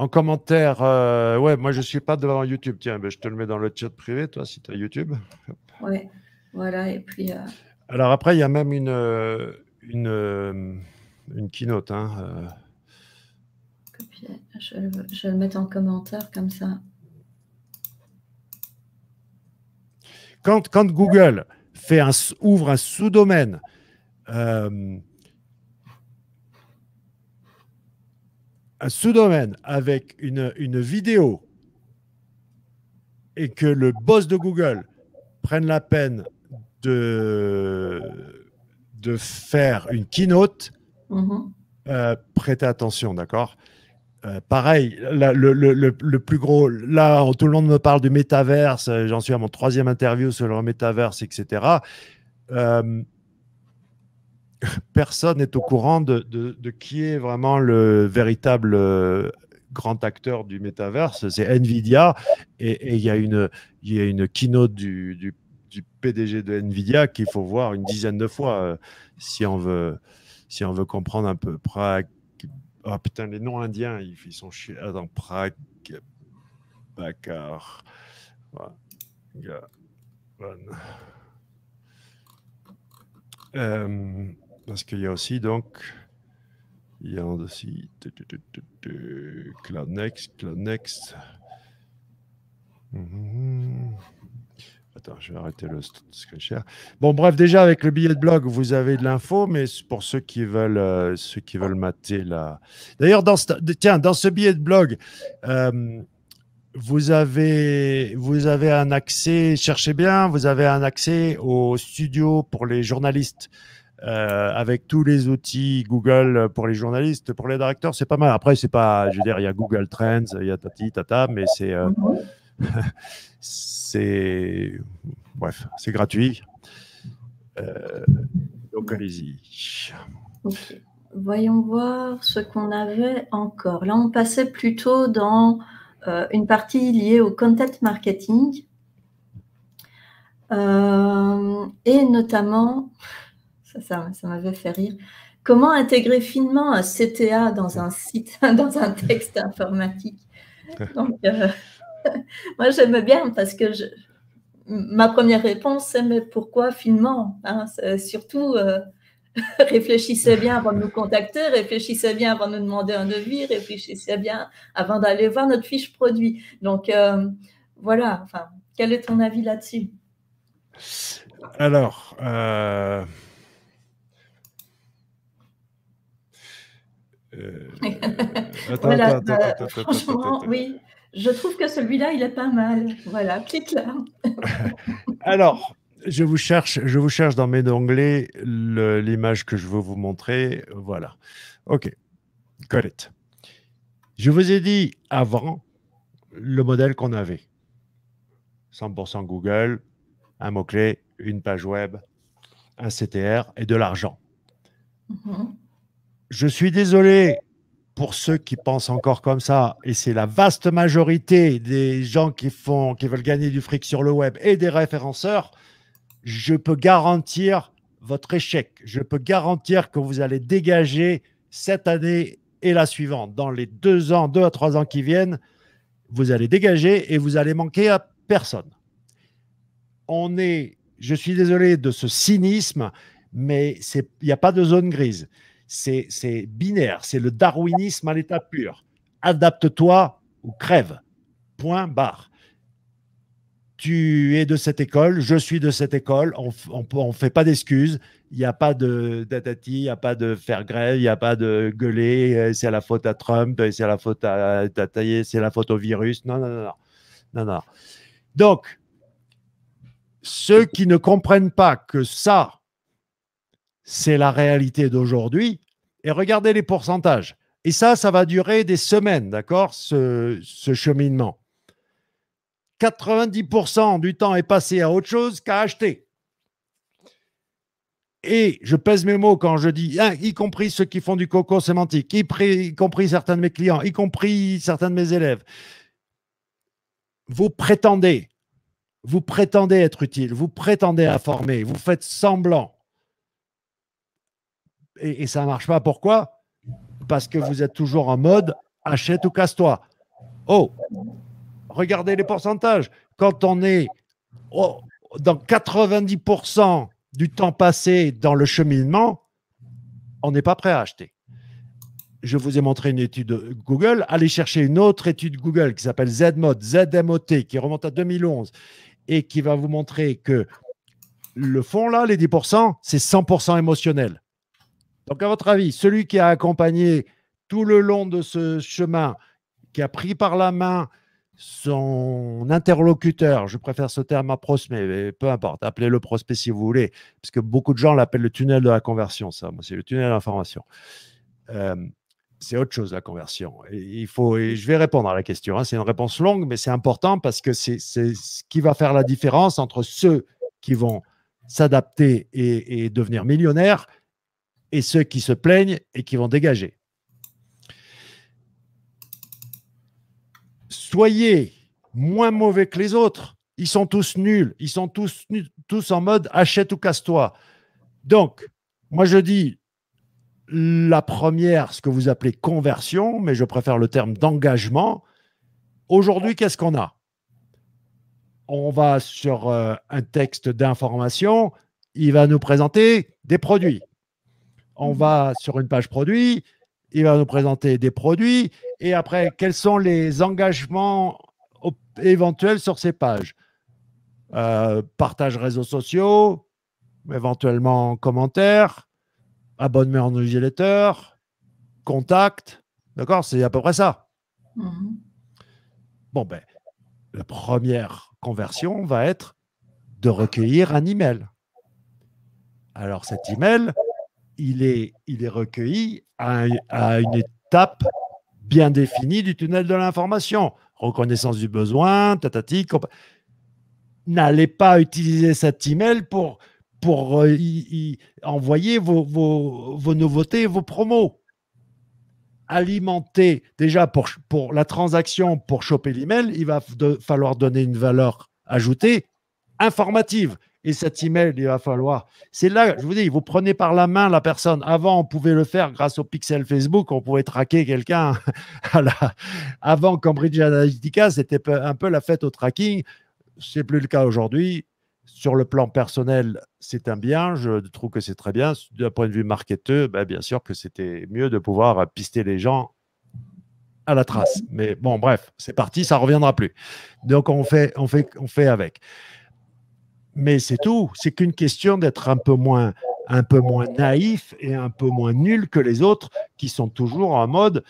en commentaire, euh, ouais, moi je ne suis pas devant YouTube. Tiens, ben, je te le mets dans le chat privé, toi, si tu as YouTube. Oui, voilà. Et puis. Euh, Alors après, il y a même une, euh, une, une keynote. Hein, je, je, vais le mettre en commentaire comme ça. Quand, quand Google fait un, ouvre un sous-domaine un sous-domaine avec une, une vidéo et que le boss de Google prenne la peine de, de faire une keynote, mm-hmm. euh, prêtez attention, d'accord? Euh, pareil, le, plus gros, là, tout le monde me parle du métaverse, j'en suis à mon troisième interview sur le métaverse, etc. Euh, personne n'est au courant de, qui est vraiment le véritable euh, grand acteur du métaverse. C'est Nvidia. Et il y, a une, keynote du, PDG de Nvidia qu'il faut voir une dizaine de fois euh, si, on veut, si on veut comprendre un peu. Prague. Ah putain, les noms indiens, ils, sont chiés. Attends, Prague. Bakar. Euh, parce qu'il y a aussi, donc, il y a aussi Cloud Next, Cloud Next. Mhm. Attends, je vais arrêter le share. Bon, bref, déjà avec le billet de blog, vous avez de l'info, mais pour ceux qui veulent, euh, ceux qui veulent mater là. D'ailleurs, dans ce, tiens, dans ce billet de blog, euh, vous avez, vous avez un accès, cherchez bien, vous avez un accès au studio pour les journalistes. Euh, avec tous les outils Google pour les journalistes, pour les directeurs, c'est pas mal. Après, c'est pas, je veux dire, il y a Google Trends, il y a Tati, Tata, mais c'est, euh, c'est, bref, c'est gratuit. Euh, donc allez-y. Voyons voir ce qu'on avait encore. Là, on passait plutôt dans une partie liée au content marketing. et notamment, ça, ça, m'avait fait rire. Comment intégrer finement un CTA dans un site, dans un texte informatique? Euh, moi, j'aime bien parce que je, ma première réponse, c'est mais pourquoi finement hein? Surtout, euh, réfléchissez bien avant de nous contacter, réfléchissez bien avant de nous demander un devis, réfléchissez bien avant d'aller voir notre fiche produit. Donc, euh, voilà, enfin, Quel est ton avis là-dessus? Alors, euh, franchement, oui. Je trouve que celui-là, il est pas mal. Voilà, clique là. Alors, je vous cherche, je vous cherche dans mes onglets l'image que je veux vous montrer. Voilà. OK. Got it. Je vous ai dit avant le modèle qu'on avait. 100% Google, un mot-clé, une page web, un CTR et de l'argent. Mm-hmm. Je suis désolé pour ceux qui pensent encore comme ça, et c'est la vaste majorité des gens qui, font, qui veulent gagner du fric sur le web et des référenceurs, je peux garantir votre échec. Je peux garantir que vous allez dégager cette année et la suivante. Dans les deux ans, deux à trois ans qui viennent, vous allez dégager et vous allez manquer à personne. On est, je suis désolé de ce cynisme, mais il n'y a pas de zone grise. C'est binaire, c'est le darwinisme à l'état pur. Adapte-toi ou crève. Point barre tu es de cette école, je suis de cette école, on ne fait pas d'excuses, il n'y a pas de datati, il n'y a pas de faire grève, il n'y a pas de gueuler, euh, c'est la faute à Trump, c'est la faute à, tailler, c'est la faute au virus. Non, non, non. non, non. Donc, ceux qui ne comprennent pas que ça, c'est la réalité d'aujourd'hui, et regardez les pourcentages. Et ça, ça va durer des semaines, d'accord, ce cheminement. 90% du temps est passé à autre chose qu'à acheter. Et je pèse mes mots quand je dis, hein, y compris ceux qui font du coco sémantique, y, compris certains de mes clients, y compris certains de mes élèves. Vous prétendez, vous prétendez être utile, vous prétendez informer, vous faites semblant. Et, ça ne marche pas. Pourquoi? Parce que vous êtes toujours en mode achète ou casse-toi. Oh, regardez les pourcentages. Quand on est dans 90% du temps passé dans le cheminement, on n'est pas prêt à acheter. Je vous ai montré une étude Google. Allez chercher une autre étude Google qui s'appelle ZMOD, ZMOT, qui remonte à 2011 et qui va vous montrer que le fond là, les 10%, c'est 100% émotionnel. Donc, à votre avis, celui qui a accompagné tout le long de ce chemin, qui a pris par la main son interlocuteur, je préfère ce terme à prospect, mais peu importe, appelez-le prospect si vous voulez, parce que beaucoup de gens l'appellent le tunnel de la conversion, ça, moi c'est le tunnel d'information. Euh, c'est autre chose la conversion. Il faut, je vais répondre à la question. Hein. c'est une réponse longue, mais c'est important parce que c'est ce qui va faire la différence entre ceux qui vont s'adapter et devenir millionnaires et ceux qui se plaignent et qui vont dégager. soyez moins mauvais que les autres. Ils sont tous nuls. Ils sont tous, tous en mode achète ou casse-toi. Donc, moi, je dis la première, ce que vous appelez conversion, mais je préfère le terme d'engagement. Aujourd'hui, qu'est-ce qu'on a? On va sur euh, un texte d'information, il va nous présenter des produits. On va sur une page produit, il va nous présenter des produits et après, quels sont les engagements éventuels sur ces pages? Euh, Partage réseaux sociaux, éventuellement commentaires, abonnement en newsletter, contact. D'accord? C'est à peu près ça. Mhm. Bon, ben, la première conversion va être de recueillir un email. Alors, cet email, il est, il est recueilli à, une étape bien définie du tunnel de l'information. Reconnaissance du besoin, tatati. N'allez pas utiliser cet email pour, pour euh, envoyer vos, nouveautés, vos promos. Alimenter, déjà pour la transaction, pour choper l'email, il va falloir donner une valeur ajoutée informative. Et cet email, il va falloir. C'est là, je vous dis, vous prenez par la main la personne. Avant, on pouvait le faire grâce au pixel Facebook, on pouvait traquer quelqu'un. Avant Cambridge Analytica, c'était un peu la fête au tracking. C'est plus le cas aujourd'hui. Sur le plan personnel, c'est un bien. Je trouve que c'est très bien. D'un point de vue marketeur, ben, bien sûr que c'était mieux de pouvoir pister les gens à la trace. Mais bon, bref, c'est parti, ça ne reviendra plus. Donc, on fait, on fait, on fait avec. Mais c'est tout. C'est qu'une question d'être un peu moins un peu moins naïf et un peu moins nul que les autres qui sont toujours en mode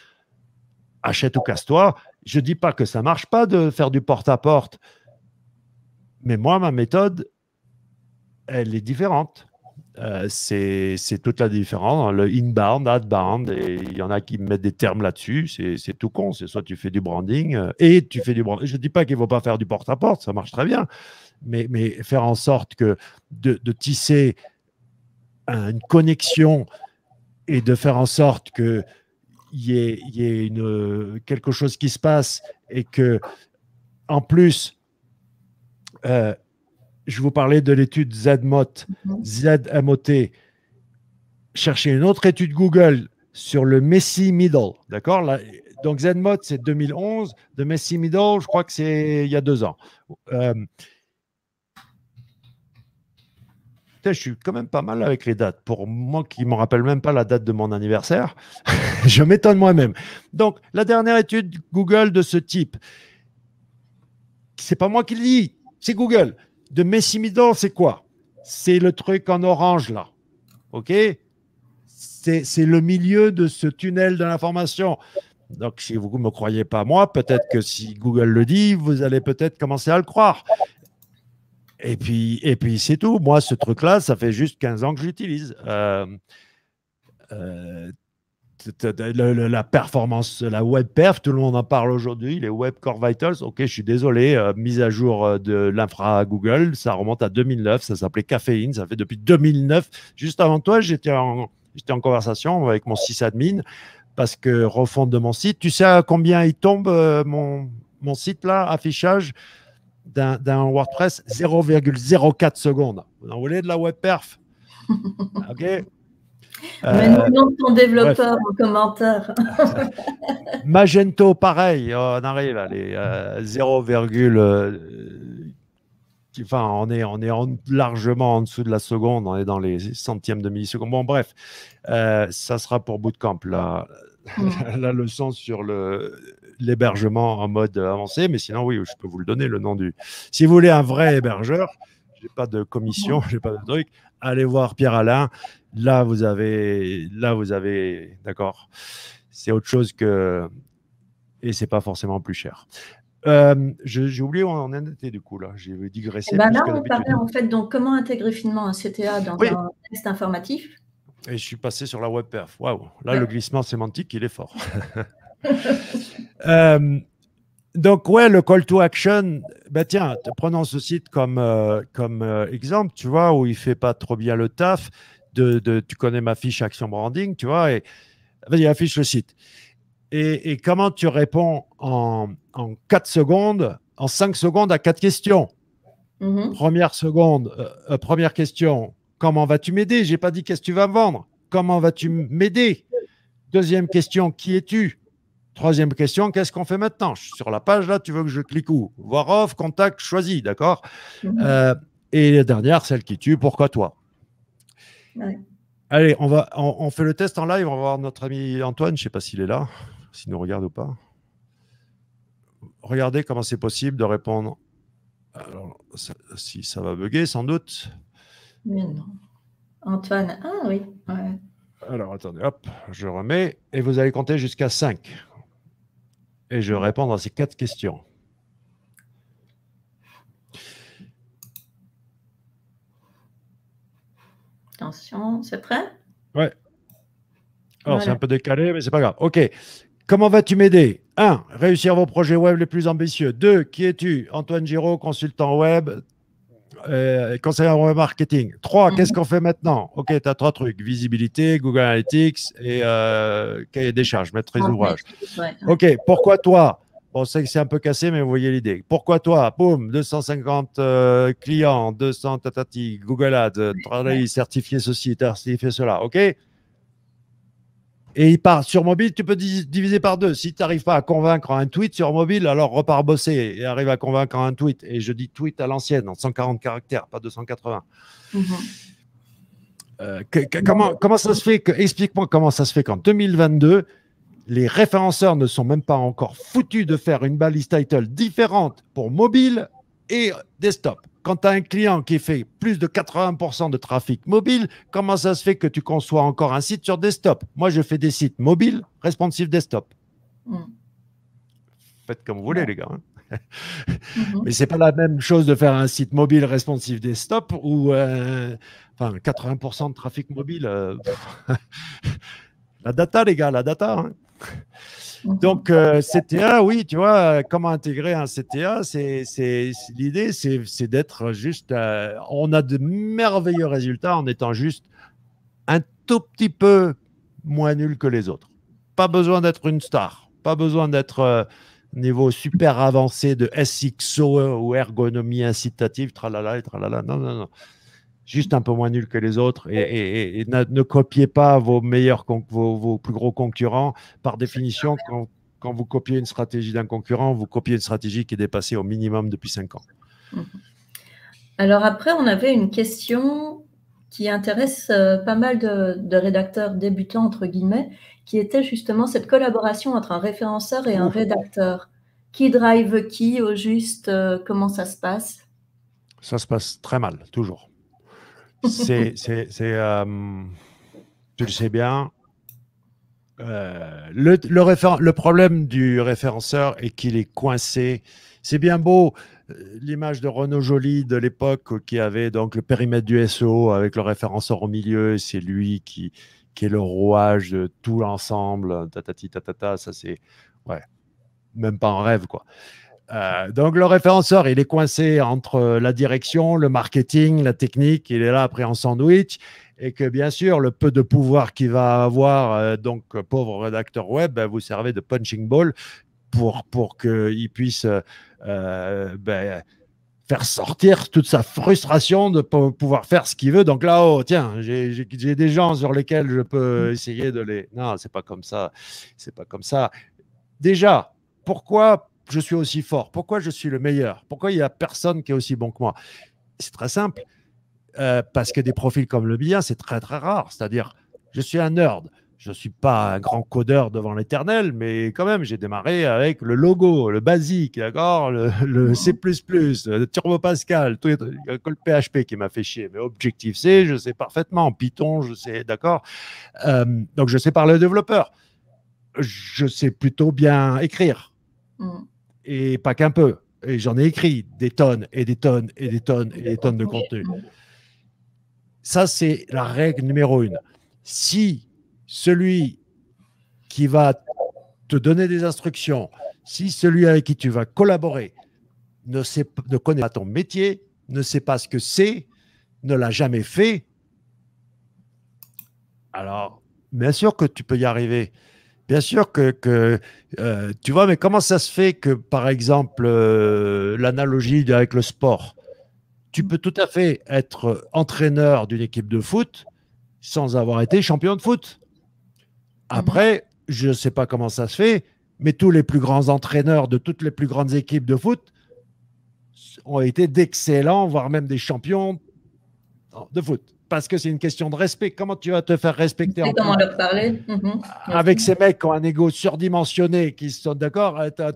achète ou casse-toi. Je ne dis pas que ça marche pas de faire du porte-à-porte, mais moi, ma méthode, elle est différente. Euh, c'est toute la différence. Le inbound, outbound, et il y en a qui mettent des termes là-dessus. C'est tout con. C'est soit tu fais du branding euh, et tu fais du branding. Je ne dis pas qu'il ne faut pas faire du porte-à-porte, ça marche très bien. Mais, mais, faire en sorte que de, de tisser une connexion et de faire en sorte qu'il y ait, y ait une, quelque chose qui se passe et que, en plus, euh, je vous parlais de l'étude ZMOT, ZMOT. Cherchez une autre étude Google sur le Messi Middle, d'accord? Donc ZMOT, c'est 2011. De Messi Middle, je crois que c'est il y a deux ans. Euh, je suis quand même pas mal avec les dates. Pour moi qui ne me rappelle même pas la date de mon anniversaire, je m'étonne moi-même. Donc, la dernière étude Google de ce type, c'est pas moi qui le dis, c'est Google. De Messimidor, c'est quoi? C'est le truc en orange là. OK? C'est le milieu de ce tunnel de l'information. Donc, si vous ne me croyez pas moi, peut-être que si Google le dit, vous allez peut-être commencer à le croire. Et puis, et puis c'est tout. Moi, ce truc-là, ça fait juste 15 ans que je l'utilise. Euh, euh, la performance, la web perf, tout le monde en parle aujourd'hui, les web core vitals. Ok, je suis désolé, euh, mise à jour de l'infra Google, ça remonte à 2009, ça s'appelait Caféine, ça fait depuis 2009. Juste avant toi, j'étais en, conversation avec mon sysadmin parce que refonte de mon site. Tu sais à combien il tombe mon, mon site là, affichage? D'un WordPress 0,04 secondes. Vous en voulez de la web perf? OK mais nous, euh, ton développeur en commentaire. Magento, pareil, on arrive à les 0, euh, enfin, on est, on est largement en dessous de la seconde, on est dans les centièmes de millisecondes. Bon, bref, euh, ça sera pour Bootcamp, la, mm. la leçon sur le, l'hébergement en mode avancé, mais sinon, oui, je peux vous le donner, le nom du. Si vous voulez un vrai hébergeur, j'ai pas de commission, j'ai pas de truc, allez voir Pierre Alain. Là, vous avez, là, vous avez, d'accord. C'est autre chose que, et c'est pas forcément plus cher. Euh, j'ai oublié où on en était du coup là. J'ai digressé. Eh ben là, on parlait en fait donc comment intégrer finement un CTA dans un texte informatif? Et je suis passé sur la web perf. Waouh, là le glissement sémantique il est fort. Euh, donc, ouais, le call to action, ben tiens, prenons ce site comme, euh, comme euh, exemple, tu vois, où il fait pas trop bien le taf. De, de tu connais ma fiche action branding, tu vois, et vas-y, affiche le site. Et, et, comment tu réponds en, en 4 secondes, en 5 secondes à quatre questions? Mm-hmm. Première seconde, première question, comment vas-tu m'aider? J'ai pas dit qu'est-ce que tu vas me vendre. Comment vas-tu m'aider? Deuxième question, qui es-tu? Troisième question, qu'est-ce qu'on fait maintenant? Sur la page, là, tu veux que je clique où? Voir off, contact, choisi, d'accord? Mhm. euh, Et la dernière, celle qui tue, pourquoi toi? Allez, on, va, on, fait le test en live. On va voir notre ami Antoine. Je ne sais pas s'il est là, s'il nous regarde ou pas. Regardez comment c'est possible de répondre. Alors, si ça va bugger, sans doute. Mais non. Antoine, ah oui. Alors, attendez, hop, je remets. Et vous allez compter jusqu'à 5 et je réponds à ces quatre questions. Attention, c'est prêt? Ouais. Alors, c'est un peu décalé, mais c'est pas grave. OK. Comment vas-tu m'aider? 1. Réussir vos projets web les plus ambitieux. 2. Qui es-tu? Antoine Giraud, consultant web, euh, conseiller en marketing. 3. Mhm. Qu'est-ce qu'on fait maintenant? OK, tu as trois trucs visibilité, Google Analytics et euh, cahier des charges, maîtrise d'ouvrage. OK, pourquoi toi? Bon, c'est que c'est un peu cassé, mais vous voyez l'idée. Pourquoi toi? Boum, 250 euh, clients, 200 tatati, Google Ads, travail certifié ceci, certifié cela. OK? Et il part sur mobile, tu peux diviser par deux. Si tu n'arrives pas à convaincre un tweet sur mobile, alors repars bosser et arrive à convaincre un tweet. Et je dis tweet à l'ancienne, en 140 caractères, pas 280. Mhm. Euh, comment, comment ça se fait Explique-moi comment ça se fait qu'en 2022, les référenceurs ne sont même pas encore foutus de faire une balise title différente pour mobile et desktop. Quand tu as un client qui fait plus de 80% de trafic mobile, comment ça se fait que tu conçois encore un site sur desktop? Moi, je fais des sites mobiles, responsive desktop. Hmm. Faites comme vous voulez, les gars. Hein. Mhm. Mais c'est pas la même chose de faire un site mobile responsive desktop ou euh, enfin 80% de trafic mobile. Euh, la data, les gars, la data. Hein. Mhm. Donc, euh, CTA, oui, tu vois, comment intégrer un CTA c'est, L'idée, c'est, d'être juste. on a de merveilleux résultats en étant juste un tout petit peu moins nul que les autres. Pas besoin d'être une star, pas besoin d'être niveau super avancé de SXO ou ergonomie incitative, tralala et tralala. Non, non, non. Juste un peu moins nul que les autres et, ne, copiez pas vos meilleurs, vos, plus gros concurrents. Par définition, quand, vous copiez une stratégie d'un concurrent, vous copiez une stratégie qui est dépassée au minimum depuis cinq ans. Mhm. Alors après, on avait une question qui intéresse euh, pas mal de, de, rédacteurs débutants, entre guillemets, qui était justement cette collaboration entre un référenceur et un rédacteur. Qui drive qui au juste euh, Comment ça se passe? Ça se passe très mal, toujours. C'est, c'est, euh, tu le sais bien, euh, le, problème du référenceur est qu'il est coincé. C'est bien beau l'image de Renaud Joly de l'époque qui avait donc le périmètre du SEO avec le référenceur au milieu. C'est lui qui, qui est le rouage de tout l'ensemble, tatati tatata, ça c'est ouais, même pas en rêve quoi. Euh, donc le référenceur, il est coincé entre la direction, le marketing, la technique, il est là après en sandwich, et que bien sûr, le peu de pouvoir qu'il va avoir, euh, donc pauvre rédacteur web, ben, vous servez de punching ball pour, pour qu'il puisse euh, ben, faire sortir toute sa frustration de pouvoir faire ce qu'il veut. Donc là, oh, tiens, j'ai des gens sur lesquels je peux essayer de les. Non, c'est pas comme ça. C'est pas comme ça. Déjà, pourquoi je suis aussi fort Pourquoi je suis le meilleur? Pourquoi il n'y a personne qui est aussi bon que moi? C'est très simple. Euh, parce que des profils comme le mien, c'est très très rare. C'est-à-dire, je suis un nerd je ne suis pas un grand codeur devant l'éternel, mais quand même, j'ai démarré avec le logo, le basique, d'accord, le, C++, le Turbo Pascal, tout le PHP qui m'a fait chier, mais Objective-C, je sais parfaitement, Python, je sais, d'accord? Euh, donc, je sais parler aux développeurs. Je sais plutôt bien écrire, mm. Et pas qu'un peu. Et j'en ai écrit des tonnes et des tonnes et des tonnes et des tonnes de contenu. Ça, c'est la règle numéro une. Si celui qui va te donner des instructions, si celui avec qui tu vas collaborer ne, sait, ne connaît pas ton métier, ne sait pas ce que c'est, ne l'a jamais fait, alors bien sûr que tu peux y arriver. Bien sûr que, euh, tu vois, mais comment ça se fait que, par exemple, euh, l'analogie avec le sport, tu peux tout à fait être entraîneur d'une équipe de foot sans avoir été champion de foot. Après, je ne sais pas comment ça se fait, mais tous les plus grands entraîneurs de toutes les plus grandes équipes de foot ont été d'excellents, voire même des champions de foot. Parce que c'est une question de respect. Comment tu vas te faire respecter en comment leur parler mhm. Avec ces mecs qui ont un ego surdimensionné, qui sont d'accord ah,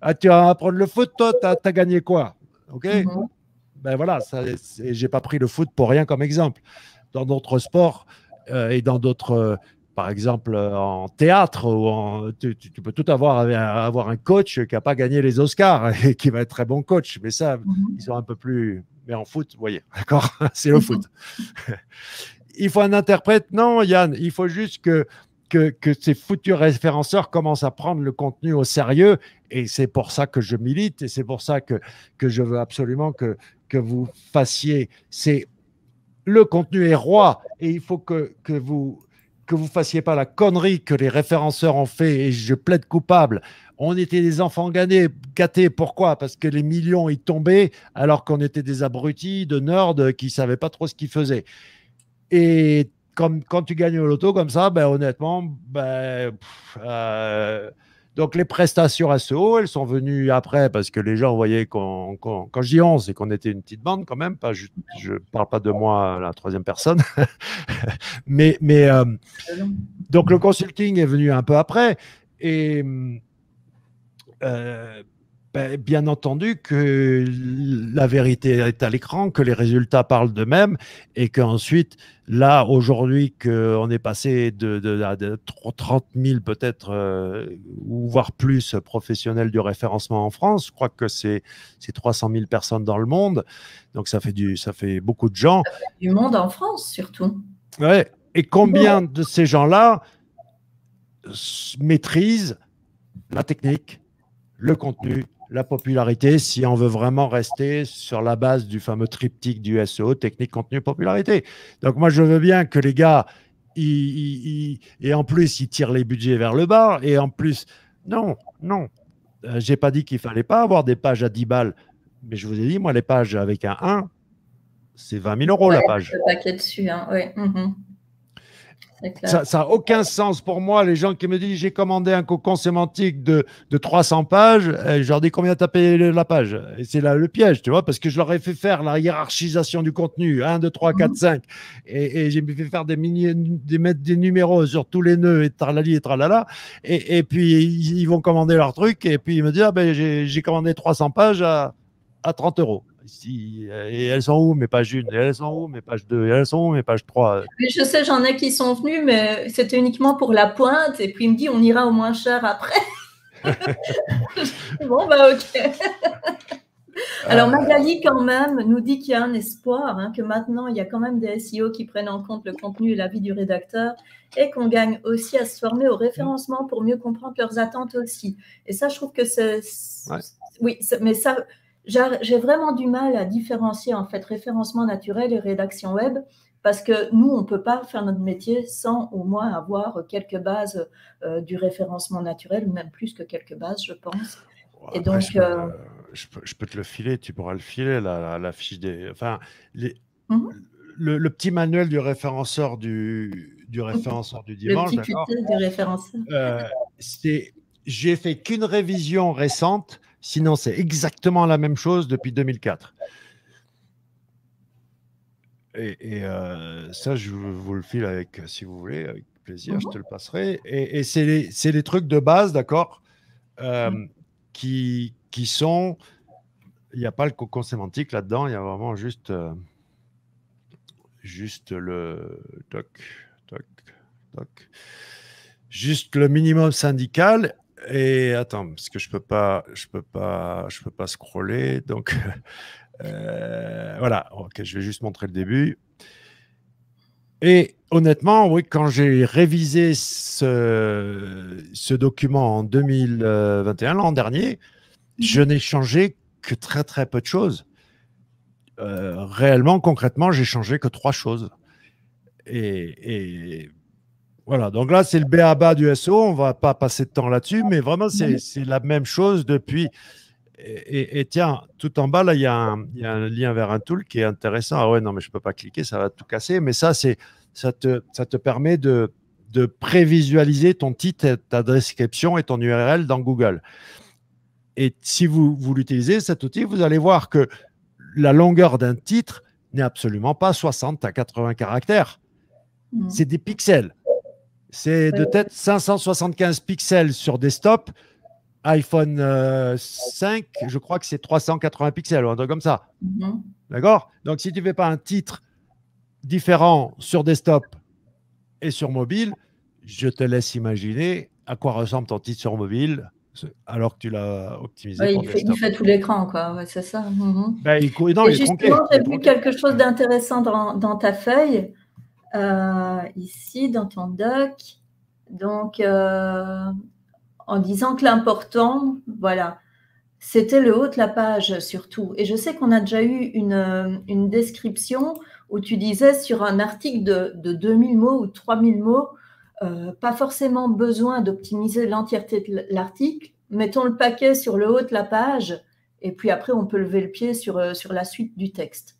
ah, Tu vas apprendre le foot, toi, tu as, gagné quoi? OK? Mhm. Ben voilà, j'ai pas pris le foot pour rien comme exemple. Dans d'autres sports euh, et dans d'autres par exemple, euh, en théâtre, ou tu, peux tout avoir, avoir un coach qui n'a pas gagné les Oscars et qui va être très bon coach. Mais ça, mhm. ils sont un peu plus. Mais en foot, vous voyez, d'accord C'est le foot. il faut un interprète? Non, Yann, il faut juste que, que, ces futurs référenceurs commencent à prendre le contenu au sérieux. Et c'est pour ça que je milite et c'est pour ça que, que je veux absolument que, que vous fassiez. C'est le contenu est roi et il faut que, que vous que vous fassiez pas la connerie que les référenceurs ont fait, et je plaide coupable. On était des enfants gagnés, gâtés. Pourquoi? Parce que les millions y tombaient, alors qu'on était des abrutis de nerds qui savaient pas trop ce qu'ils faisaient. Et comme, quand tu gagnes au loto comme ça, ben, honnêtement, ben, euh, donc les prestations SEO, elles sont venues après parce que les gens voyaient qu'on, quand je dis 11, c'est qu'on était une petite bande quand même. Pas, je ne parle pas de moi, la troisième personne. mais mais euh, donc le consulting est venu un peu après. et ben, bien entendu que la vérité est à l'écran, que les résultats parlent d'eux-mêmes et qu'ensuite, là, aujourd'hui, qu'on est passé de, 30 000 peut-être, euh, ou voire plus professionnels du référencement en France, je crois que c'est 300 000 personnes dans le monde, donc ça fait, du, ça fait beaucoup de gens. Du monde en France surtout. Ouais. Et combien de ces gens-là maîtrisent la technique, le contenu, la popularité si on veut vraiment rester sur la base du fameux triptyque du SEO, technique, contenu, popularité. Donc moi, je veux bien que les gars, et en plus, ils tirent les budgets vers le bas, et en plus, non, non. Euh, j'ai pas dit qu'il fallait pas avoir des pages à 10 balles, mais je vous ai dit, moi, les pages avec un 1, c'est 20 000 euros la page. Le paquet dessus, hein. Mhm. Ça n'a aucun sens pour moi. Les gens qui me disent j'ai commandé un cocon sémantique de, de 300 pages, et je leur dis combien tu as payé la page? Et c'est là le piège, tu vois, parce que je leur ai fait faire la hiérarchisation du contenu 1, 2, 3, 4, 5. Et, et j'ai fait faire des, mini, des, mettre des numéros sur tous les nœuds et tralali et tralala. Et, et puis ils, vont commander leur truc et puis ils me disent ah, ben, j'ai commandé 300 pages à, à 30 euros. Euh, et elles sont où mes pages 1 Et elles sont où mes pages 2 Et elles sont où mes pages 3 Je sais, j'en ai qui sont venus, mais c'était uniquement pour la pointe. Et puis il me dit, on ira au moins cher après. bon, bah ok. Alors euh. Magali, quand même, nous dit qu'il y a un espoir, hein, que maintenant, il y a quand même des SEO qui prennent en compte le contenu et la vie du rédacteur et qu'on gagne aussi à se former au référencement pour mieux comprendre leurs attentes aussi. Et ça, je trouve que c'est... Oui, mais ça, j'ai vraiment du mal à différencier en fait référencement naturel et rédaction web parce que nous, on ne peut pas faire notre métier sans au moins avoir quelques bases euh, du référencement naturel, ou même plus que quelques bases, je pense. et donc, euh, je peux, je, peux, te le filer, tu pourras le filer, la, la, fiche des. Enfin, les, mhm. le, petit manuel du référenceur du, du référenceur du dimanche. Le petit du référenceur. Euh, j'ai fait qu'une révision récente Sinon, c'est exactement la même chose depuis 2004. Et, euh, ça, je vous le file avec, si vous voulez, avec plaisir, je te le passerai. Et, c'est les, trucs de base, d'accord, euh, qui, qui sont. Il n'y a pas le cocon sémantique là-dedans, il y a vraiment juste, euh, juste le. Toc, toc, toc. Juste le minimum syndical et attends, parce que je peux pas, je peux pas, je peux pas scroller. Donc euh, voilà, ok, je vais juste montrer le début. Et honnêtement, oui, quand j'ai révisé ce, ce, document en 2021, l'an dernier, je mhm. n'ai changé que très très peu de choses. Euh, réellement, concrètement, j'ai changé que trois choses. Et, et voilà, donc là, c'est le BABA du SO. On va pas passer de temps là-dessus, mais vraiment, c'est la même chose depuis. Et, tiens, tout en bas, là, il y, a un lien vers un tool qui est intéressant. Ah ouais, non, mais je ne peux pas cliquer, ça va tout casser. Mais ça, c'est ça te, ça te permet de, de prévisualiser ton titre, ta description et ton URL dans Google. Et si vous, vous l'utilisez, cet outil, vous allez voir que la longueur d'un titre n'est absolument pas 60 à 80 caractères. Mmh. C'est des pixels. C'est de tête 575 pixels sur desktop. iPhone 5, euh, je crois que c'est 380 pixels ou un truc comme ça. Mhm. D'accord? Donc, si tu ne fais pas un titre différent sur desktop et sur mobile, je te laisse imaginer à quoi ressemble ton titre sur mobile alors que tu l'as optimisé. il, fait, tout l'écran, quoi. c'est ça. Mhm. Ben, justement, j'ai vu quelque chose d'intéressant dans, ta feuille? Euh, ici dans ton doc. Donc, euh, en disant que l'important, voilà, c'était le haut de la page surtout. Et je sais qu'on a déjà eu une, description où tu disais sur un article de, de 2000 mots ou 3000 mots, euh, pas forcément besoin d'optimiser l'entièreté de l'article, mettons le paquet sur le haut de la page et puis après on peut lever le pied sur la suite du texte.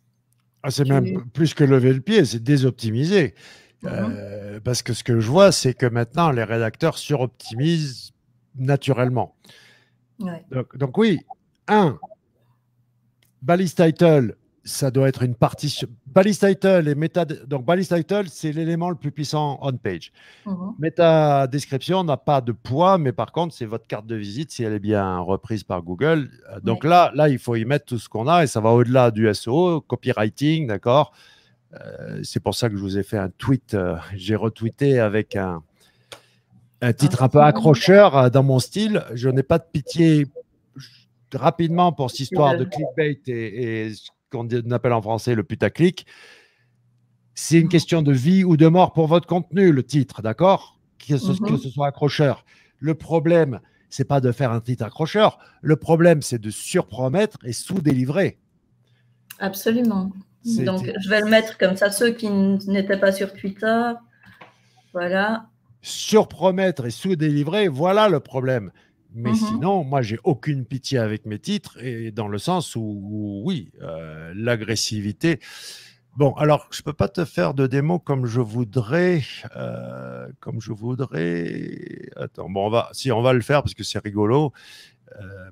Ah, c'est même plus que lever le pied, c'est désoptimiser. Mhm. Euh, parce que ce que je vois, c'est que maintenant, les rédacteurs suroptimisent naturellement. Donc, oui, un, balise title, ça doit être une partition. Balise title et meta. Donc, balise title, c'est l'élément le plus puissant on page. Mhm. Meta description n'a pas de poids, mais par contre, c'est votre carte de visite si elle est bien reprise par Google. Euh, Donc Ouais. là, là, il faut y mettre tout ce qu'on a et ça va au-delà du SEO, copywriting, d'accord? Euh, c'est pour ça que je vous ai fait un tweet. euh, J'ai retweeté avec un, un titre un peu accrocheur euh, dans mon style. Je n'ai pas de pitié rapidement pour cette histoire de clickbait et, et qu'on appelle en français le putaclic. C'est une Mhm. question de vie ou de mort pour votre contenu, le titre, d'accord? Que, ce- Mhm. que ce soit accrocheur. Le problème, c'est pas de faire un titre accrocheur. Le problème, c'est de surpromettre et sous-délivrer. Absolument. Donc, je vais le mettre comme ça. Ceux qui n'étaient pas sur Twitter, voilà. surpromettre et sous-délivrer, voilà le problème. Mais Mhm. sinon, moi, j'ai aucune pitié avec mes titres, et dans le sens où, où, oui, euh, l'agressivité. Bon, alors, je peux pas te faire de démo comme je voudrais, euh, comme je voudrais. Attends, bon, on va, si on va le faire parce que c'est rigolo, euh,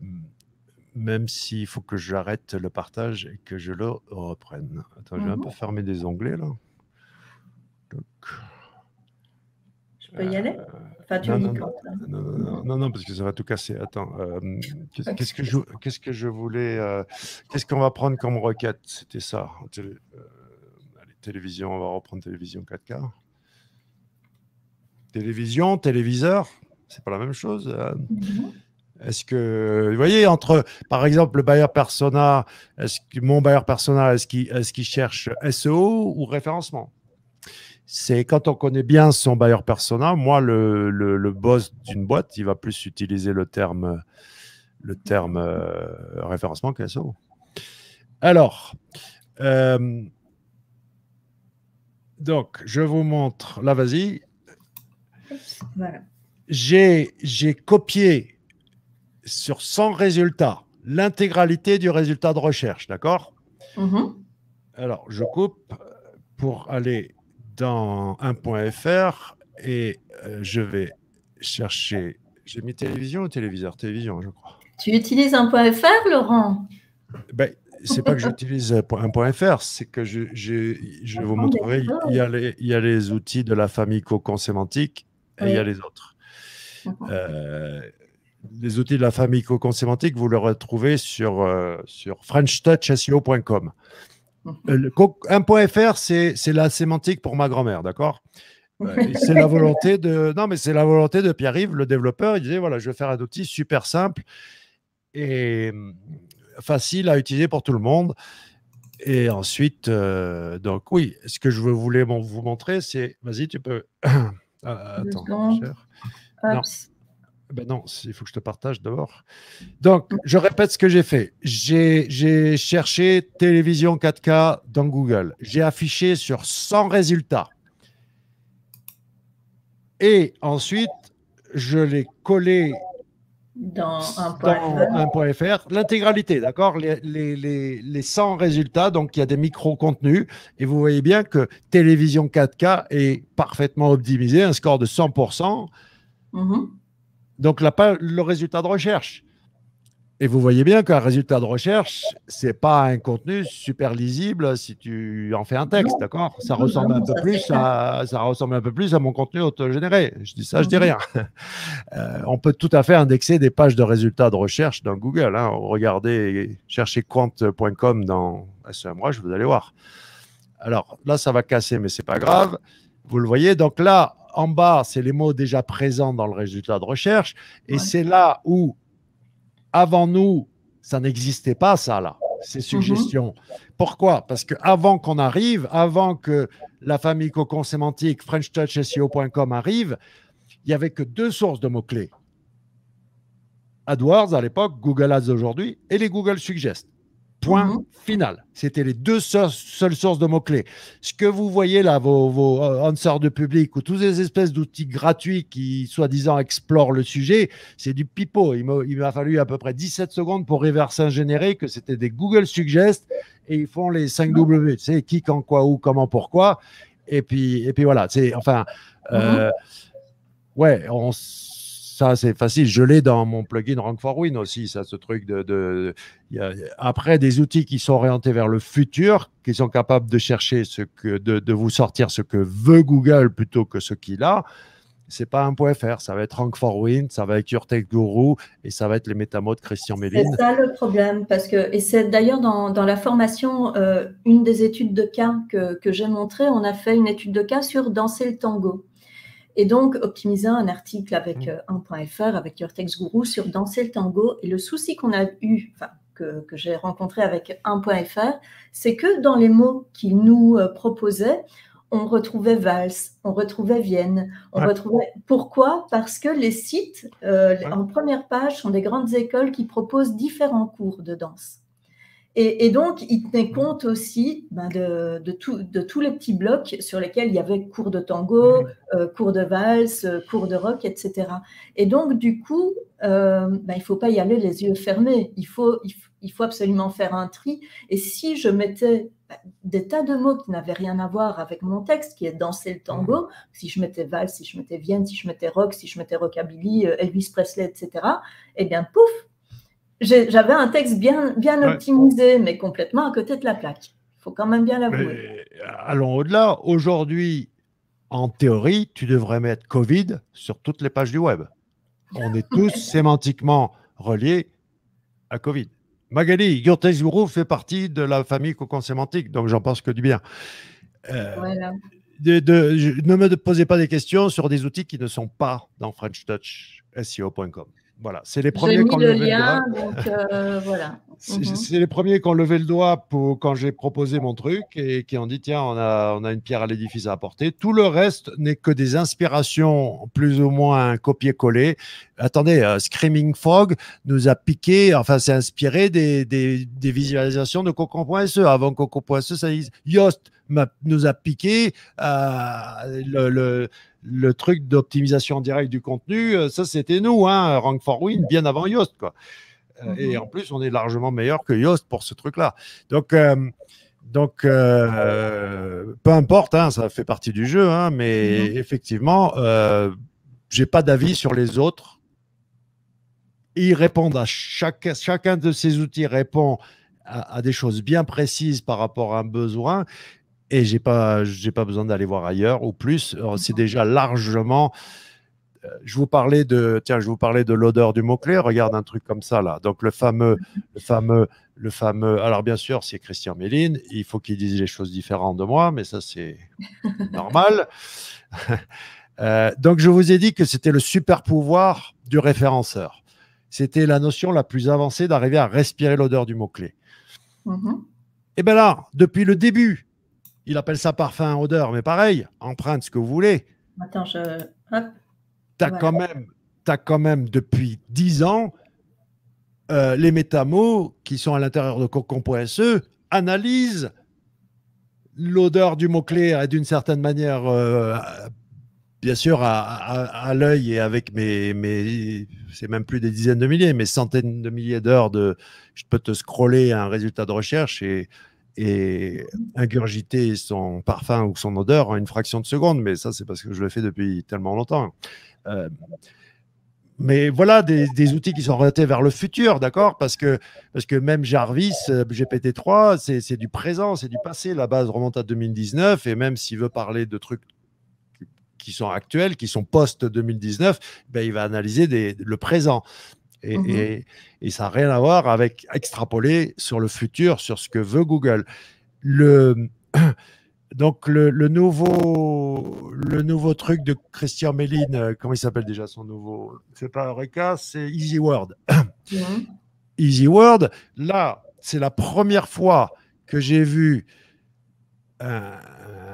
même s'il faut que j'arrête le partage et que je le reprenne. Attends, je vais un peu fermer des onglets là. Donc, Je peux y aller? Enfin, tu non, me non, dis non. quand. là. Non, non, non, non, non, parce que ça va tout casser. Attends, euh, qu'est-ce que je, qu'est-ce que je voulais, euh, qu'est-ce qu'on va prendre comme requête? C'était ça. Télé- euh, allez, télévision, on va reprendre télévision 4K. Télévision, téléviseur, c'est pas la même chose. Mhm. Est-ce que, vous voyez, entre, par exemple, le buyer persona, est-ce que mon buyer persona, est-ce qu'il est qu'il cherche SEO ou référencement? C'est quand on connaît bien son buyer persona, moi, le, le, le boss d'une boîte, il va plus utiliser le terme, le terme euh, référencement SEO. Alors, euh, donc, je vous montre, là, vas-y, Voilà. j'ai j'ai copié sur 100 résultats l'intégralité du résultat de recherche, d'accord? Mhm. Alors, je coupe pour aller dans 1.fr et euh, je vais chercher. J'ai mis télévision ou téléviseur? Télévision, je crois. Tu utilises un point .fr, Laurent? Ben, c'est pas que j'utilise euh, un point .fr, c'est que je, je, je vous Ah, montrerai. Il y, a les, il y a les outils de la famille Cocon sémantique et il y a les autres. Euh, les outils de la famille Cocon sémantique, vous les retrouvez sur, euh, sur FrenchTouchSEO.com. Mhm. Euh, le co- 1.fr, c'est la sémantique pour ma grand-mère, d'accord? Euh, C'est la volonté de non, mais c'est la volonté de Pierre-Yves, le développeur. Il disait voilà, je vais faire un outil super simple et hum, facile à utiliser pour tout le monde. Et ensuite, euh, donc oui, ce que je voulais vous montrer, c'est, vas-y, tu peux. Ah, attends. Hop. Non. Ben non, il faut que je te partage d'abord. Donc, je répète ce que j'ai fait. J'ai cherché télévision 4K dans Google. J'ai affiché sur 100 résultats. Et ensuite, je l'ai collé Dans un point dans .fr. un .fr, l'intégralité, d'accord? Les, les, les, les 100 résultats, donc il y a des micro-contenus, et vous voyez bien que télévision 4K est parfaitement optimisé, un score de 100%, Mhm. Donc le résultat de recherche. Et vous voyez bien qu'un résultat de recherche, c'est pas un contenu super lisible si tu en fais un texte, d'accord? Ça ressemble un peu plus à ça ressemble un peu plus à mon contenu autogénéré. Je dis ça, je dis rien. Euh, on peut tout à fait indexer des pages de résultats de recherche dans Google. hein. Regardez, cherchez quant.com dans SEMrush, vous allez voir. Alors là, ça va casser, mais c'est pas grave. Vous le voyez. Donc là, en bas, c'est les mots déjà présents dans le résultat de recherche. Et Ouais. c'est là où, avant nous, ça n'existait pas, ça, là, ces Mhm. suggestions. Pourquoi? Parce qu'avant qu'on arrive, avant que la famille Cocon sémantique, FrenchTouchSEO.com arrive, il n'y avait que deux sources de mots-clés. AdWords à l'époque, Google Ads aujourd'hui et les Google Suggest. Point Mhm. final. C'était les deux seules, seules sources de mots-clés. Ce que vous voyez là, vos, vos euh, answers de public ou tous ces espèces d'outils gratuits qui, soi-disant, explorent le sujet, c'est du pipeau. Il m'a fallu à peu près 17 secondes pour reverse ingénierer que c'était des Google Suggest et ils font les 5 W. Tu sais, qui, quand, quoi, où, comment, pourquoi. Et puis, et puis voilà. C'est, enfin, euh, ouais, on, ça, c'est facile. Je l'ai dans mon plugin Rank for Win aussi, ça, ce truc de. après, des outils qui sont orientés vers le futur, qui sont capables de chercher ce que, de, vous sortir ce que veut Google plutôt que ce qu'il a. C'est pas un point .fr, ça va être Rank for Win, ça va être Your Tech Guru et ça va être les métamodes Christian Méline. C'est ça le problème, parce que, et c'est d'ailleurs dans, dans, la formation, euh, une des études de cas que, que j'ai montré, on a fait une étude de cas sur danser le tango. Et donc, optimiser un article avec mmh. euh, 1.fr, avec Your Text Guru sur danser le tango. Et le souci qu'on a eu, enfin, que, que j'ai rencontré avec 1.fr, c'est que dans les mots qu'il nous euh, proposait, on retrouvait Valse, on retrouvait Vienne, on retrouvait. Pourquoi? Parce que les sites euh, en première page sont des grandes écoles qui proposent différents cours de danse. Et, donc, il tenait compte aussi ben, de, de, de, tous les petits blocs sur lesquels il y avait cours de tango, euh, cours de valse, cours de rock, etc. Et donc, du coup, euh, ben, il ne faut pas y aller les yeux fermés. Il faut, il, faut, absolument faire un tri. Et si je mettais ben, des tas de mots qui n'avaient rien à voir avec mon texte, qui est danser le tango, si je mettais valse, si je mettais Vienne, si je mettais rock, si je mettais rockabilly, euh, Elvis Presley, etc., eh bien, pouf, j'avais un texte bien, bien optimisé, mais complètement à côté de la plaque. Il faut quand même bien l'avouer. Allons au-delà. Aujourd'hui, en théorie, tu devrais mettre Covid sur toutes les pages du web. On est tous sémantiquement reliés à Covid. Magali, Your Guru fait partie de la famille cocon sémantique, donc j'en pense que du bien. Euh, voilà. ne me posez pas des questions sur des outils qui ne sont pas dans FrenchTouchSEO.com. Voilà, c'est les premiers qui ont levé le doigt. Donc, euh, voilà. Mhm. C'est les premiers qui ont levé le doigt pour, quand j'ai proposé mon truc et qui ont dit tiens, on a, on a une pierre à l'édifice à apporter. Tout le reste n'est que des inspirations plus ou moins copier-coller. Attendez, euh, Screaming Frog nous a piqué, enfin, c'est inspiré des, des, des, visualisations de Coco.se. Avant Coco.se, ça Yoast nous a piqué euh, le, le le truc d'optimisation directe du contenu, euh, ça c'était nous, hein, Rank for Win, bien avant Yoast. Quoi. Euh, et mhm. en plus, on est largement meilleur que Yoast pour ce truc-là. Donc, euh, donc peu importe, hein, ça fait partie du jeu, hein, mais mhm. effectivement, je n'ai pas d'avis sur les autres. Ils répondent à chaque, chacun de ces outils répond à, à, des choses bien précises par rapport à un besoin et j'ai pas j'ai pas besoin d'aller voir ailleurs ou plus. Euh, c'est déjà largement euh, je vous parlais de tiens je vous parlais de l'odeur du mot clé regarde un truc comme ça là. Donc le fameux le fameux le fameux alors bien sûr c'est Christian Méline. Il faut qu'il dise les choses différentes de moi mais ça c'est normal. Euh, donc je vous ai dit que c'était le super pouvoir du référenceur. C'était la notion la plus avancée d'arriver à respirer l'odeur du mot clé mmh et bien là depuis le début il appelle ça parfum, odeur, mais pareil, empreinte, ce que vous voulez. Attends, je. Tu as, quand même, as quand même depuis 10 ans euh, les métamos qui sont à l'intérieur de cocon.se analysent l'odeur du mot-clé d'une certaine manière, euh, bien sûr, à, l'œil et avec mes, mes c'est même plus des dizaines de milliers, mais centaines de milliers d'heures de. Je peux te scroller un résultat de recherche et et ingurgiter son parfum ou son odeur en une fraction de seconde. Mais ça, c'est parce que je le fais depuis tellement longtemps. Euh, mais voilà des, outils qui sont orientés vers le futur, d'accord? Parce que, parce que même Jarvis, euh, GPT-3, c'est du présent, c'est du passé. La base remonte à 2019. Et même s'il veut parler de trucs qui sont actuels, qui sont post-2019, ben, il va analyser le présent. Mmh et, ça n'a rien à voir avec extrapoler sur le futur, sur ce que veut Google. Le, donc, le, nouveau, le nouveau truc de Christian Méline, euh, comment il s'appelle déjà son nouveau C'est pas Eureka, c'est Easy Word. Mmh. Easy Word, là, c'est la première fois que j'ai vu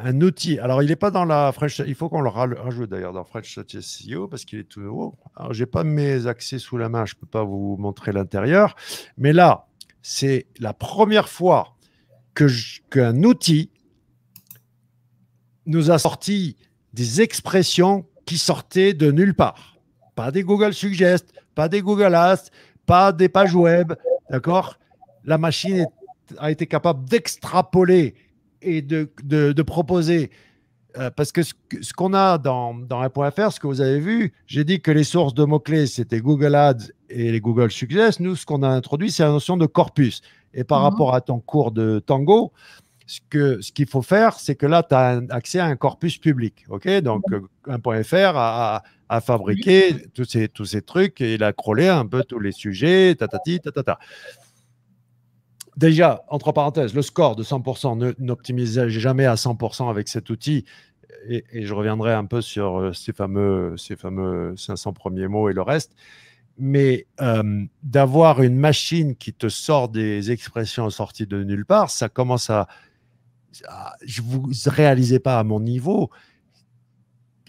un outil. Alors, il n'est pas dans la French. Il faut qu'on le rajoute d'ailleurs dans French SEO parce qu'il est tout nouveau. Alors, j'ai pas mes accès sous la main, je peux pas vous montrer l'intérieur. Mais là, c'est la première fois qu'un outil nous a sorti des expressions qui sortaient de nulle part. Pas des Google Suggest, pas des Google Ask, pas des pages web. D'accord? La machine a été capable d'extrapoler et de, de, proposer euh, parce que ce, qu'on a dans, dans un.fr, ce que vous avez vu, j'ai dit que les sources de mots-clés, c'était Google Ads et les Google Success. Nous, ce qu'on a introduit, c'est la notion de corpus. Et par mhm. rapport à ton cours de tango, ce qu'il ce qu'il faut faire, c'est que là, tu as accès à un corpus public. ok? Donc, mhm. un .fr a, a, fabriqué tous, ces, tous ces trucs et il a crawlé un peu tous les sujets, tatati, tatata. Déjà, entre parenthèses, le score de 100% n'optimisez jamais à 100% avec cet outil. Et, je reviendrai un peu sur euh, ces fameux, ces fameux 500 premiers mots et le reste. Mais euh, d'avoir une machine qui te sort des expressions sorties de nulle part, ça commence à. je ne vous réalisez pas à mon niveau,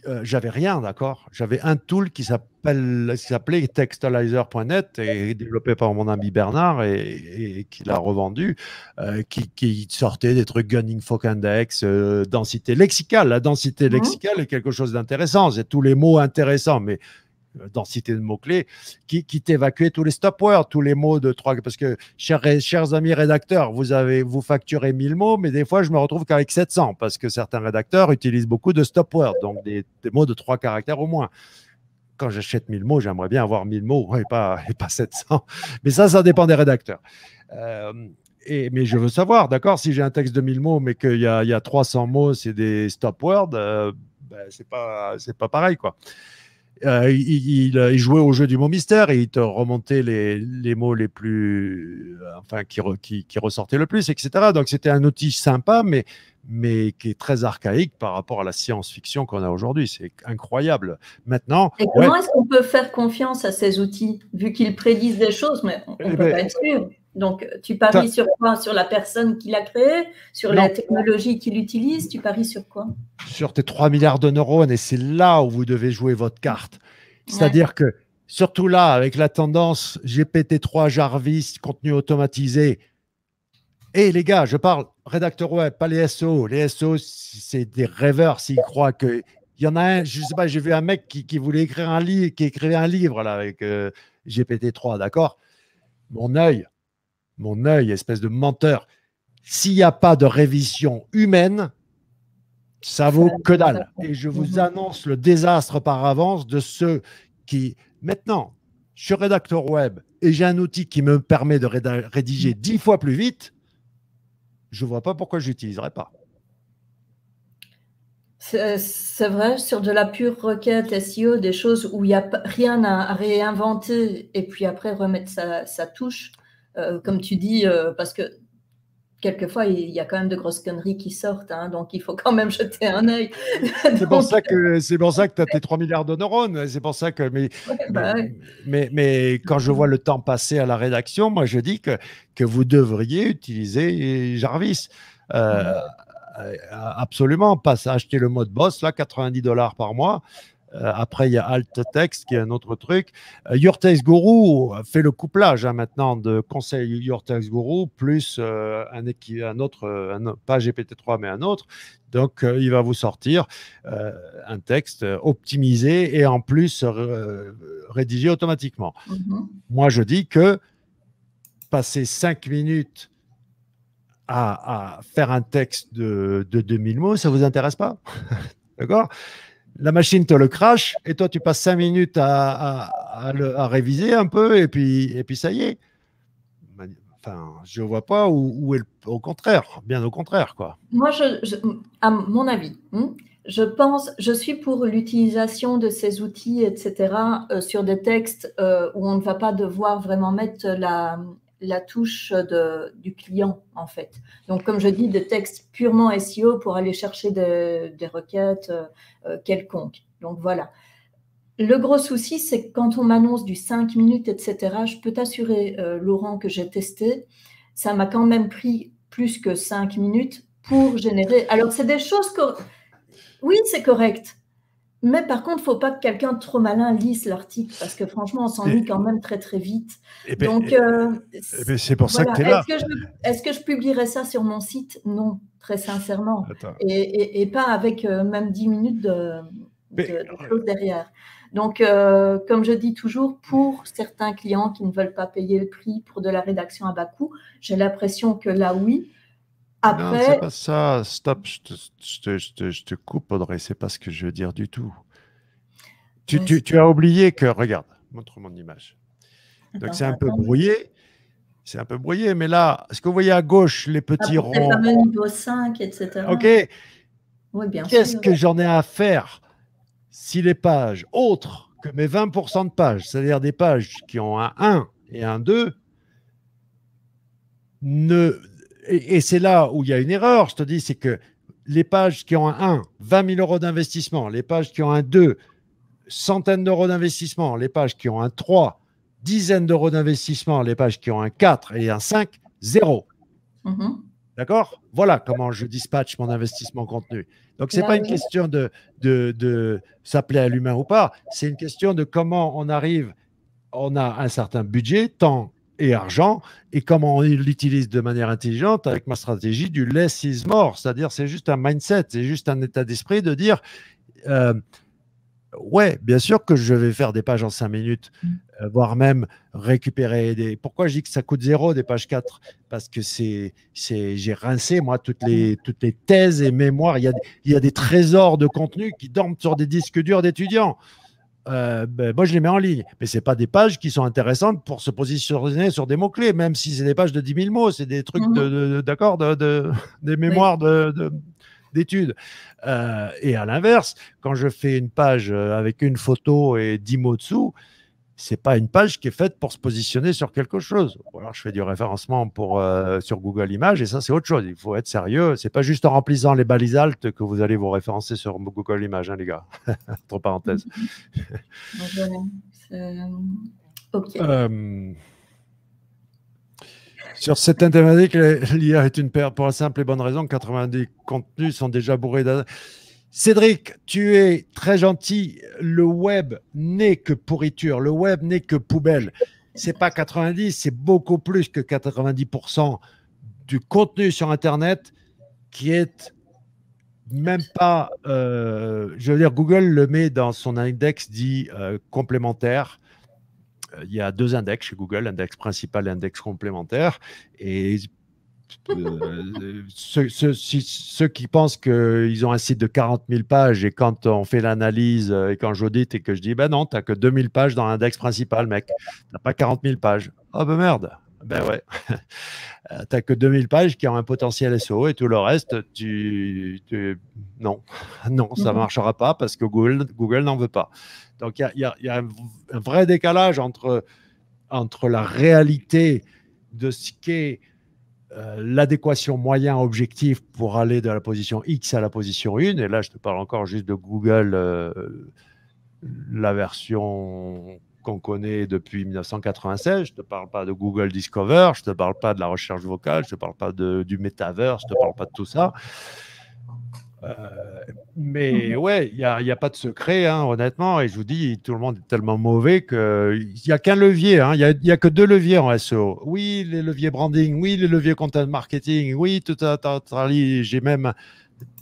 euh, j'avais rien, d'accord J'avais un tool qui s'appelait textalizer.net et développé par mon ami Bernard et, qui l'a revendu, euh, qui, sortait des trucs Gunning Folk Index, euh, densité lexicale. La densité mmh. lexicale est quelque chose d'intéressant. C'est tous les mots intéressants, mais densité de mots-clés, qui, qui t'évacuait tous les stop words, tous les mots de trois. Parce que, chers, chers amis rédacteurs, vous, avez, vous facturez 1000 mots, mais des fois, je me retrouve qu'avec 700, parce que certains rédacteurs utilisent beaucoup de stop words, donc des, mots de trois caractères au moins. Quand j'achète 1000 mots, j'aimerais bien avoir 1000 mots et pas, et pas 700. Mais ça, ça dépend des rédacteurs. Euh, et, mais je veux savoir, d'accord, si j'ai un texte de 1000 mots, mais qu'il y y a 300 mots, c'est des stop words, euh, ben, c'est pas pareil, quoi. Euh, il, jouait au jeu du mot mystère et il te remontait les, mots les plus, enfin, qui, qui, ressortaient le plus, etc. Donc c'était un outil sympa, mais, mais qui est très archaïque par rapport à la science-fiction qu'on a aujourd'hui. C'est incroyable. Maintenant. Et comment est-ce qu'on peut faire confiance à ces outils, vu qu'ils prédisent des choses, mais on ne eh peut ben, pas être sûr donc, tu paries sur quoi? Sur la personne qui l'a créé? Sur la technologie qu'il utilise? Tu paries sur quoi? Sur tes 3 milliards de neurones, et c'est là où vous devez jouer votre carte. C'est-à-dire que, surtout là, avec la tendance GPT-3 Jarvis, contenu automatisé, et les gars, je parle rédacteur web, pas les SO. Les SO, c'est des rêveurs s'ils croient que. Il y en a un, je sais pas, j'ai vu un mec qui, voulait écrire un livre, qui écrivait un livre là avec euh, GPT-3, d'accord? Mon œil, mon œil, espèce de menteur. S'il n'y a pas de révision humaine, ça vaut que dalle. Et je vous mhm. annonce le désastre par avance de ceux qui, maintenant, je suis rédacteur web et j'ai un outil qui me permet de rédiger dix fois plus vite, je ne vois pas pourquoi je n'utiliserais pas. C'est vrai, sur de la pure requête SEO, des choses où il n'y a rien à réinventer et puis après remettre sa touche, euh, comme tu dis, euh, parce que quelquefois, il y a quand même de grosses conneries qui sortent, hein, donc il faut quand même jeter un œil. C'est pour ça que c'est pour ça que tu as tes 3 milliards de neurones. C'est pour ça que mais, bah mais, mais, quand je vois le temps passer à la rédaction, moi je dis que, que vous devriez utiliser Jarvis. Euh, absolument, pas acheter le mode boss là, 90 dollars par mois. Euh, après, il y a Alt Text qui est un autre truc. Euh, Your Text Guru fait le couplage hein, maintenant de conseil Your Text Guru plus euh, un, un, autre, pas GPT-3, mais un autre. Donc, il va vous sortir un texte optimisé et en plus rédigé automatiquement. Mm-hmm. Moi, je dis que passer cinq minutes à, faire un texte de, de 2000 mots, ça ne vous intéresse pas? D'accord? La machine te le crache et toi, tu passes cinq minutes à, réviser un peu et puis, et puis ça y est. Enfin, je ne vois pas où, est au contraire, bien au contraire. quoi. Moi, je, à mon avis, hein, je pense, je suis pour l'utilisation de ces outils, etc., euh, sur des textes euh, où on ne va pas devoir vraiment mettre la, la touche de, du client, en fait. Donc, comme je dis, des textes purement SEO pour aller chercher des requêtes euh, quelconques. Donc, voilà. Le gros souci, c'est que quand on m'annonce du 5 minutes, etc., je peux t'assurer, euh, Laurent, que j'ai testé, ça m'a quand même pris plus que 5 minutes pour générer. Alors, c'est des choses que... Oui, c'est correct. Mais par contre, il ne faut pas que quelqu'un de trop malin lise l'article parce que franchement, on s'ennuie quand même très très vite. Et ben, Donc, euh, ben, c'est pour ça que tu es là. Est-ce que, je, publierai ça sur mon site? Non, très sincèrement. Et, pas avec euh, même 10 minutes de, choses derrière. Donc, euh, comme je dis toujours, pour certains clients qui ne veulent pas payer le prix pour de la rédaction à bas coût, j'ai l'impression que là, oui. Après. c'est pas ça. Stop, je te, je te, je te, coupe, Audrey. C'est pas ce que je veux dire du tout. Tu, tu, tu as oublié que, regarde, montre mon image. Donc c'est un peu brouillé. C'est un peu brouillé, mais là, est-ce que vous voyez à gauche les petits ah, ronds? fameux niveau 5, etc. OK. Oui, bien Qu'est-ce que j'en ai à faire si les pages autres que mes 20% de pages, c'est-à-dire des pages qui ont un 1 et un 2, ne, et, c'est là où il y a une erreur, je te dis, c'est que les pages qui ont un 1, 20 000 euros d'investissement, les pages qui ont un 2, centaines d'euros d'investissement, les pages qui ont un 3, dizaines d'euros d'investissement, les pages qui ont un 4 et un 5, zéro. Mm-hmm. D'accord? Voilà comment je dispatche mon investissement contenu. Donc, ce n'est pas une question de, de, de s'appeler à l'humain ou pas, c'est une question de comment on arrive, on a un certain budget, temps et argent, et comment on l'utilise de manière intelligente avec ma stratégie du less is more, c'est-à-dire c'est juste un mindset, c'est juste un état d'esprit de dire, euh, ouais, bien sûr que je vais faire des pages en cinq minutes, euh, voire même récupérer des. Pourquoi je dis que ça coûte zéro des pages 4 Parce que c'est, c'est, j'ai rincé moi toutes les, toutes les thèses et mémoires. Il y, a, il y a des trésors de contenu qui dorment sur des disques durs d'étudiants. Euh, ben, moi, je les mets en ligne. Mais ce pas des pages qui sont intéressantes pour se positionner sur des mots-clés, même si c'est des pages de 10 000 mots, c'est des trucs, mm. d'accord, de, des mémoires de, d'études. Euh, et à l'inverse, quand je fais une page euh, avec une photo et dix mots dessous, c'est pas une page qui est faite pour se positionner sur quelque chose. Ou alors je fais du référencement pour, euh, sur Google Images et ça c'est autre chose. Il faut être sérieux. C'est pas juste en remplissant les balises altes que vous allez vous référencer sur Google Images, hein, les gars. Entre parenthèses. ok. Sur cette thématique, l'IA est une perte pour la simple et bonne raison que 90 contenus sont déjà bourrés de... Cédric, tu es très gentil. Le web n'est que pourriture. Le web n'est que poubelle. C'est pas 90, c'est beaucoup plus que 90% du contenu sur Internet qui est même pas. Euh, je veux dire, Google le met dans son index dit euh, complémentaire il y a deux index chez Google, index principal et index complémentaire. Et euh, ceux, qui pensent qu'ils ont un site de 40 000 pages et quand on fait l'analyse euh, et quand j'audite et que je dis, ben non, tu n'as que 2000 pages dans l'index principal, mec. Tu n'as pas 40 000 pages. Oh ben merde. Ben ouais. Euh, tu n'as que 2000 pages qui ont un potentiel SEO et tout le reste, tu, non, non, ça ne mhm. marchera pas parce que Google, Google n'en veut pas. Donc, il y a, un vrai décalage entre, entre la réalité de ce qu'est l'adéquation moyen-objectif pour aller de la position X à la position 1. Et là, je te parle encore juste de Google, euh, la version qu'on connaît depuis 1996. Je ne te parle pas de Google Discover, je ne te parle pas de la recherche vocale, je ne te parle pas de, du metaverse, je ne te parle pas de tout ça. Euh, mais ouais, il n'y a, a, pas de secret, hein, honnêtement. Et je vous dis, tout le monde est tellement mauvais qu'il n'y a qu'un levier. Hein. Il n'y a, que deux leviers en SEO. Oui, les leviers branding. Oui, les leviers content marketing. Oui, tout à J'ai même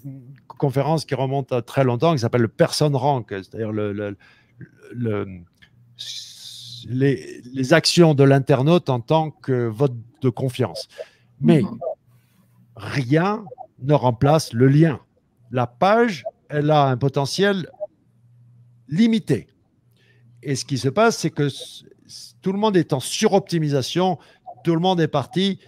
une conférence qui remonte à très longtemps qui s'appelle le person rank, c'est-à-dire le, le, les, les, actions de l'internaute en tant que vote de confiance. Mais mhm. rien ne remplace le lien la page, elle a un potentiel limité. Et ce qui se passe, c'est que tout le monde est en suroptimisation, tout le monde est parti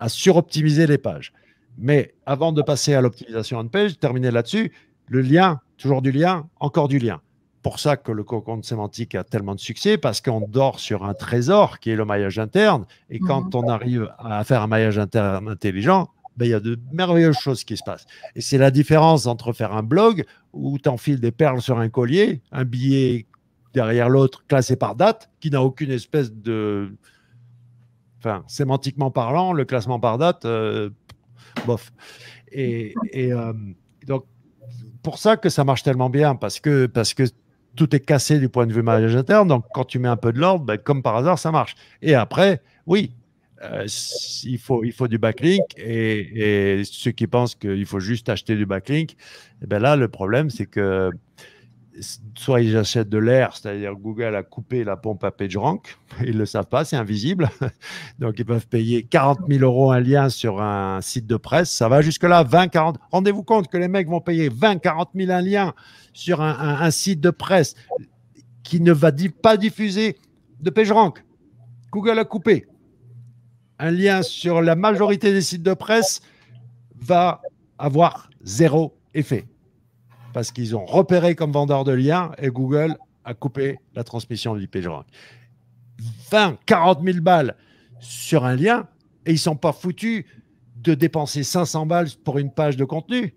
à suroptimiser les pages. Mais avant de passer à l'optimisation de page, terminer là-dessus, le lien, toujours du lien, encore du lien. Pour ça que le co-compte sémantique a tellement de succès, parce qu'on dort sur un trésor qui est le maillage interne. Et quand mhm. on arrive à faire un maillage interne intelligent, ben, il y a de merveilleuses choses qui se passent. Et c'est la différence entre faire un blog où tu enfiles des perles sur un collier, un billet derrière l'autre classé par date, qui n'a aucune espèce de. Enfin, sémantiquement parlant, le classement par date, euh, bof. Et, euh, donc, pour ça que ça marche tellement bien, parce que, parce que tout est cassé du point de vue maillage interne. Donc, quand tu mets un peu de l'ordre, ben, comme par hasard, ça marche. Et après, oui, euh, il, faut, il faut du backlink et, ceux qui pensent qu'il faut juste acheter du backlink, eh ben là, le problème, c'est que soit ils achètent de l'air, c'est-à-dire Google a coupé la pompe à PageRank, ils ne le savent pas, c'est invisible. Donc ils peuvent payer 40 000 euros un lien sur un site de presse, ça va jusque-là, 20, 40. Rendez-vous compte que les mecs vont payer 20, 40 000 un lien sur un, site de presse qui ne va pas diffuser de PageRank. Google a coupé. Un lien sur la majorité des sites de presse va avoir zéro effet parce qu'ils ont repéré comme vendeur de liens et Google a coupé la transmission du PageRank. 20, 40 000 balles sur un lien et ils ne sont pas foutus de dépenser 500 balles pour une page de contenu.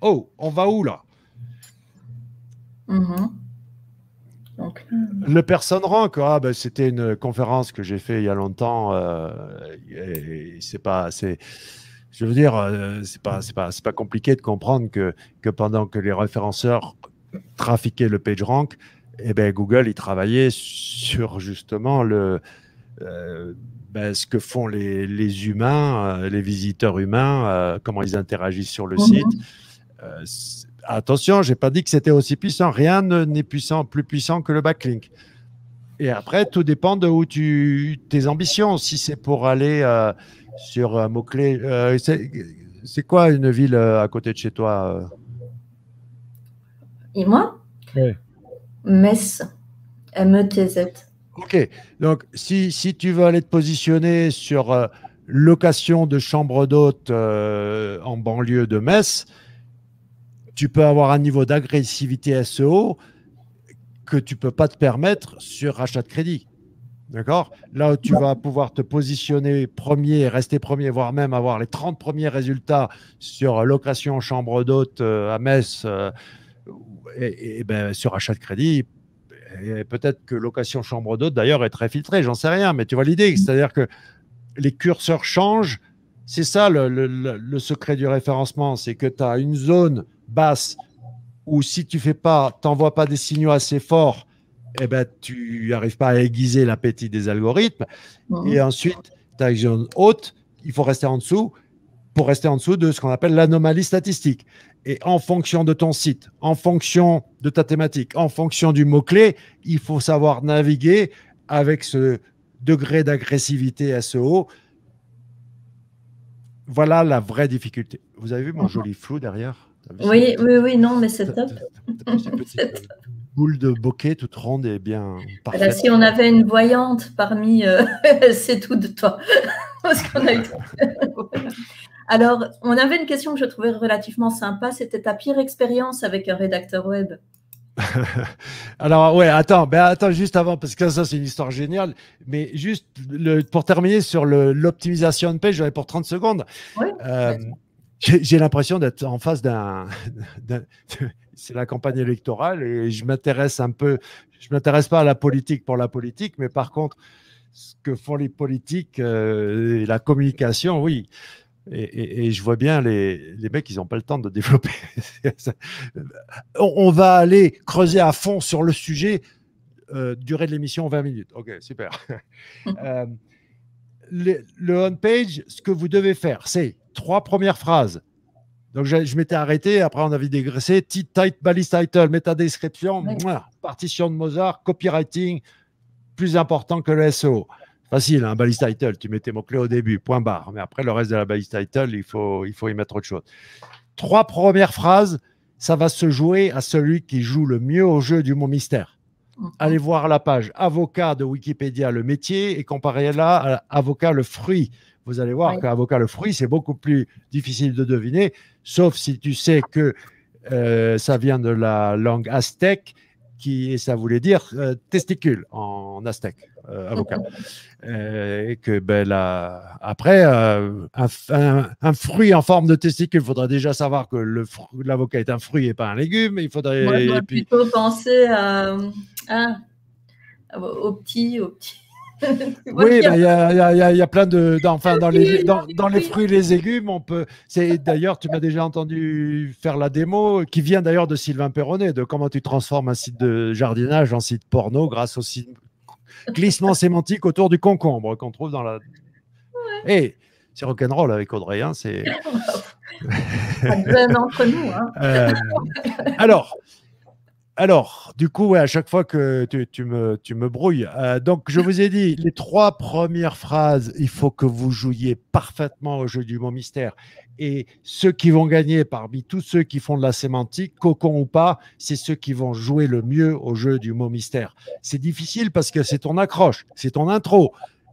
Oh, on va où là? Mm-hmm. Le person rank, ah, ben, c'était une conférence que j'ai fait il y a longtemps. Euh, c'est pas, c'est, je veux dire, euh, c'est pas, c'est pas, pas compliqué de comprendre que, que pendant que les référenceurs trafiquaient le PageRank, eh ben, Google il travaillait sur justement le, euh, ben, ce que font les, les humains, euh, les visiteurs humains, comment ils interagissent sur le mhm. site. Attention, j'ai pas dit que c'était aussi puissant. Rien n'est puissant, plus puissant que le backlink. Et après, tout dépend de où tu tes ambitions. Si c'est pour aller sur un mot-clé. Euh, c'est quoi une ville euh, à côté de chez toi euh? Et moi? Oui. Metz. M-E-T-Z. Ok. Donc, si, si, tu veux aller te positionner sur location de chambre d'hôte en banlieue de Metz, tu peux avoir un niveau d'agressivité SEO que tu ne peux pas te permettre sur achat de crédit. D'accord? Là où tu vas pouvoir te positionner premier, rester premier, voire même avoir les 30 premiers résultats sur location chambre d'hôte euh, à Metz euh, et, ben, sur achat de crédit. peut-être que location chambre d'hôte, d'ailleurs, est très filtrée, j'en sais rien, mais tu vois l'idée. C'est-à-dire que les curseurs changent. C'est ça le, le, secret du référencement c'est que tu as une zone basse où si tu fais pas, t'envoies pas des signaux assez forts eh ben, tu n'arrives pas à aiguiser l'appétit des algorithmes. Mhm. Et ensuite, tu as une zone haute, il faut rester en dessous pour rester en dessous de ce qu'on appelle l'anomalie statistique. Et en fonction de ton site, en fonction de ta thématique, en fonction du mot-clé, il faut savoir naviguer avec ce degré d'agressivité SEO. Voilà la vraie difficulté. Vous avez vu mon mhm. joli flou derrière? Oui, oui, oui, non, mais c'est top. boule de bokeh toute ronde et bien parfaite. si on avait une voyante parmi, euh, c'est tout de toi. Alors, on avait une question que je trouvais relativement sympa. C'était ta pire expérience avec un rédacteur web? Alors, ouais, attends, ben, attends, juste avant, parce que ça, c'est une histoire géniale. Mais juste le, pour terminer sur l'optimisation de page, j'aurais pour 30 secondes. Euh, j'ai l'impression d'être en face d'un c'est la campagne électorale et je m'intéresse un peu, je m'intéresse pas à la politique pour la politique, mais par contre, ce que font les politiques euh, la communication, oui. Et, je vois bien les, les mecs, ils n'ont pas le temps de développer. on, va aller creuser à fond sur le sujet. Euh, durée de l'émission 20 minutes. Ok, super. euh, le, le on-page, ce que vous devez faire, c'est trois premières phrases donc, je, m'étais arrêté. Après, on avait dégraissé. Title, balise title, méta description, partition de Mozart, copywriting, plus important que le SEO. Facile, un hein, balise title. Tu mets tes mots-clés au début, point barre. Mais après, le reste de la balise title, il faut, il faut y mettre autre chose. Trois premières phrases, ça va se jouer à celui qui joue le mieux au jeu du mot mystère. Allez voir la page avocat de Wikipédia, le métier, et comparez là à avocat, le fruit vous allez voir qu'avocat le fruit, c'est beaucoup plus difficile de deviner, sauf si tu sais que euh, ça vient de la langue aztèque, qui, et ça voulait dire euh, testicule en aztèque, euh, avocat. et que ben, après, un, fruit en forme de testicule, il faudrait déjà savoir que l'avocat est un fruit et pas un légume. Il faudrait Moi, plutôt penser à, au petit, au petit oui, bah, il y, a, y, a, plein de. Dans, enfin, dans, les, dans, les fruits et les légumes, on peut. D'ailleurs, tu m'as déjà entendu faire la démo, qui vient d'ailleurs de Sylvain Perronnet, de comment tu transformes un site de jardinage en site porno grâce au glissement sémantique autour du concombre qu'on trouve dans la. Et hey, c'est rock'n'roll avec Audrey, hein, c'est. entre nous. Hein. Euh, alors, alors, du coup, à chaque fois que tu, me, tu me brouilles, euh, donc je vous ai dit, les trois premières phrases, il faut que vous jouiez parfaitement au jeu du mot mystère. Et ceux qui vont gagner parmi tous ceux qui font de la sémantique, cocon ou pas, c'est ceux qui vont jouer le mieux au jeu du mot mystère. C'est difficile parce que c'est ton accroche, c'est ton intro.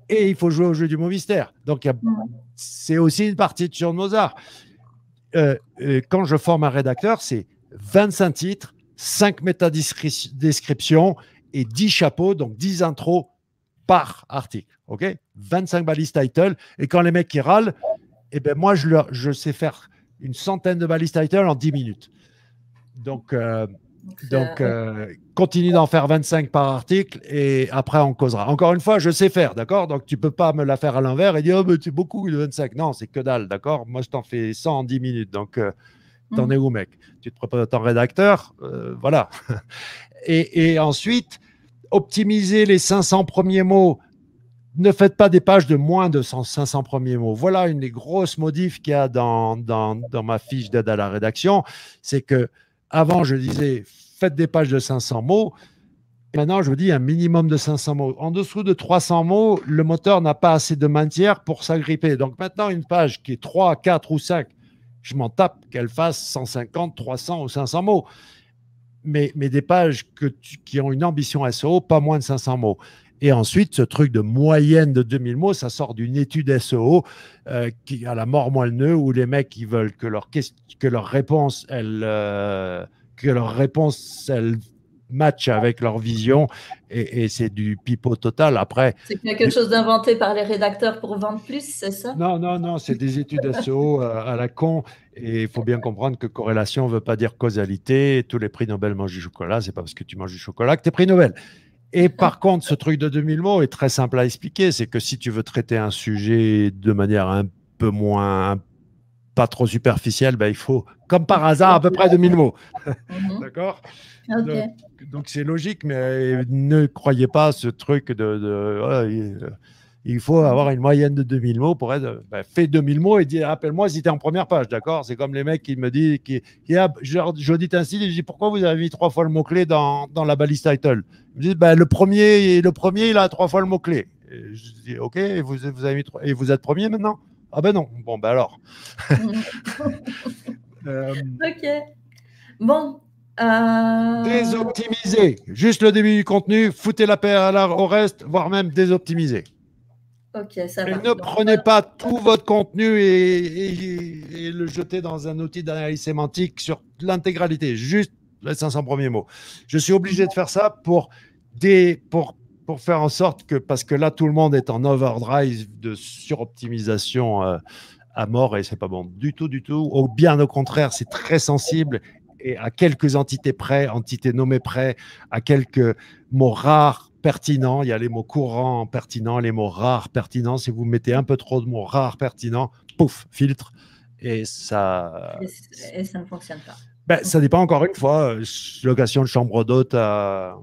Et il faut jouer au jeu du mot mystère. Donc, c'est aussi une partie de Mozart. Euh, euh, quand je forme un rédacteur, c'est 25 titres 5 métadescriptions et 10 chapeaux, donc 10 intros par article. OK? 25 balises title. Et quand les mecs qui râlent, eh ben moi, je, leur, je sais faire une centaine de balises title en 10 minutes. Donc, euh, donc euh, continue d'en faire 25 par article et après, on causera. Encore une fois, je sais faire, d'accord? Donc, tu peux pas me la faire à l'envers et dire, oh, mais c'est beaucoup de 25. Non, c'est que dalle, d'accord? Moi, je t'en fais 100 en 10 minutes. Donc, euh, T'en es où, mec? Tu te proposes ton rédacteur euh, Voilà. et, ensuite, optimiser les 500 premiers mots. Ne faites pas des pages de moins de 500 premiers mots. Voilà une des grosses modifs qu'il y a dans, dans, ma fiche d'aide à la rédaction. C'est que avant, je disais, faites des pages de 500 mots. Maintenant, je vous dis un minimum de 500 mots. En dessous de 300 mots, le moteur n'a pas assez de matière pour s'agripper. Donc maintenant, une page qui est 3, 4 ou 5 je m'en tape qu'elle fasse 150, 300 ou 500 mots. Mais, mais des pages qui ont une ambition SEO, pas moins de 500 mots. Et ensuite, ce truc de moyenne de 2000 mots, ça sort d'une étude SEO euh, qui a la mort moins le nœud, où les mecs ils veulent que leur, que leur réponse, elle, euh, que leur réponse, elle match avec leur vision et, c'est du pipeau total. Après, c'est quelque chose d'inventé par les rédacteurs pour vendre plus, c'est ça? Non, non, non, c'est des études SEO euh, à la con et il faut bien comprendre que corrélation ne veut pas dire causalité. Tous les prix Nobel mangent du chocolat, c'est pas parce que tu manges du chocolat que tu es prix Nobel. Et par contre, ce truc de 2000 mots est très simple à expliquer. C'est que si tu veux traiter un sujet de manière un peu moins, pas trop superficielle, ben, il faut, comme par hasard, à peu près 2000 mots. D'accord donc c'est logique, mais ne croyez pas ce truc de, il, faut avoir une moyenne de 2000 mots pour être. Ben, fais 2000 mots et dis appelle-moi si tu es en première page, d'accord? C'est comme les mecs qui me disent qui, qui j'audite un site et je dis pourquoi vous avez mis trois fois le mot-clé dans, dans, la balise title? Ils me disent ben, le, premier, le premier, il a trois fois le mot-clé. Je dis ok, et vous, vous, avez mis et vous êtes premier maintenant? Ah ben non. Bon, ben alors. Euh, ok. Bon, euh... Désoptimiser. Juste le début du contenu, foutez la paix au reste, voire même désoptimiser. Ok, ça va. ne prenez pas tout votre contenu et, le jeter dans un outil d'analyse sémantique sur l'intégralité, juste les 500 premiers mots. Je suis obligé de faire ça pour, des, pour, pour faire en sorte que, parce que là, tout le monde est en overdrive de suroptimisation. Euh, à mort et c'est pas bon du tout, du tout. Ou bien au contraire, c'est très sensible et à quelques entités près, entités nommées près, à quelques mots rares pertinents. Il y a les mots courants pertinents, les mots rares pertinents. Si vous mettez un peu trop de mots rares pertinents, pouf, filtre. Et ça. Et, ça ne fonctionne pas. Ben, ça dépend encore une fois. Euh, location de chambre d'hôte à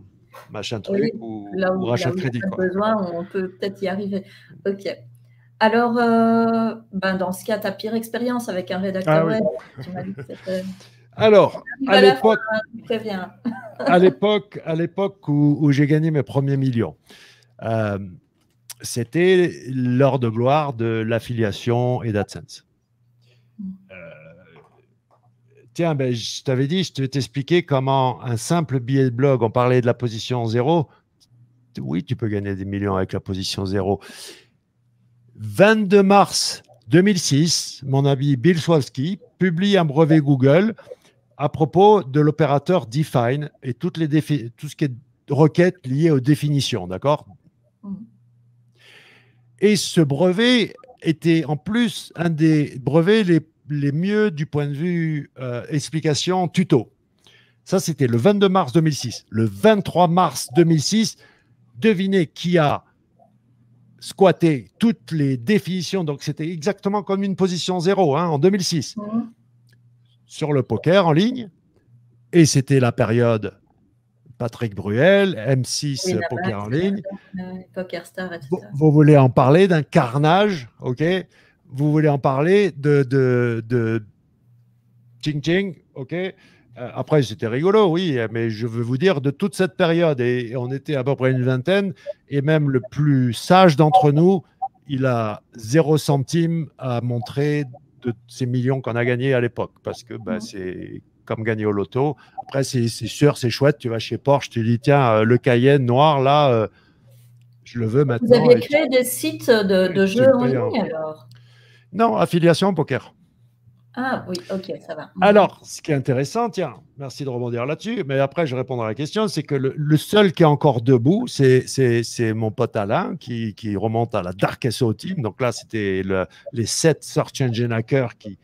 machin truc ou, là où, rachat crédit. besoin, on peut peut-être y arriver. Ok. Alors, euh, ben dans ce cas, ta pire expérience avec un rédacteur ah, web, alors, à l'époque, à l'époque, à l'époque où, j'ai gagné mes premiers millions, euh, c'était l'heure de gloire de l'affiliation et d'AdSense. Euh, tiens, ben, je t'avais dit, je vais t'expliquer comment un simple billet de blog, on parlait de la position zéro. Oui, tu peux gagner des millions avec la position zéro. 22 mars 2006, mon ami Bill Swalski publie un brevet Google à propos de l'opérateur define et toutes les tout ce qui est requêtes liées aux définitions, d'accord? Mm. Et ce brevet était en plus un des brevets les, les mieux du point de vue euh, explication tuto. Ça, c'était le 22 mars 2006. Le 23 mars 2006, devinez qui a squatté toutes les définitions. Donc, c'était exactement comme une position zéro hein, en 2006 sur le poker en ligne. Et c'était la période Patrick Bruel, M6 Poker en ligne. Poker Star, etc. Vous, voulez en parler d'un carnage, ok? Vous voulez en parler de, de, de Ching Ching, ok? Euh, après, c'était rigolo, oui, mais je veux vous dire, de toute cette période, et, on était à peu près une vingtaine, et même le plus sage d'entre nous, il a zéro centime à montrer de ces millions qu'on a gagnés à l'époque, parce que bah, c'est comme gagner au loto. Après, c'est sûr, c'est chouette, tu vas chez Porsche, tu dis, tiens, euh, le Cayenne noir, là, euh, je le veux maintenant. Vous avez créé des sites de, jeux en ligne alors? Non, affiliation poker. Ah oui, ok, ça va. Alors, ce qui est intéressant, tiens, merci de rebondir là-dessus, mais après je répondrai à la question, c'est que le, seul qui est encore debout, c'est mon pote Alain qui, remonte à la Dark SO Team. Donc là, c'était les sept Search Engine Hackers qui,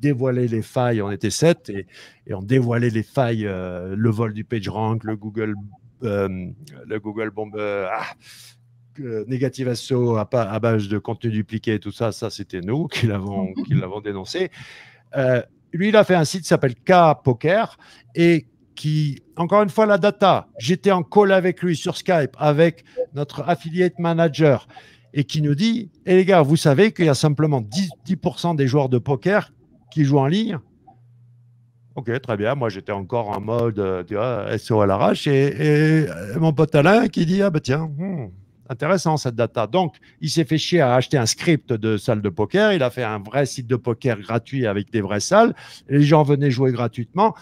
dévoilaient les failles. On était sept et, on dévoilait les failles, euh, le vol du PageRank, le Google, euh, le Google Bomb. Euh, ah, négative SEO à, à, base de contenu dupliqué, tout ça, ça c'était nous qui l'avons dénoncé. Euh, lui, il a fait un site qui s'appelle K Poker et qui, encore une fois, la data. J'étais en call avec lui sur Skype avec notre affiliate manager et qui nous dit Eh les gars, vous savez qu'il y a simplement 10%, 10 des joueurs de poker qui jouent en ligne? Ok, très bien. Moi, j'étais encore en mode tu vois, SEO à l'arrache. Et, mon pote Alain qui dit Ah, bah tiens, hmm, Intéressant cette data. Donc, il s'est fait chier à acheter un script de salle de poker. Il a fait un vrai site de poker gratuit avec des vraies salles. Les gens venaient jouer gratuitement.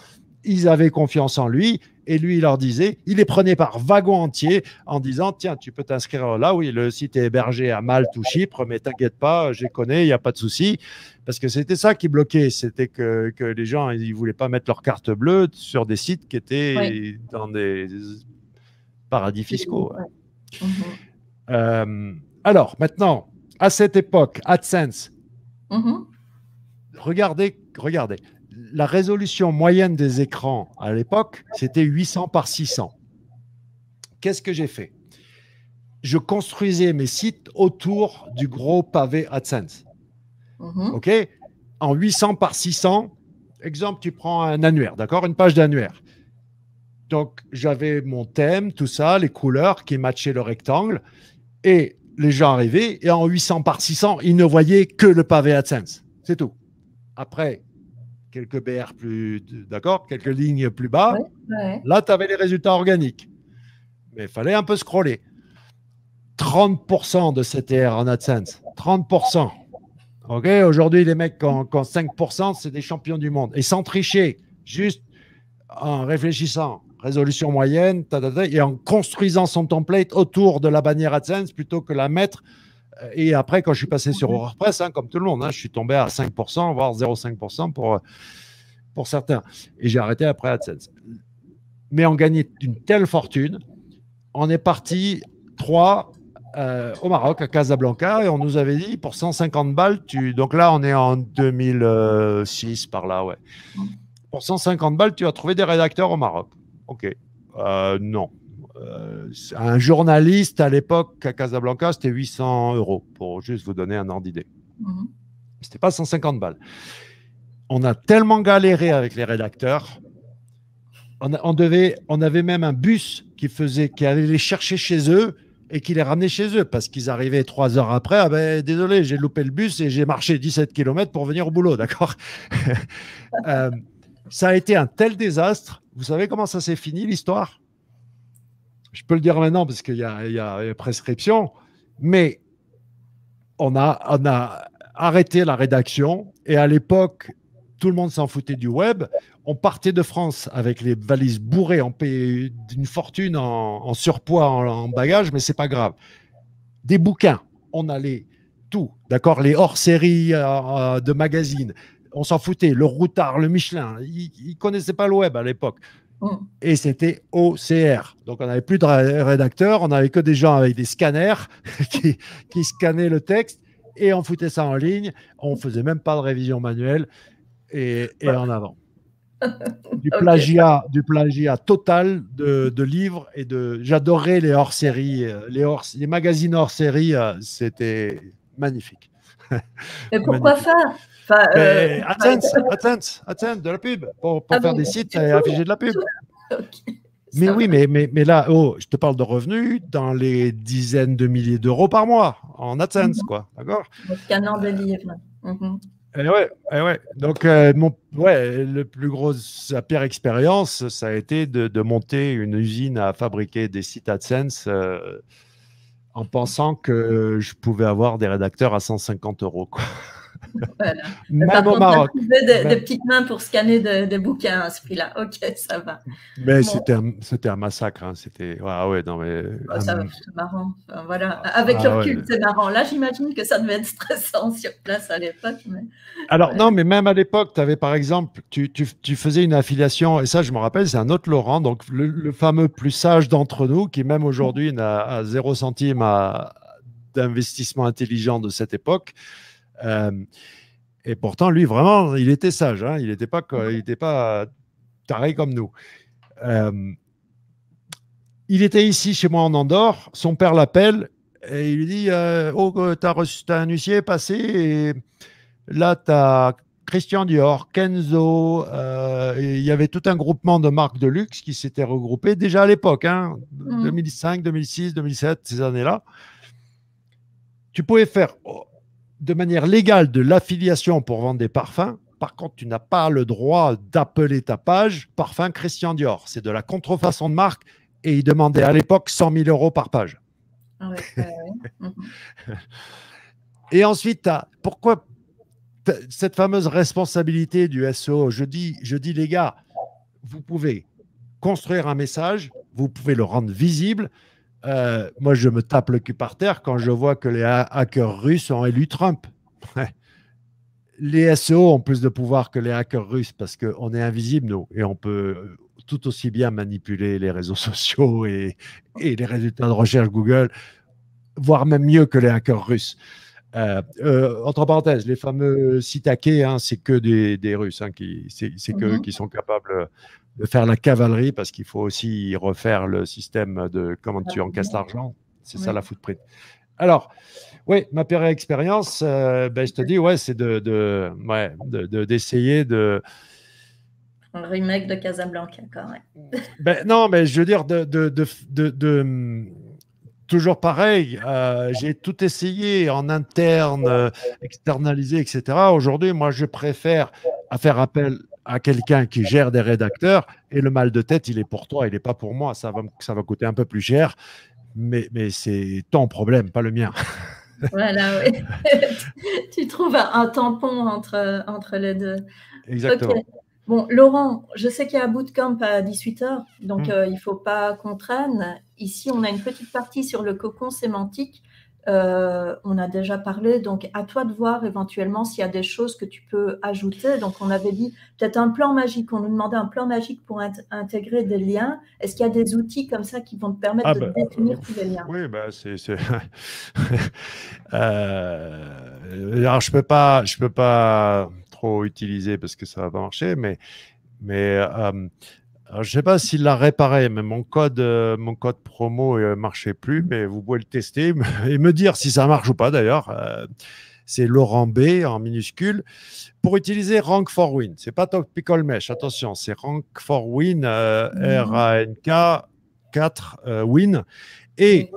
Ils avaient confiance en lui et lui, il leur disait, il les prenait par wagon entier en disant Tiens, tu peux t'inscrire là. Oui, le site est hébergé à Malte ou Chypre, mais t'inquiète pas, je les connais, il n'y a pas de souci. Parce que c'était ça qui bloquait c'était que, les gens, ils ne voulaient pas mettre leur carte bleue sur des sites qui étaient dans des paradis fiscaux. Mhm. Euh, alors, maintenant, à cette époque, AdSense, mm-hmm. regardez, regardez, la résolution moyenne des écrans à l'époque, c'était 800 par 600. Qu'est-ce que j'ai fait? Je construisais mes sites autour du gros pavé AdSense. Mm-hmm. OK? En 800 par 600, exemple, tu prends un annuaire, d'accord? Une page d'annuaire. Donc, j'avais mon thème, tout ça, les couleurs qui matchaient le rectangle. Et les gens arrivaient et en 800 par 600, ils ne voyaient que le pavé AdSense. C'est tout. Après, quelques BR plus, d'accord, quelques lignes plus bas, là, tu avais les résultats organiques. Mais il fallait un peu scroller. 30% de CTR en AdSense. 30%. OK, aujourd'hui, les mecs qui ont, 5%, c'est des champions du monde. Et sans tricher, juste en réfléchissant résolution moyenne, et en construisant son template autour de la bannière AdSense plutôt que la mettre. Euh, et après, quand je suis passé sur WordPress, hein, comme tout le monde, hein, je suis tombé à 5%, voire 0,5% pour, pour certains. Et j'ai arrêté après AdSense. Mais on gagnait une telle fortune. On est parti trois euh, au Maroc, à Casablanca, et on nous avait dit pour 150 balles, tu... donc là on est en 2006 par là, ouais. Pour 150 balles, tu as trouvé des rédacteurs au Maroc. Ok. Euh, non. Euh, un journaliste à l'époque à Casablanca, c'était 800 euros, pour juste vous donner un ordre d'idée. Mhm. C'était pas 150 balles. On a tellement galéré avec les rédacteurs. On, devait, on avait même un bus qui faisait, qui allait les chercher chez eux et qui les ramenait chez eux parce qu'ils arrivaient trois heures après. Ah ben, désolé, j'ai loupé le bus et j'ai marché 17 km pour venir au boulot, d'accord? Euh, Ça a été un tel désastre vous savez comment ça s'est fini l'histoire? Je peux le dire maintenant parce qu'il y, a prescription, mais on a, arrêté la rédaction et à l'époque, tout le monde s'en foutait du web. On partait de France avec les valises bourrées, on payait d'une fortune en, surpoids, en, bagage, mais c'est pas grave. Des bouquins, on allait tout, d'accord? Les hors-séries euh, euh, de magazines, on s'en foutait. Le routard, le Michelin, ils ne connaissaient pas le web à l'époque. Mm. Et c'était OCR. Donc, on n'avait plus de rédacteurs, on n'avait que des gens avec des scanners qui, qui, scannaient le texte et on foutait ça en ligne. On ne faisait même pas de révision manuelle et, en avant. Du plagiat, du plagiat total de, livres et de. J'adorais les hors-séries, euh, les, hors, les magazines hors-série, euh, c'était magnifique. Mais pourquoi faire euh, AdSense, AdSense, de la pub, pour, pour ah faire des sites et afficher de la pub. Mais oui, mais, mais, mais là, oh, je te parle de revenus dans les dizaines de milliers d'euros par mois en AdSense, mhm. quoi. D'accord Scanner de livres. Mhm. Et eh ouais, et eh ouais. Donc, euh, mon, ouais, le plus gros, la pire expérience, ça a été de, de, monter une usine à fabriquer des sites AdSense euh, en pensant que je pouvais avoir des rédacteurs à 150 euros. Quoi. Voilà. Même au Maroc. De, de, petites mains pour scanner des bouquins à ce prix-là. Ok, ça va. Mais c'était un, un, massacre. Hein. C'était ah ouais, non mais. Ça c'est marrant. voilà. Avec ah, le recul, c'est marrant. Là, j'imagine que ça devait être stressant sur place à l'époque. Mais... Alors non, mais même à l'époque, tu avais par exemple, tu, tu, tu, faisais une affiliation et ça, je me rappelle, c'est un autre Laurent, donc le, fameux plus sage d'entre nous, qui même aujourd'hui n'a zéro centime d'investissement intelligent de cette époque. Euh, et pourtant, lui, vraiment, il était sage. Hein. il n'était pas, il pas taré comme nous. Euh, il était ici chez moi en Andorre. Son père l'appelle et il lui dit euh, Oh, tu as, as, un huissier passé et là, tu as Christian Dior, Kenzo. il y avait tout un groupement de marques de luxe qui s'étaient regroupées déjà à l'époque, 2005, 2006, 2007, ces années-là. Tu pouvais faire de manière légale de l'affiliation pour vendre des parfums. Par contre, tu n'as pas le droit d'appeler ta page parfum Christian Dior. C'est de la contrefaçon de marque et il demandait à l'époque 100 000 euros par page. Ah mhm. et ensuite, pourquoi cette fameuse responsabilité du SEO je dis, je dis, les gars, vous pouvez construire un message, vous pouvez le rendre visible, euh, moi, je me tape le cul par terre quand je vois que les hackers russes ont élu Trump. les SEO ont plus de pouvoir que les hackers russes parce qu'on est invisible, nous, et on peut euh, tout aussi bien manipuler les réseaux sociaux et, les résultats de recherche Google, voire même mieux que les hackers russes. Euh, entre parenthèses, les fameux sites hackés, hein, c'est que des, Russes, hein, qui, c'est, que mhm. qui sont capables de faire la cavalerie parce qu'il faut aussi refaire le système de comment tu encaisses l'argent. C'est ça la footprint. Alors, oui, ma pire expérience, euh, ben, je te dis, ouais, c'est de, de, ouais, d'essayer de, Un remake de Casablanca, quand même. Ben, non, mais je veux dire, de, de, de toujours pareil, euh, j'ai tout essayé en interne, euh, externalisé, etc. Aujourd'hui, moi, je préfère à faire appel à quelqu'un qui gère des rédacteurs et le mal de tête, il est pour toi, il n'est pas pour moi. Ça va, ça va coûter un peu plus cher, mais, mais c'est ton problème, pas le mien. Voilà, oui. tu trouves un, tampon entre, entre les deux. Exactement. Bon, Laurent, je sais qu'il y a un bootcamp à 18h, donc hmm. euh, il ne faut pas qu'on traîne. Ici, on a une petite partie sur le cocon sémantique. Euh, on a déjà parlé, donc à toi de voir éventuellement s'il y a des choses que tu peux ajouter. Donc on avait dit peut-être un plan magique, on nous demandait un plan magique pour intégrer des liens. Est-ce qu'il y a des outils comme ça qui vont te permettre ah de bah, définir tous les liens? Oui, bah, c'est... euh, alors je peux pas, je peux pas trop utiliser parce que ça va pas marcher, mais mais je ne sais pas s'il l'a réparé, mais mon code, euh, mon code promo ne euh, marchait plus, mais vous pouvez le tester et me dire si ça marche ou pas d'ailleurs. Euh, c'est Laurent B en minuscule. Pour utiliser Rank for Win, c'est pas Topical Mesh, attention, c'est Rank for Win, R-A-N-K 4 Win. Et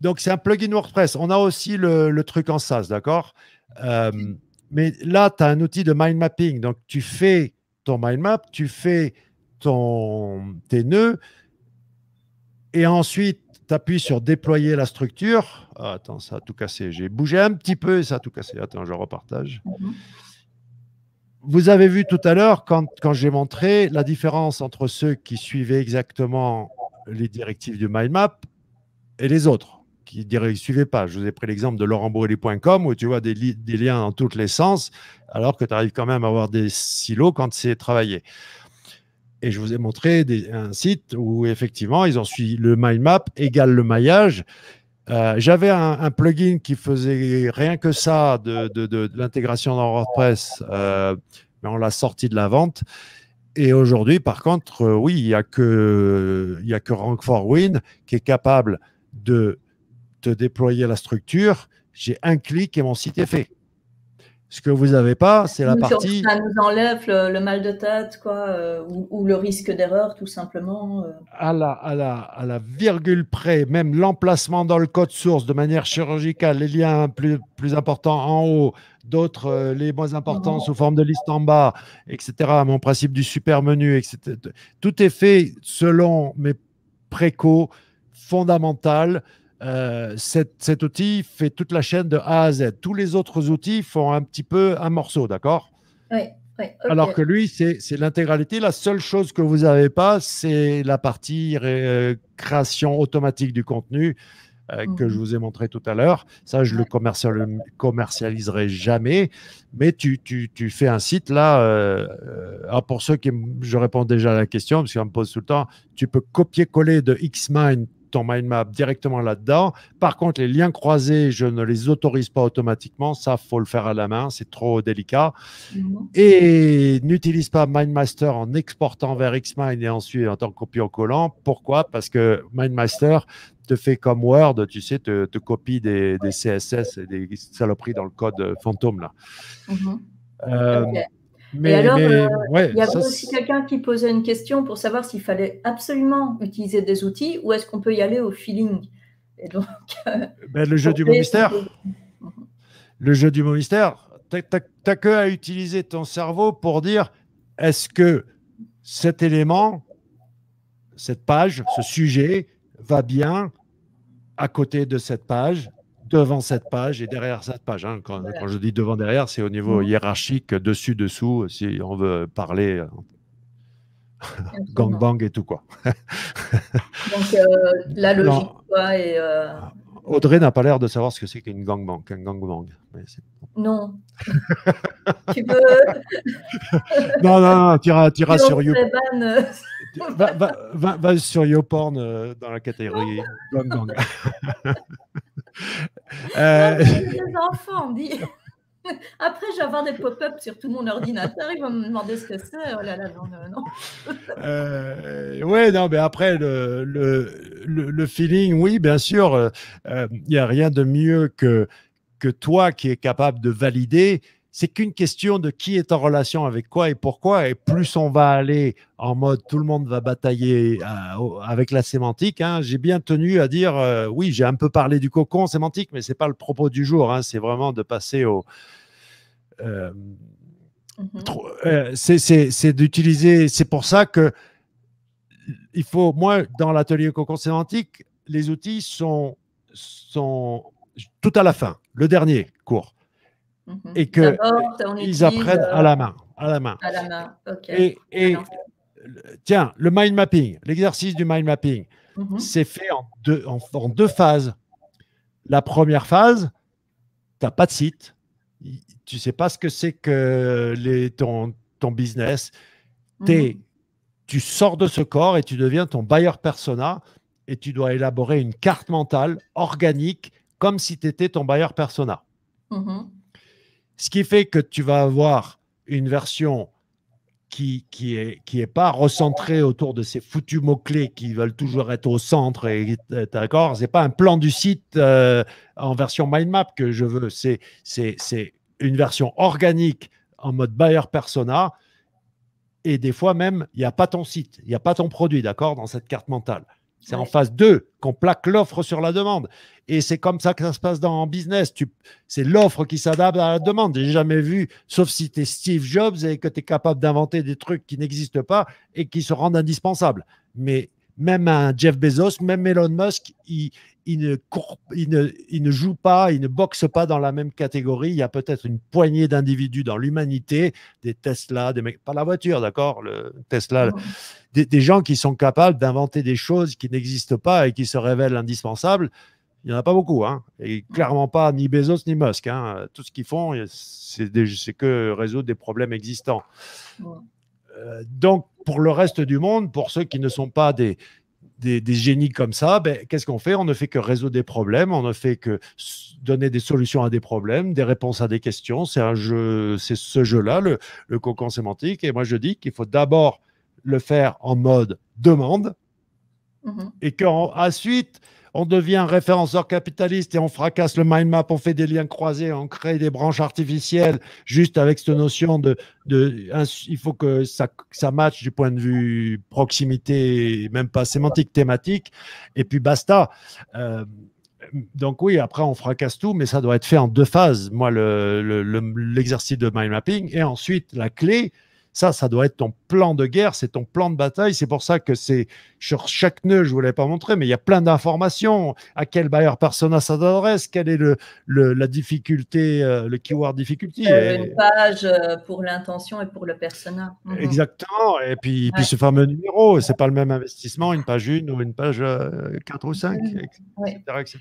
donc, c'est un plugin WordPress. On a aussi le, le truc en SaaS, d'accord? Mais là, tu as un outil de mind mapping. Donc, tu fais ton mind map, tu fais ton, tes nœuds et ensuite tu appuies sur déployer la structure. Ah, attends, ça a tout cassé. J'ai bougé un petit peu et ça a tout cassé. Attends, je repartage. Vous avez vu tout à l'heure, quand, quand j'ai montré la différence entre ceux qui suivaient exactement les directives du mindmap et les autres qui ne suivaient pas. Je vous ai pris l'exemple de laurentbourrelli.com où tu vois des, des, liens dans tous les sens, alors que tu arrives quand même à avoir des silos quand c'est travaillé. Et je vous ai montré un site où effectivement, ils ont suivi le mind map égale le maillage. Euh, j'avais un, plugin qui faisait rien que ça de, l'intégration dans WordPress, euh, mais on l'a sorti de la vente. Et aujourd'hui, par contre, euh, oui, il n'y a, que, a que Rank for Win qui est capable de te déployer la structure. J'ai un clic et mon site est fait. Ce que vous n'avez pas, c'est la partie. Ça nous enlève le, mal de tête, quoi, euh, ou, le risque d'erreur, tout simplement. Euh. À, la, à, la, à la virgule près, même l'emplacement dans le code source de manière chirurgicale, les liens plus, plus importants en haut, d'autres euh, les moins importants sous forme de liste en bas, etc. Mon principe du super menu, etc. Tout est fait selon mes préco fondamentales euh, cet, outil fait toute la chaîne de A à Z. Tous les autres outils font un petit peu un morceau, d'accord Oui. Alors que lui, c'est l'intégralité. La seule chose que vous n'avez pas, c'est la partie euh, création automatique du contenu euh, que je mhm. vous ai montré tout à l'heure. Ça, je ne le commercialiserai jamais. Mais tu, fais un site là. Ah, pour ceux qui, je réponds déjà à la question parce qu'on me pose tout le temps. Tu peux copier-coller de Xmind ton mind map directement là-dedans. Par contre, les liens croisés, je ne les autorise pas automatiquement. Ça, faut le faire à la main. C'est trop délicat. Mhm. Et n'utilise pas MindMaster en exportant vers Xmind et ensuite en tant que copiant-collant. Pourquoi? Parce que MindMaster te fait comme Word, tu sais, te, te copie des, CSS et des saloperies dans le code fantôme. Là. Mhm. Euh, mais, alors, euh, il y avait aussi quelqu'un qui posait une question pour savoir s'il fallait absolument utiliser des outils ou est-ce qu'on peut y aller au feeling. Et donc, euh, ben, le jeu du mot mystère. Le jeu du mot mystère, tu n'as que à utiliser ton cerveau pour dire est-ce que cet élément, cette page, ce sujet va bien à côté de cette page? Devant cette page et derrière cette page. Hein. Quand, je dis devant, derrière, c'est au niveau mmh. hiérarchique, dessus, dessous, si on veut parler euh, gangbang et tout quoi. Donc euh, la logique quoi, et, euh, Audrey n'a pas l'air de savoir ce que c'est qu'une gangbang. Un gangbang. non. tu veux Non, non, non, tu iras, sur YouPorn. Va, va, va, va, sur YouPorn dans la catégorie gangbang. Euh... Les enfants, dit. Après, je vais avoir des pop-up sur tout mon ordinateur. Ils vont me demander ce que c'est. Oh là là, non, non. Euh, ouais, non, mais après, le, le, le, feeling, oui, bien sûr, il euh, n'y a rien de mieux que, que toi qui es capable de valider c'est qu'une question de qui est en relation avec quoi et pourquoi. Et plus on va aller en mode tout le monde va batailler euh, avec la sémantique, hein, j'ai bien tenu à dire euh, oui, j'ai un peu parlé du cocon sémantique, mais ce n'est pas le propos du jour. Hein, c'est vraiment de passer au. Euh, mhm. c'est d'utiliser. C'est pour ça que il faut, moi, dans l'atelier cocon sémantique, les outils sont, sont tout à la fin, le dernier cours. Mhm. et que ils apprennent à la main, à la main. À la main. Et, tiens, le mind mapping, l'exercice du mind mapping, mhm. c'est fait en deux, en, deux phases. La première phase, tu n'as pas de site, tu sais pas ce que c'est que les, ton, ton business. Mhm. Tu sors de ce corps et tu deviens ton buyer persona et tu dois élaborer une carte mentale organique comme si tu étais ton buyer persona. Ce qui fait que tu vas avoir une version qui qui pas recentrée autour de ces foutus mots clés qui veulent toujours être au centre et d'accord. C'est pas un plan du site euh, en version mind map que je veux. C'est c'est c'est une version organique en mode buyer persona. Et des fois même il n'y a pas ton site il n'y a pas ton produit d'accord dans cette carte mentale c'est en phase 2 qu'on plaque l'offre sur la demande. Et c'est comme ça que ça se passe dans le business. C'est l'offre qui s'adapte à la demande. J'ai jamais vu, sauf si tu es Steve Jobs et que tu es capable d'inventer des trucs qui n'existent pas et qui se rendent indispensables. Mais même un Jeff Bezos, même Elon Musk, il, ne, il, ne, joue pas, il ne boxe pas dans la même catégorie. Il y a peut-être une poignée d'individus dans l'humanité, des Tesla, des mecs, pas la voiture, d'accord Le Tesla, des, gens qui sont capables d'inventer des choses qui n'existent pas et qui se révèlent indispensables. Il n'y en a pas beaucoup, hein. et clairement pas ni Bezos ni Musk. Hein. Tout ce qu'ils font, c'est que résoudre des problèmes existants. Euh, donc, pour le reste du monde, pour ceux qui ne sont pas des, des, génies comme ça, ben, qu'est-ce qu'on fait? On ne fait que résoudre des problèmes, on ne fait que donner des solutions à des problèmes, des réponses à des questions. C'est un jeu, c'est ce jeu-là, le, le, cocon sémantique. Et moi, je dis qu'il faut d'abord le faire en mode demande mm-hmm. et qu'ensuite, on devient référenceur capitaliste et on fracasse le mind map, on fait des liens croisés, on crée des branches artificielles juste avec cette notion de, il faut que ça, matche du point de vue proximité, même pas sémantique, thématique, et puis basta. Euh, donc oui, après on fracasse tout, mais ça doit être fait en deux phases. Moi, l'exercice de mind mapping et ensuite la clé, ça, ça doit être ton plan de guerre, c'est ton plan de bataille. C'est pour ça que c'est sur chaque nœud, je ne vous l'ai pas montré, mais il y a plein d'informations. À quel bailleur persona ça s'adresse? Quelle est le, la difficulté, euh, le keyword difficulty euh, Une page euh, pour l'intention et pour le persona. Mhm. Exactement. Et puis, puis ce fameux numéro, c'est pas le même investissement, une page 1 ou une page 4 ou 5, etc.,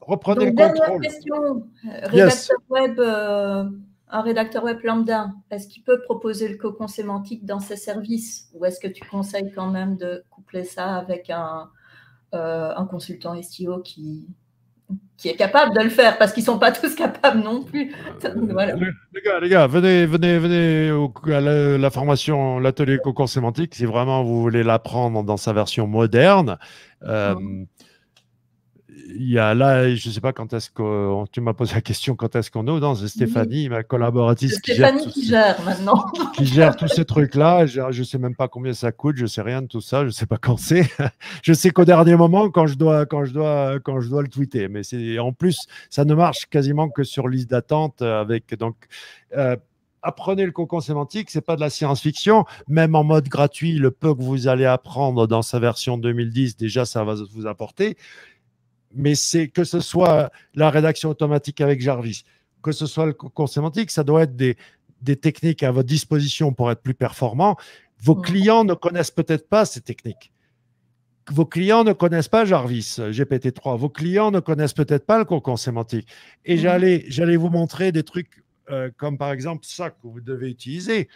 Reprenez le contrôle. question. Rédacteur web un rédacteur web lambda, est-ce qu'il peut proposer le cocon sémantique dans ses services? Ou est-ce que tu conseilles quand même de coupler ça avec un, euh, consultant SEO qui, qui est capable de le faire? Parce qu'ils ne sont pas tous capables non plus. les, gars, les gars, venez, venez, venez à la, formation, l'atelier cocon sémantique si vraiment vous voulez l'apprendre dans sa version moderne. Euh, mmh il y a là, je ne sais pas quand est-ce que tu m'as posé la question, quand est-ce qu'on est dans Stéphanie, ma collaboratrice, qui gère, qui gère maintenant. qui gère tous ces trucs-là. Je ne sais même pas combien ça coûte, je ne sais rien de tout ça, je ne sais pas quand c'est. je sais qu'au dernier moment, quand je dois, quand je dois, quand je dois le tweeter. Mais c'est en plus, ça ne marche quasiment que sur liste d'attente avec donc. Euh, apprenez le cocon sémantique, c'est pas de la science-fiction. Même en mode gratuit, le peu que vous allez apprendre dans sa version 2010, déjà, ça va vous apporter mais c'est que ce soit la rédaction automatique avec Jarvis, que ce soit le cours sémantique, ça doit être des, techniques à votre disposition pour être plus performant. Vos clients ne connaissent peut-être pas ces techniques. Vos clients ne connaissent pas Jarvis, GPT-3. Vos clients ne connaissent peut-être pas le concours sémantique. Et j'allais, j'allais vous montrer des trucs euh, comme par exemple ça que vous devez utiliser.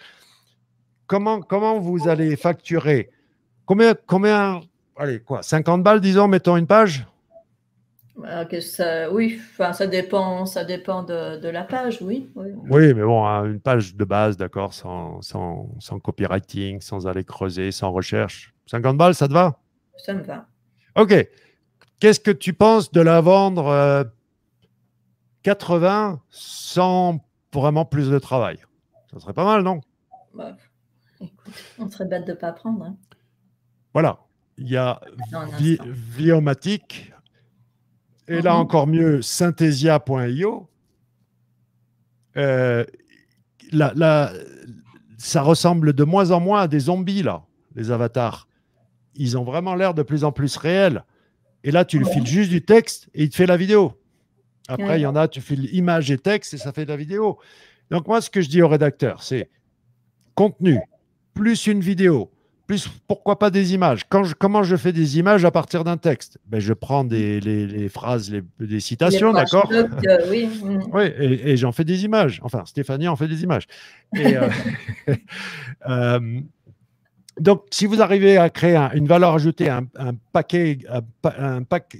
Comment, comment vous allez facturer? Combien, combien, allez, quoi, 50 balles, disons, mettons une page? Ah, ça, oui, enfin, ça dépend, ça dépend de, la page, oui. Oui, mais bon, hein, une page de base, d'accord, sans, sans, copywriting, sans aller creuser, sans recherche. 50 balles, ça te va? Ça me va. OK. Qu'est-ce que tu penses de la vendre 80 euh, sans vraiment plus de travail? Ça serait pas mal, non? Bah, écoute, on serait bête de ne pas prendre. Hein. Voilà. Il y a Viomatic et là, mhm. encore mieux, synthesia.io. Euh, ça ressemble de moins en moins à des zombies, là, les avatars. Ils ont vraiment l'air de plus en plus réels. Et là, tu lui files juste du texte et il te fait la vidéo. Après, il y en a, tu files image et texte et ça fait de la vidéo. Donc, moi, ce que je dis au rédacteur, c'est contenu, plus une vidéo, plus, pourquoi pas des images? Quand Comment je fais des images à partir d'un texte? Ben, Je prends des, les, phrases, les, des citations, d'accord? euh, Oui, oui et, j'en fais des images. Enfin, Stéphanie en fait des images. Euh, euh, donc, si vous arrivez à créer une valeur ajoutée, un, paquet, un, pack,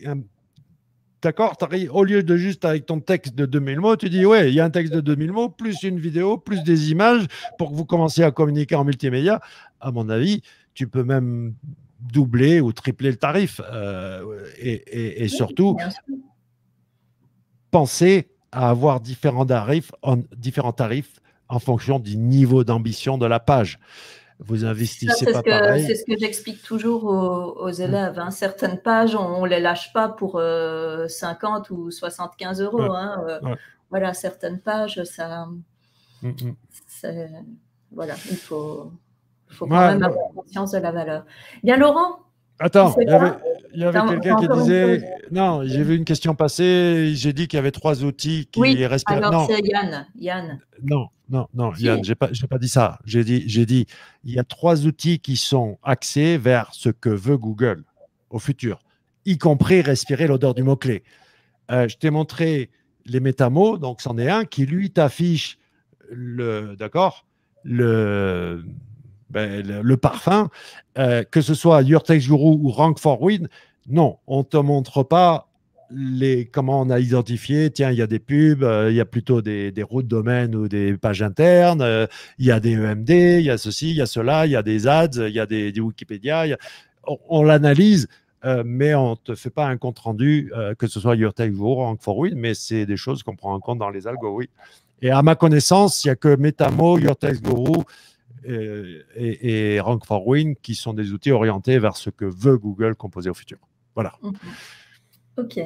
D'accord? Au lieu de juste avec ton texte de 2000 mots, tu dis ouais, il y a un texte de 2000 mots, plus une vidéo, plus des images pour que vous commenciez à communiquer en multimédia. À mon avis, tu peux même doubler ou tripler le tarif. Euh, et, surtout, penser à avoir différents tarifs, en, différents tarifs en fonction du niveau d'ambition de la page vous investissez pas pareil. C'est ce que j'explique toujours aux, mmh. élèves. Hein. Certaines pages, on ne les lâche pas pour 50 euh, ou 75 euros. Hein. Euh, voilà, certaines pages, ça, mmh, mmh. voilà, il faut, faut quand même avoir conscience de la valeur. Bien, Laurent, Attends, il y avait, quelqu'un qui disait. Non, j'ai vu une question passer. J'ai dit qu'il y avait trois outils qui oui, Alors c'est Yann. Yann. Non, non, non, Yann, je n'ai pas, pas, dit ça. J'ai dit, dit il y a trois outils qui sont axés vers ce que veut Google au futur, y compris respirer l'odeur du mot-clé. Euh, je t'ai montré les métamots, donc c'en est un qui lui t'affiche le, d'accord, le, ben, le, parfum, euh, que ce soit Your Text Guru ou Rank for Win, non, on ne te montre pas les, comment on a identifié, tiens, il y a des pubs, euh, il y a plutôt des, des, routes domaines ou des pages internes, euh, il y a des EMD, il y a ceci, il y a cela, il y a des ads, il y a des, Wikipédia. on, l'analyse mais on ne te fait pas un compte rendu, que ce soit YourTech ou Rank for Win, mais c'est des choses qu'on prend en compte dans les algos, oui. Et à ma connaissance, il n'y a que Metamo, YourTech Guru et, et, Rank for Win qui sont des outils orientés vers ce que veut Google composer au futur. Voilà. Mhm. Ok.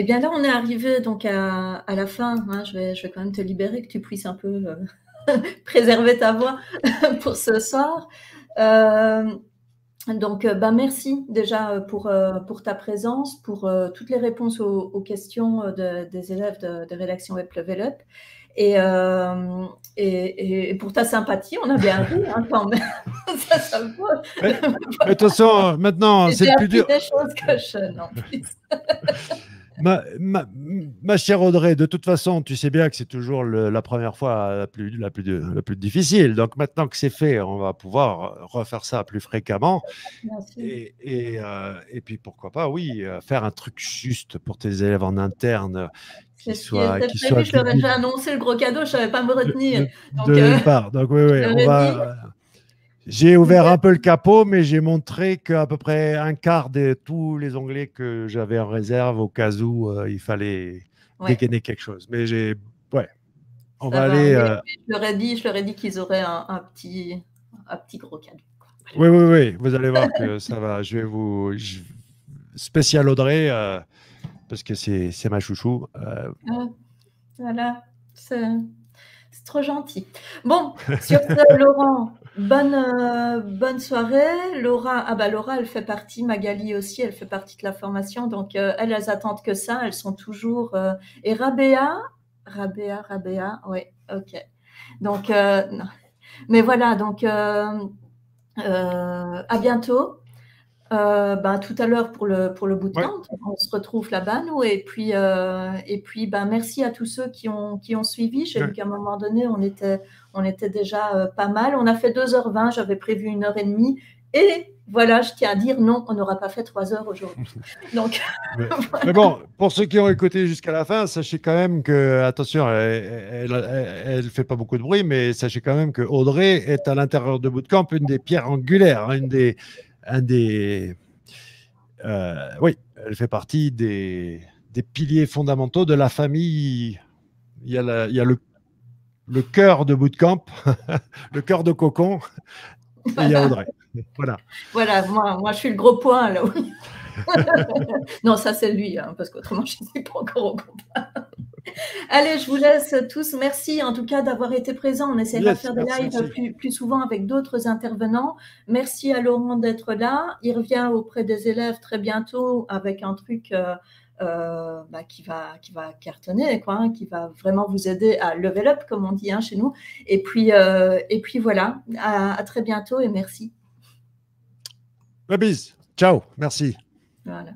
Eh bien là, on est arrivé donc à, la fin. Hein. je, vais, je vais quand même te libérer, que tu puisses un peu euh, préserver ta voix pour ce soir. Euh, donc, euh, bah, merci déjà pour, ta présence, pour toutes les réponses aux, questions des élèves de, de rédaction Web Level Up. Euh, et, et, pour ta sympathie, on a bien ri hein, quand même. ça, ça mais, mais attention, maintenant, c'est plus dur. des choses que je, en plus. Ma, ma, ma, chère Audrey, de toute façon, tu sais bien que c'est toujours le, la première fois la plus, la, plus, la plus difficile. Donc maintenant que c'est fait, on va pouvoir refaire ça plus fréquemment. Et, et, euh, et, puis pourquoi pas, oui, euh, faire un truc juste pour tes élèves en interne qui soit, qui soit je leur ai déjà annoncé le gros cadeau, je ne savais pas me retenir. De, de euh, part. Donc, oui, oui, on va. J'ai ouvert un peu le capot, mais j'ai montré qu'à peu près un quart de tous les onglets que j'avais en réserve au cas où euh, il fallait dégainer quelque chose. Mais j'ai. Ouais. On va, aller. Euh, je leur ai dit, je leur ai dit qu'ils auraient un, petit, un petit gros cadeau. Oui, oui, oui. Vous allez voir que ça va. Je vais vous. Spécial Audrey parce que c'est ma chouchou. Euh. Ah, voilà, c'est trop gentil. Bon, sur ce, Laurent, bonne, euh, bonne soirée. Laura, ah bah Laura, elle fait partie, Magali aussi, elle fait partie de la formation. Donc, euh, elles, attendent que ça. Elles sont toujours. et Rabea, Rabea, Rabea, oui, ok. Donc, mais voilà, donc à bientôt. Euh, bah, tout à l'heure pour le, pour le bootcamp. On se retrouve là-bas, nous. Et puis, euh, et puis bah, merci à tous ceux qui ont, qui ont suivi. J'ai vu qu'à un moment donné, on était, on était déjà euh, pas mal. On a fait 2h20, j'avais prévu 1h30. Et voilà, je tiens à dire non, on n'aura pas fait 3 heures aujourd'hui. Donc, mais, bon, pour ceux qui ont écouté jusqu'à la fin, sachez quand même que, attention, elle ne fait pas beaucoup de bruit, mais sachez quand même que Audrey est à l'intérieur de Bootcamp une des pierres angulaires, hein, une des, un des. Euh, oui, elle fait partie des, des, piliers fondamentaux de la famille. Il y a, il y a le, le cœur de Bootcamp, le cœur de Cocon, et il y a Audrey. Voilà. Voilà, moi, moi je suis le gros point là. non, ça c'est lui, hein, parce qu'autrement je ne suis pas encore au combat. Allez, je vous laisse tous. Merci en tout cas d'avoir été présent. On essaie de faire des lives plus, souvent avec d'autres intervenants. Merci à Laurent d'être là. Il revient auprès des élèves très bientôt avec un truc euh, euh, bah, qui, va, qui va cartonner, quoi, hein, qui va vraiment vous aider à level up, comme on dit hein, chez nous. Et puis, euh, et puis voilà, à, très bientôt et merci. Ciao, merci. Voilà.